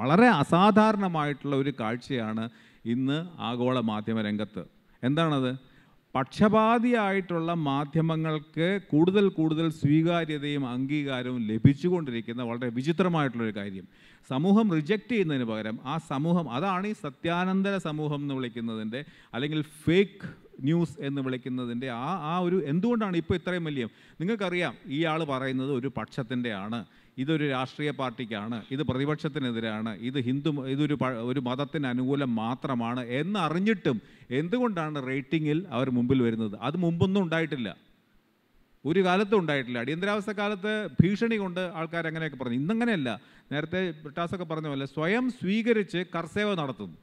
വളരെ അസാധാരണമായിട്ടുള്ള ഒരു കാഴ്ചയാണ് ഇന്ന് ആഗോള മാധ്യമ രംഗത്ത്. എന്താണത്? പക്ഷപാതിയായിട്ടുള്ള മാധ്യമങ്ങൾക്ക് കൂടുതൽ കൂടുതൽ സ്വീകാര്യതയും അംഗീകാരവും ലഭിച്ചുകൊണ്ടിരിക്കുന്ന വളരെ വിചിത്രമായിട്ടുള്ളൊരു കാര്യം. സമൂഹം റിജക്റ്റ് ചെയ്യുന്നതിന് പകരം ആ സമൂഹം അതാണ് ഈ സത്യാനന്തര സമൂഹം എന്ന് വിളിക്കുന്നതിന്റെ അല്ലെങ്കിൽ ഫേക്ക് ന്യൂസ് എന്ന് വിളിക്കുന്നതിന്റെ ആ ആ ഒരു എന്തുകൊണ്ടാണ് ഇപ്പോൾ ഇത്രയും വലിയ? നിങ്ങൾക്കറിയാം ആൾ പറയുന്നത് ഒരു പക്ഷത്തിന്റെ ആണ്. ഇതൊരു രാഷ്ട്രീയ പാർട്ടിക്കാണ് ഇത് പ്രതിപക്ഷത്തിനെതിരാണ് ഇത് ഹിന്ദു ഇതൊരു ഒരു മതത്തിന് അനുകൂലം മാത്രമാണ് എന്നറിഞ്ഞിട്ടും എന്തുകൊണ്ടാണ് റേറ്റിങ്ങിൽ അവർ മുമ്പിൽ വരുന്നത്? അത് മുമ്പൊന്നും ഉണ്ടായിട്ടില്ല. ഒരു കാലത്തും ഉണ്ടായിട്ടില്ല. അടിയന്തരാവസ്ഥ കാലത്ത് ഭീഷണി കൊണ്ട് ആൾക്കാർ അങ്ങനെയൊക്കെ പറഞ്ഞു. ഇന്നങ്ങനെയല്ല. നേരത്തെ ബ്രിട്ടാസൊക്കെ പറഞ്ഞ പോലെ സ്വയം സ്വീകരിച്ച് കർസേവ നടത്തുന്നു.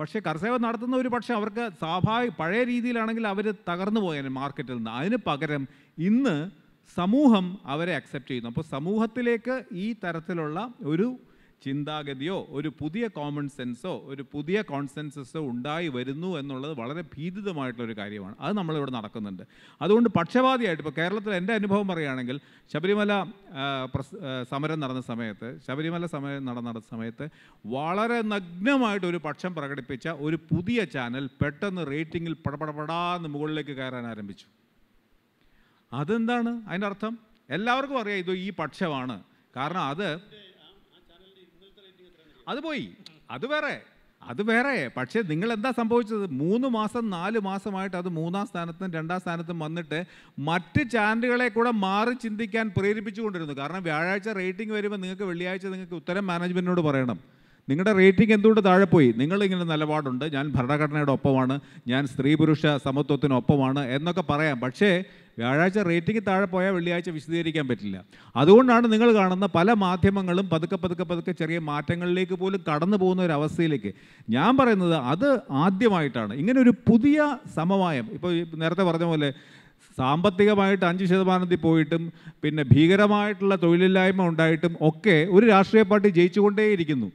പക്ഷേ കർസേവ നടത്തുന്ന ഒരു പക്ഷേ അവർക്ക് സ്വാഭാവിക പഴയ രീതിയിലാണെങ്കിൽ അവർ തകർന്നു പോയേനെ മാർക്കറ്റിൽ നിന്ന്. അതിന് പകരം ഇന്ന് സമൂഹം അവരെ അക്സെപ്റ്റ് ചെയ്യുന്നു. അപ്പോൾ സമൂഹത്തിലേക്ക് ഈ തരത്തിലുള്ള ഒരു ചിന്താഗതിയോ ഒരു പുതിയ കോമൺ സെൻസോ ഒരു പുതിയ കോൺസെൻസസോ ഉണ്ടായി വരുന്നു എന്നുള്ളത് വളരെ ഭീതിതമായിട്ടുള്ളൊരു കാര്യമാണ്. അത് നമ്മളിവിടെ നടക്കുന്നുണ്ട്. അതുകൊണ്ട് പക്ഷപാതിയായിട്ട് ഇപ്പോൾ കേരളത്തിൽ എന്റെ അനുഭവം പറയുകയാണെങ്കിൽ ശബരിമല സമരം നടന്ന സമയത്ത് ശബരിമല സമരം നടന്ന സമയത്ത് വളരെ നഗ്നമായിട്ട് ഒരു പക്ഷം പ്രകടിപ്പിച്ച ഒരു പുതിയ ചാനൽ പെട്ടെന്ന് റേറ്റിങ്ങിൽ പടപടപടാന്ന് മുകളിലേക്ക് കയറാൻ ആരംഭിച്ചു. അതെന്താണ് അതിന്റെ അർത്ഥം? എല്ലാവർക്കും അറിയാം ഇത് ഈ പക്ഷമാണ്. കാരണം അത് അത് പോയി. അത് വേറെ. അത് വേറെ. പക്ഷേ നിങ്ങൾ എന്താ സംഭവിച്ചത്? മൂന്ന് മാസം നാല് മാസമായിട്ട് അത് മൂന്നാം സ്ഥാനത്തും രണ്ടാം സ്ഥാനത്തും വന്നിട്ട് മറ്റ് ചാനലുകളെ കൂടെ മാറി ചിന്തിക്കാൻ പ്രേരിപ്പിച്ചുകൊണ്ടിരുന്നു കാരണം വ്യാഴാഴ്ച റേറ്റിംഗ് വരുമ്പോൾ നിങ്ങൾക്ക് വെള്ളിയാഴ്ച നിങ്ങൾക്ക് ഉത്തരം മാനേജ്മെന്റിനോട് പറയണം. നിങ്ങളുടെ റേറ്റിംഗ് എന്തുകൊണ്ട് താഴെ പോയി? നിങ്ങളിങ്ങനെ നിലപാടുണ്ട്. ഞാൻ ഭരണഘടനയുടെ ഒപ്പമാണ്. ഞാൻ സ്ത്രീ പുരുഷ സമത്വത്തിനൊപ്പമാണ് എന്നൊക്കെ പറയാം. പക്ഷേ വ്യാഴാഴ്ച റേറ്റിംഗ് താഴെ പോയാൽ വെള്ളിയാഴ്ച വിശദീകരിക്കാൻ പറ്റില്ല. അതുകൊണ്ടാണ് നിങ്ങൾ കാണുന്ന പല മാധ്യമങ്ങളും പതുക്കെ പതുക്കെ പതുക്കെ ചെറിയ മാറ്റങ്ങളിലേക്ക് പോലും കടന്നു പോകുന്ന ഒരു അവസ്ഥയിലേക്ക്. ഞാൻ പറയുന്നത് അത് ആദ്യമായിട്ടാണ്. ഇങ്ങനെ ഒരു പുതിയ സമവായം ഇപ്പോൾ നേരത്തെ പറഞ്ഞ പോലെ സാമ്പത്തികമായിട്ട് അഞ്ച് ശതമാനത്തിൽ പോയിട്ടും പിന്നെ ഭീകരമായിട്ടുള്ള തൊഴിലില്ലായ്മ ഉണ്ടായിട്ടും ഒക്കെ ഒരു രാഷ്ട്രീയ പാർട്ടി ജയിച്ചുകൊണ്ടേയിരിക്കുന്നു.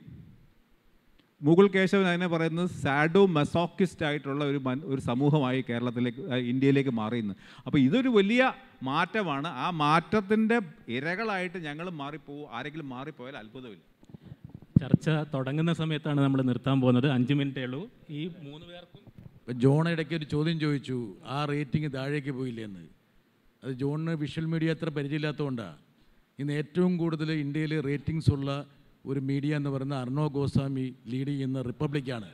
മുകുൾ കേശവൻ അതിനെ പറയുന്നത് സാഡോ മെസോക്കിസ്റ്റ് ആയിട്ടുള്ള ഒരു ഒരു സമൂഹമായി കേരളത്തിലേക്ക് ഇന്ത്യയിലേക്ക് മാറിയിരുന്നു അപ്പോൾ ഇതൊരു വലിയ മാറ്റമാണ്. ആ മാറ്റത്തിന്റെ ഇരകളായിട്ട് ഞങ്ങൾ മാറിപ്പോവും ആരെങ്കിലും മാറിപ്പോയാൽ അത്ഭുതമില്ല. ചർച്ച തുടങ്ങുന്ന സമയത്താണ് നമ്മൾ നിർത്താൻ പോകുന്നത്. അഞ്ച് മിനിറ്റേ ഉള്ളൂ. ഈ മൂന്ന് പേർക്കും ജോൺ ഇടയ്ക്ക് ഒരു ചോദ്യം ചോദിച്ചു ആ റേറ്റിംഗ് താഴേക്ക് പോയില്ലേ എന്ന്. അത് ജോണിന് വിഷ്വൽ മീഡിയ അത്ര പരിചയമില്ലാത്തതുകൊണ്ടാണ് ഇന്ന് ഏറ്റവും കൂടുതൽ ഇന്ത്യയിൽ റേറ്റിംഗ്സ് ഉള്ള ഒരു മീഡിയ എന്ന് പറയുന്ന അർണോ ഗോസ്വാമി ലീഡ് ചെയ്യുന്ന റിപ്പബ്ലിക്കാണ്.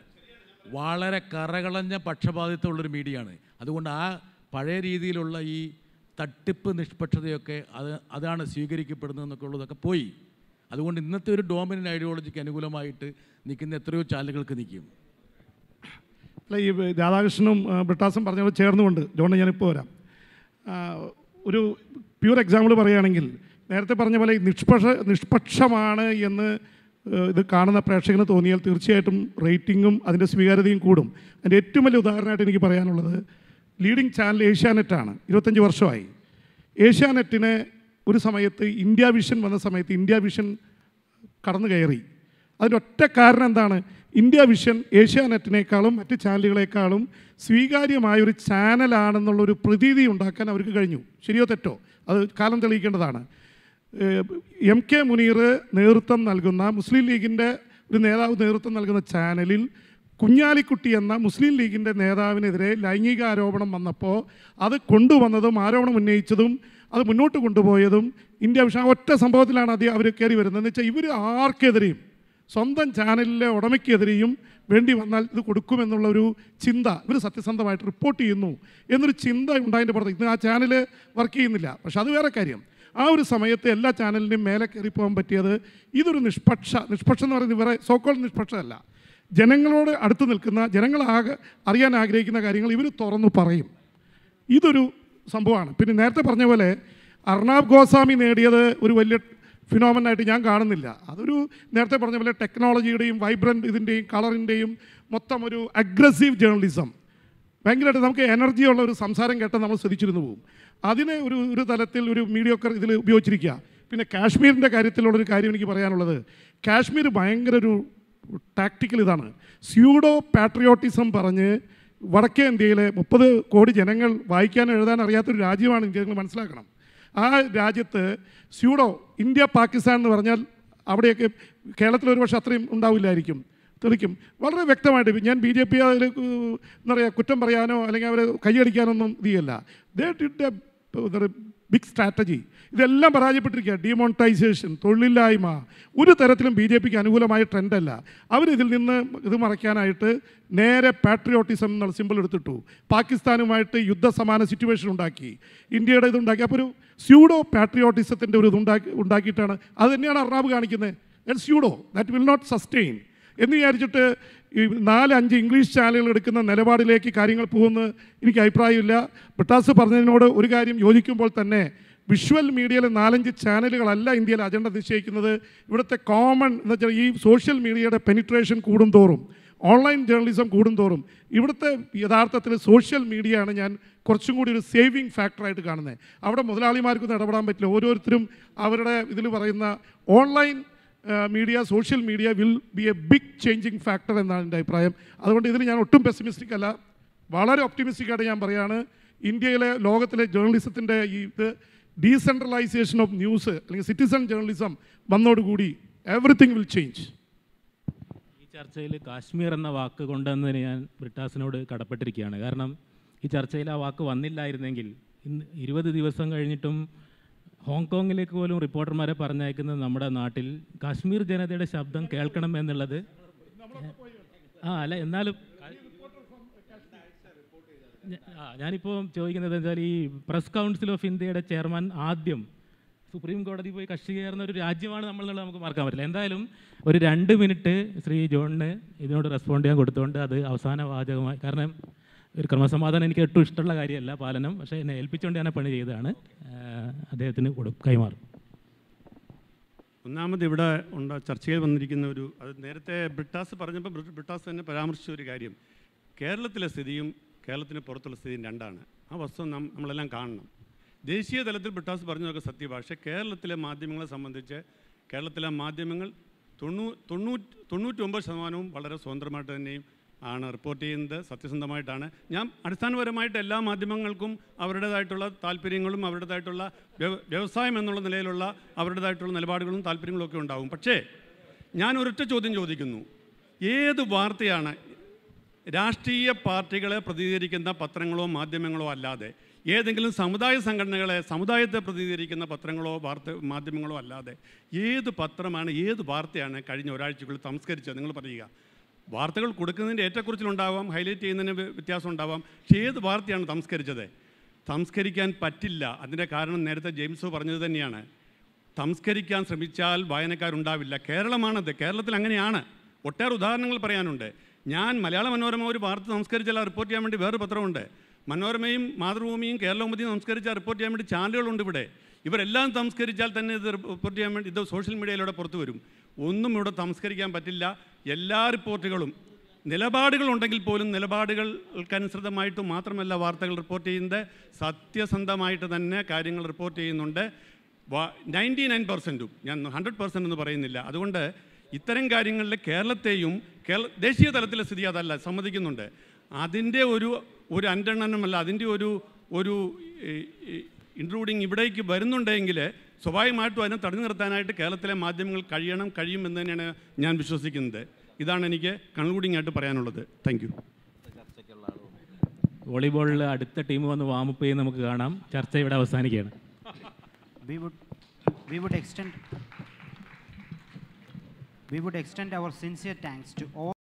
വളരെ കറകളഞ്ഞ പക്ഷപാതിത്വമുള്ളൊരു മീഡിയയാണ്. അതുകൊണ്ട് ആ പഴയ രീതിയിലുള്ള ഈ തട്ടിപ്പ് നിഷ്പക്ഷതയൊക്കെ അത് അതാണ് സ്വീകരിക്കപ്പെടുന്നതെന്നൊക്കെ ഉള്ളതൊക്കെ പോയി. അതുകൊണ്ട് ഇന്നത്തെ ഒരു ഡോമിനൻ ഐഡിയോളജിക്ക് അനുകൂലമായിട്ട് നിൽക്കുന്ന എത്രയോ ചാനലുകൾക്ക് നിൽക്കും. അല്ല ഈ രാധാകൃഷ്ണനും ബ്രിട്ടാസും പറഞ്ഞപ്പോൾ ചേർന്നുകൊണ്ട് ജോണ് ഞാനിപ്പോൾ വരാം. ഒരു പ്യൂർ എക്സാമ്പിൾ പറയുകയാണെങ്കിൽ നേരത്തെ പറഞ്ഞ പോലെ നിഷ്പക്ഷ നിഷ്പക്ഷമാണ് എന്ന് ഇത് കാണുന്ന പ്രേക്ഷകന് തോന്നിയാൽ തീർച്ചയായിട്ടും റേറ്റിങ്ങും അതിന്റെ സ്വീകാര്യതയും കൂടും. അതിന്റെ ഏറ്റവും വലിയ ഉദാഹരണമായിട്ട് എനിക്ക് പറയാനുള്ളത് ലീഡിംഗ് ചാനൽ ഏഷ്യാനെറ്റാണ് ഇരുപത്തഞ്ച് വർഷമായി. ഏഷ്യാനെറ്റിന് ഒരു സമയത്ത് ഇന്ത്യ വിഷൻ വന്ന സമയത്ത് ഇന്ത്യ വിഷൻ കടന്നു കയറി. അതിന്റെ ഒറ്റ കാരണം എന്താണ്? ഇന്ത്യ വിഷൻ ഏഷ്യാനെറ്റിനേക്കാളും മറ്റ് ചാനലുകളെക്കാളും സ്വീകാര്യമായ ഒരു ചാനലാണെന്നുള്ളൊരു പ്രതീതി ഉണ്ടാക്കാൻ അവർക്ക് കഴിഞ്ഞു. ശരിയോ തെറ്റോ? അത് കാലം തെളിയിക്കേണ്ടതാണ്. എം കെ മുനീർ നേതൃത്വം നൽകുന്ന മുസ്ലിം ലീഗിന്റെ ഒരു നേതാവ് നേതൃത്വം നൽകുന്ന ചാനലിൽ കുഞ്ഞാലിക്കുട്ടി എന്ന മുസ്ലിം ലീഗിന്റെ നേതാവിനെതിരെ ലൈംഗിക ആരോപണം വന്നപ്പോൾ അത് കൊണ്ടുവന്നതും ആരോപണം ഉന്നയിച്ചതും അത് മുന്നോട്ട് കൊണ്ടുപോയതും ഇന്ത്യ വിഷ ഒറ്റ സംഭവത്തിലാണ് അത് അവർ കയറി വരുന്നത്. എന്ന് വെച്ചാൽ ഇവർ ആർക്കെതിരെയും സ്വന്തം ചാനലിലെ ഉടമയ്ക്കെതിരെയും വേണ്ടി വന്നാൽ ഇത് കൊടുക്കുമെന്നുള്ളൊരു ചിന്ത ഇവർ സത്യസന്ധമായിട്ട് റിപ്പോർട്ട് ചെയ്യുന്നു. എന്നൊരു ചിന്ത ഉണ്ടായതിന്റെ പുറത്ത്. ഇന്ന് ആ ചാനൽ വർക്ക് ചെയ്യുന്നില്ല. പക്ഷെ അത് വേറെ കാര്യം. ആ ഒരു സമയത്ത് എല്ലാ ചാനലിന്റെയും മേലെ കയറി പോകാൻ പറ്റിയത് ഇതൊരു നിഷ്പക്ഷ നിഷ്പക്ഷ എന്ന് പറയുന്നത് ഇവരെ സോക്കോൾ നിഷ്പക്ഷമല്ല ജനങ്ങളോട് അടുത്ത് നിൽക്കുന്ന ജനങ്ങൾ ആകെ അറിയാൻ ആഗ്രഹിക്കുന്ന കാര്യങ്ങൾ ഇവർ തുറന്നു പറയും. ഇതൊരു സംഭവമാണ്. പിന്നെ നേരത്തെ പറഞ്ഞ പോലെ അർണാബ് ഗോസ്വാമി നേടിയത് ഒരു വലിയ ഫിനോമനായിട്ട് ഞാൻ കാണുന്നില്ല. അതൊരു നേരത്തെ പറഞ്ഞ പോലെ ടെക്നോളജിയുടെയും വൈബ്രന്റ് ഇതിന്റെയും കളറിന്റെയും മൊത്തം ഒരു അഗ്രസീവ് ജേർണലിസം ഭയങ്കരമായിട്ട് നമുക്ക് എനർജിയുള്ള ഒരു സംസാരം കേട്ടാൽ നമ്മൾ ശ്രദ്ധിച്ചിരുന്നു പോകും. അതിനെ ഒരു ഒരു തലത്തിൽ ഒരു മീഡിയോക്കർ ഇതിൽ ഉപയോഗിച്ചിരിക്കുക. പിന്നെ കാശ്മീരിന്റെ കാര്യത്തിലുള്ളൊരു കാര്യം എനിക്ക് പറയാനുള്ളത്. കാശ്മീർ ഭയങ്കര ഒരു ടാക്ടിക്കൽ ഇതാണ്. സ്യൂഡോ പാട്രിയോട്ടിസം പറഞ്ഞ് വടക്കേ ഇന്ത്യയിലെ മുപ്പത് കോടി ജനങ്ങൾ വായിക്കാൻ എഴുതാൻ അറിയാത്തൊരു രാജ്യമാണ് ഇന്ത്യ നിങ്ങൾ മനസ്സിലാക്കണം. ആ രാജ്യത്ത് സ്യൂഡോ ഇന്ത്യ പാകിസ്ഥാൻ എന്ന് പറഞ്ഞാൽ അവിടെയൊക്കെ കേരളത്തിൽ ഒരുപക്ഷെ അത്രയും ഉണ്ടാവില്ലായിരിക്കും. തെളിക്കും. വളരെ വ്യക്തമായിട്ട് ഞാൻ ബി ജെ പി അതിൽ എന്താ പറയുക കുറ്റം പറയാനോ അല്ലെങ്കിൽ അവരെ കൈയടിക്കാനൊന്നും ഇതിയല്ല. ദേ എ ബിഗ് സ്ട്രാറ്റജി ഇതെല്ലാം പരാജയപ്പെട്ടിരിക്കുക ഡിമോണിറ്റൈസേഷൻ തൊഴിലില്ലായ്മ. ഒരു തരത്തിലും ബി ജെ പിക്ക് അനുകൂലമായ ട്രെൻഡല്ല. അവരിതിൽ നിന്ന് ഇത് മറയ്ക്കാനായിട്ട് നേരെ പാട്രിയോട്ടിസം എന്നുള്ള സിമ്പിൾ എടുത്തിട്ടു. പാകിസ്ഥാനുമായിട്ട് യുദ്ധസമാന സിറ്റുവേഷൻ ഉണ്ടാക്കി. ഇന്ത്യയുടെ ഇതുണ്ടാക്കി അപ്പോൾ ഒരു സ്യൂഡോ പാട്രിയോട്ടിസത്തിന്റെ ഒരു ഇതുണ്ടാക്കി ഉണ്ടാക്കിയിട്ടാണ്. അത് തന്നെയാണ് അർണാബ് കാണിക്കുന്നത്. Pseudo that will not sustain എന്ന് വിചാരിച്ചിട്ട് ഈ നാല് അഞ്ച് ഇംഗ്ലീഷ് ചാനലുകൾ എടുക്കുന്ന നിലപാടിലേക്ക് കാര്യങ്ങൾ പോകുമെന്ന് എനിക്ക് അഭിപ്രായമില്ല. ബ്രിട്ടാസ് പറഞ്ഞതിനോട് ഒരു കാര്യം യോജിക്കുമ്പോൾ തന്നെ വിഷ്വൽ മീഡിയയിലെ നാലഞ്ച് ചാനലുകളല്ല ഇന്ത്യയിൽ അജണ്ട നിശ്ചയിക്കുന്നത്. ഇവിടുത്തെ കോമൺ എന്ന് വെച്ചാൽ ഈ സോഷ്യൽ മീഡിയയുടെ പെനിട്രേഷൻ കൂടുന്തോറും ഓൺലൈൻ ജേർണലിസം കൂടുന്തോറും ഇവിടുത്തെ യഥാർത്ഥത്തിൽ സോഷ്യൽ മീഡിയയാണ് ഞാൻ കുറച്ചും കൂടി ഒരു സേവിങ് ഫാക്ടറായിട്ട് കാണുന്നത്. അവിടെ മുതലാളിമാർക്കൊന്നും ഇടപെടാൻ പറ്റില്ല. ഓരോരുത്തരും അവരുടെ ഇതിൽ പറയുന്ന online media social media will be a big changing factor എന്നാണ് എന്റെ അഭിപ്രായം. അതുകൊണ്ട് ഇതിൽ ഞാൻ ഒട്ടും പെസിമിസ്റ്റിക് അല്ല. വളരെ ഒപ്റ്റിമിസ്റ്റിക് ആയിട്ട് ഞാൻ പറയുകയാണ് ഇന്ത്യയിലെ ലോകത്തിലെ ജേർണലിസത്തിന്റെ ഈ ഇത് ഡീസെൻട്രലൈസേഷൻ ഓഫ് ന്യൂസ് അല്ലെങ്കിൽ സിറ്റിസൺ ജേർണലിസം വന്നോടുകൂടി എവറിത്തിങ് വിൽ ചേഞ്ച് ഈ ചർച്ചയിൽ കാശ്മീർ എന്ന വാക്ക് കൊണ്ടുവന്നതിന് ഞാൻ ബ്രിട്ടാസിനോട് കടപ്പെട്ടിരിക്കുകയാണ്. കാരണം ഈ ചർച്ചയിൽ ആ വാക്ക് വന്നില്ലായിരുന്നെങ്കിൽ ഇന്ന് ഇരുപത് ദിവസം കഴിഞ്ഞിട്ടും ഹോങ്കോങ്ങിലേക്ക് പോലും റിപ്പോർട്ടർമാരെ പറഞ്ഞയക്കുന്നത് നമ്മുടെ നാട്ടിൽ കാശ്മീർ ജനതയുടെ ശബ്ദം കേൾക്കണം എന്നുള്ളത്. ആ അല്ല എന്നാലും ഞാനിപ്പോൾ ചോദിക്കുന്നത് വെച്ചാൽ ഈ പ്രസ് കൗൺസിൽ ഓഫ് ഇന്ത്യയുടെ ചെയർമാൻ ആദ്യം സുപ്രീം കോടതി പോയി കക്ഷി കയറുന്ന ഒരു രാജ്യമാണ് നമ്മൾ എന്നുള്ളത് നമുക്ക് മറക്കാൻ പറ്റില്ല. എന്തായാലും ഒരു രണ്ട് മിനിറ്റ് ശ്രീ ജോണിന് ഇതിനോട് റെസ്പോണ്ട് ചെയ്യാൻ കൊടുത്തുകൊണ്ട് അത് അവസാന വാചകമായി കാരണം ഒരു ക്രമസമാധാനം എനിക്ക് ഏറ്റവും ഇഷ്ടമുള്ള കാര്യമല്ല പാലനം പക്ഷേ എന്നെ ഏൽപ്പിച്ചുകൊണ്ട് ഞാൻ പണി ചെയ്തതാണ്. അദ്ദേഹത്തിന് കൊടുക്കും കൈമാറും. ഒന്നാമത് ഇവിടെ ഉണ്ട ചർച്ചയിൽ വന്നിരിക്കുന്ന ഒരു അത് നേരത്തെ ബ്രിട്ടാസ് പറഞ്ഞപ്പോൾ ബ്രി- ബ്രിട്ടാസ് തന്നെ പരാമർശിച്ച ഒരു കാര്യം. കേരളത്തിലെ സ്ഥിതിയും കേരളത്തിന് പുറത്തുള്ള സ്ഥിതിയും രണ്ടാണ്. ആ വസ്തു നാം നമ്മളെല്ലാം കാണണം. ദേശീയ തലത്തിൽ ബ്രിട്ടാസ് പറഞ്ഞതൊക്കെ സത്യഭാഷ കേരളത്തിലെ മാധ്യമങ്ങളെ സംബന്ധിച്ച് കേരളത്തിലെ മാധ്യമങ്ങൾ തൊണ്ണൂ തൊണ്ണൂറ്റി തൊണ്ണൂറ്റൊമ്പത് ശതമാനവും വളരെ സ്വതന്ത്രമായിട്ട് തന്നെയും ആണ് റിപ്പോർട്ട് ചെയ്യുന്നത്. സത്യസന്ധമായിട്ടാണ്. ഞാൻ അടിസ്ഥാനപരമായിട്ട് എല്ലാ മാധ്യമങ്ങൾക്കും അവരുടേതായിട്ടുള്ള താല്പര്യങ്ങളും അവരുടേതായിട്ടുള്ള വ്യവ- വ്യവസായം എന്നുള്ള നിലയിലുള്ള അവരുടേതായിട്ടുള്ള നിലപാടുകളും താല്പര്യങ്ങളും ഒക്കെ ഉണ്ടാവും. പക്ഷേ ഞാൻ ഒരൊറ്റ ചോദ്യം ചോദിക്കുന്നു. ഏത് വാർത്തയാണ് രാഷ്ട്രീയ പാർട്ടികളെ പ്രതിനിധീകരിക്കുന്ന പത്രങ്ങളോ മാധ്യമങ്ങളോ അല്ലാതെ ഏതെങ്കിലും സമുദായ സംഘടനകളെ സമുദായത്തെ പ്രതിനിധീകരിക്കുന്ന പത്രങ്ങളോ വാർത്ത മാധ്യമങ്ങളോ അല്ലാതെ ഏത് പത്രമാണ് ഏത് വാർത്തയാണ് കഴിഞ്ഞ ഒരാഴ്ചക്കുള്ളിൽ സംസ്കരിച്ചത്? നിങ്ങൾ പറയുക. വാർത്തകൾ കൊടുക്കുന്നതിന്റെ ഏറ്റക്കുറിച്ചിലുണ്ടാവാം ഹൈലൈറ്റ് ചെയ്യുന്നതിന് വ്യ- വ്യത്യാസം ഉണ്ടാവാം പക്ഷേ ഏത് വാർത്തയാണ് സംസ്കരിച്ചത്? സംസ്കരിക്കാൻ പറ്റില്ല. അതിന്റെ കാരണം നേരത്തെ ജെയിംസ് പറഞ്ഞത് തന്നെയാണ്. സംസ്കരിക്കാൻ ശ്രമിച്ചാൽ വായനക്കാരുണ്ടാവില്ല. കേരളമാണത്. കേരളത്തിൽ അങ്ങനെയാണ്. ഒട്ടേറെ ഉദാഹരണങ്ങൾ പറയാനുണ്ട്. ഞാൻ മലയാള മനോരമ ഒരു വാർത്ത സംസ്കരിച്ചാൽ റിപ്പോർട്ട് ചെയ്യാൻ വേണ്ടി വേറൊരു പത്രമുണ്ട്. മനോരമയും മാതൃഭൂമിയും കേരളവുമതിയും സംസ്കരിച്ചാൽ റിപ്പോർട്ട് ചെയ്യാൻ വേണ്ടി ചാനലുകളുണ്ട് ഇവിടെ. ഇവരെല്ലാം സംസ്കരിച്ചാൽ തന്നെ ഇത് റിപ്പോർട്ട് ചെയ്യാൻ വേണ്ടി ഇത് സോഷ്യൽ മീഡിയയിലൂടെ പുറത്തു വരും. ഒന്നും ഇവിടെ സംസ്കരിക്കാൻ പറ്റില്ല. എല്ലാ റിപ്പോർട്ടുകളും നിലപാടുകളുണ്ടെങ്കിൽ പോലും നിലപാടുകൾക്കനുസൃതമായിട്ട് മാത്രമല്ല വാർത്തകൾ റിപ്പോർട്ട് ചെയ്യുന്നത്. സത്യസന്ധമായിട്ട് തന്നെ കാര്യങ്ങൾ റിപ്പോർട്ട് ചെയ്യുന്നുണ്ട്. നയന്റി നയൻ പെർസെന്റും ഞാൻ ഹൺഡ്രഡ് പെർസെന്റ് എന്ന് പറയുന്നില്ല. അതുകൊണ്ട് ഇത്തരം കാര്യങ്ങളിൽ കേരളത്തെയും കേരള ദേശീയ തലത്തിലെ സ്ഥിതി അതല്ല സമ്മതിക്കുന്നുണ്ട്. അതിന്റെ ഒരു ഒരു അൻഡണ്ണനമല്ല അതിന്റെ ഒരു ഒരു ഇൻക്ലൂഡിങ് ഇവിടേക്ക് വരുന്നുണ്ടെങ്കിൽ സ്വാഭാവികമായിട്ടും അതിനെ തടഞ്ഞു നിർത്താനായിട്ട് കേരളത്തിലെ മാധ്യമങ്ങൾ കഴിയണം കഴിയുമെന്ന് തന്നെയാണ് ഞാൻ വിശ്വസിക്കുന്നത്. ഇതാണ് എനിക്ക് കൺക്ലൂഡിംഗ് ആയിട്ട് പറയാനുള്ളത്. താങ്ക് യു വോളിബോളിൽ അടുത്ത ടീം വന്ന് വാമപ്പ് ചെയ്ത് നമുക്ക് കാണാം. ചർച്ച ഇവിടെ അവസാനിക്കുകയാണ്. We would we would extend we would extend our sincere thanks to all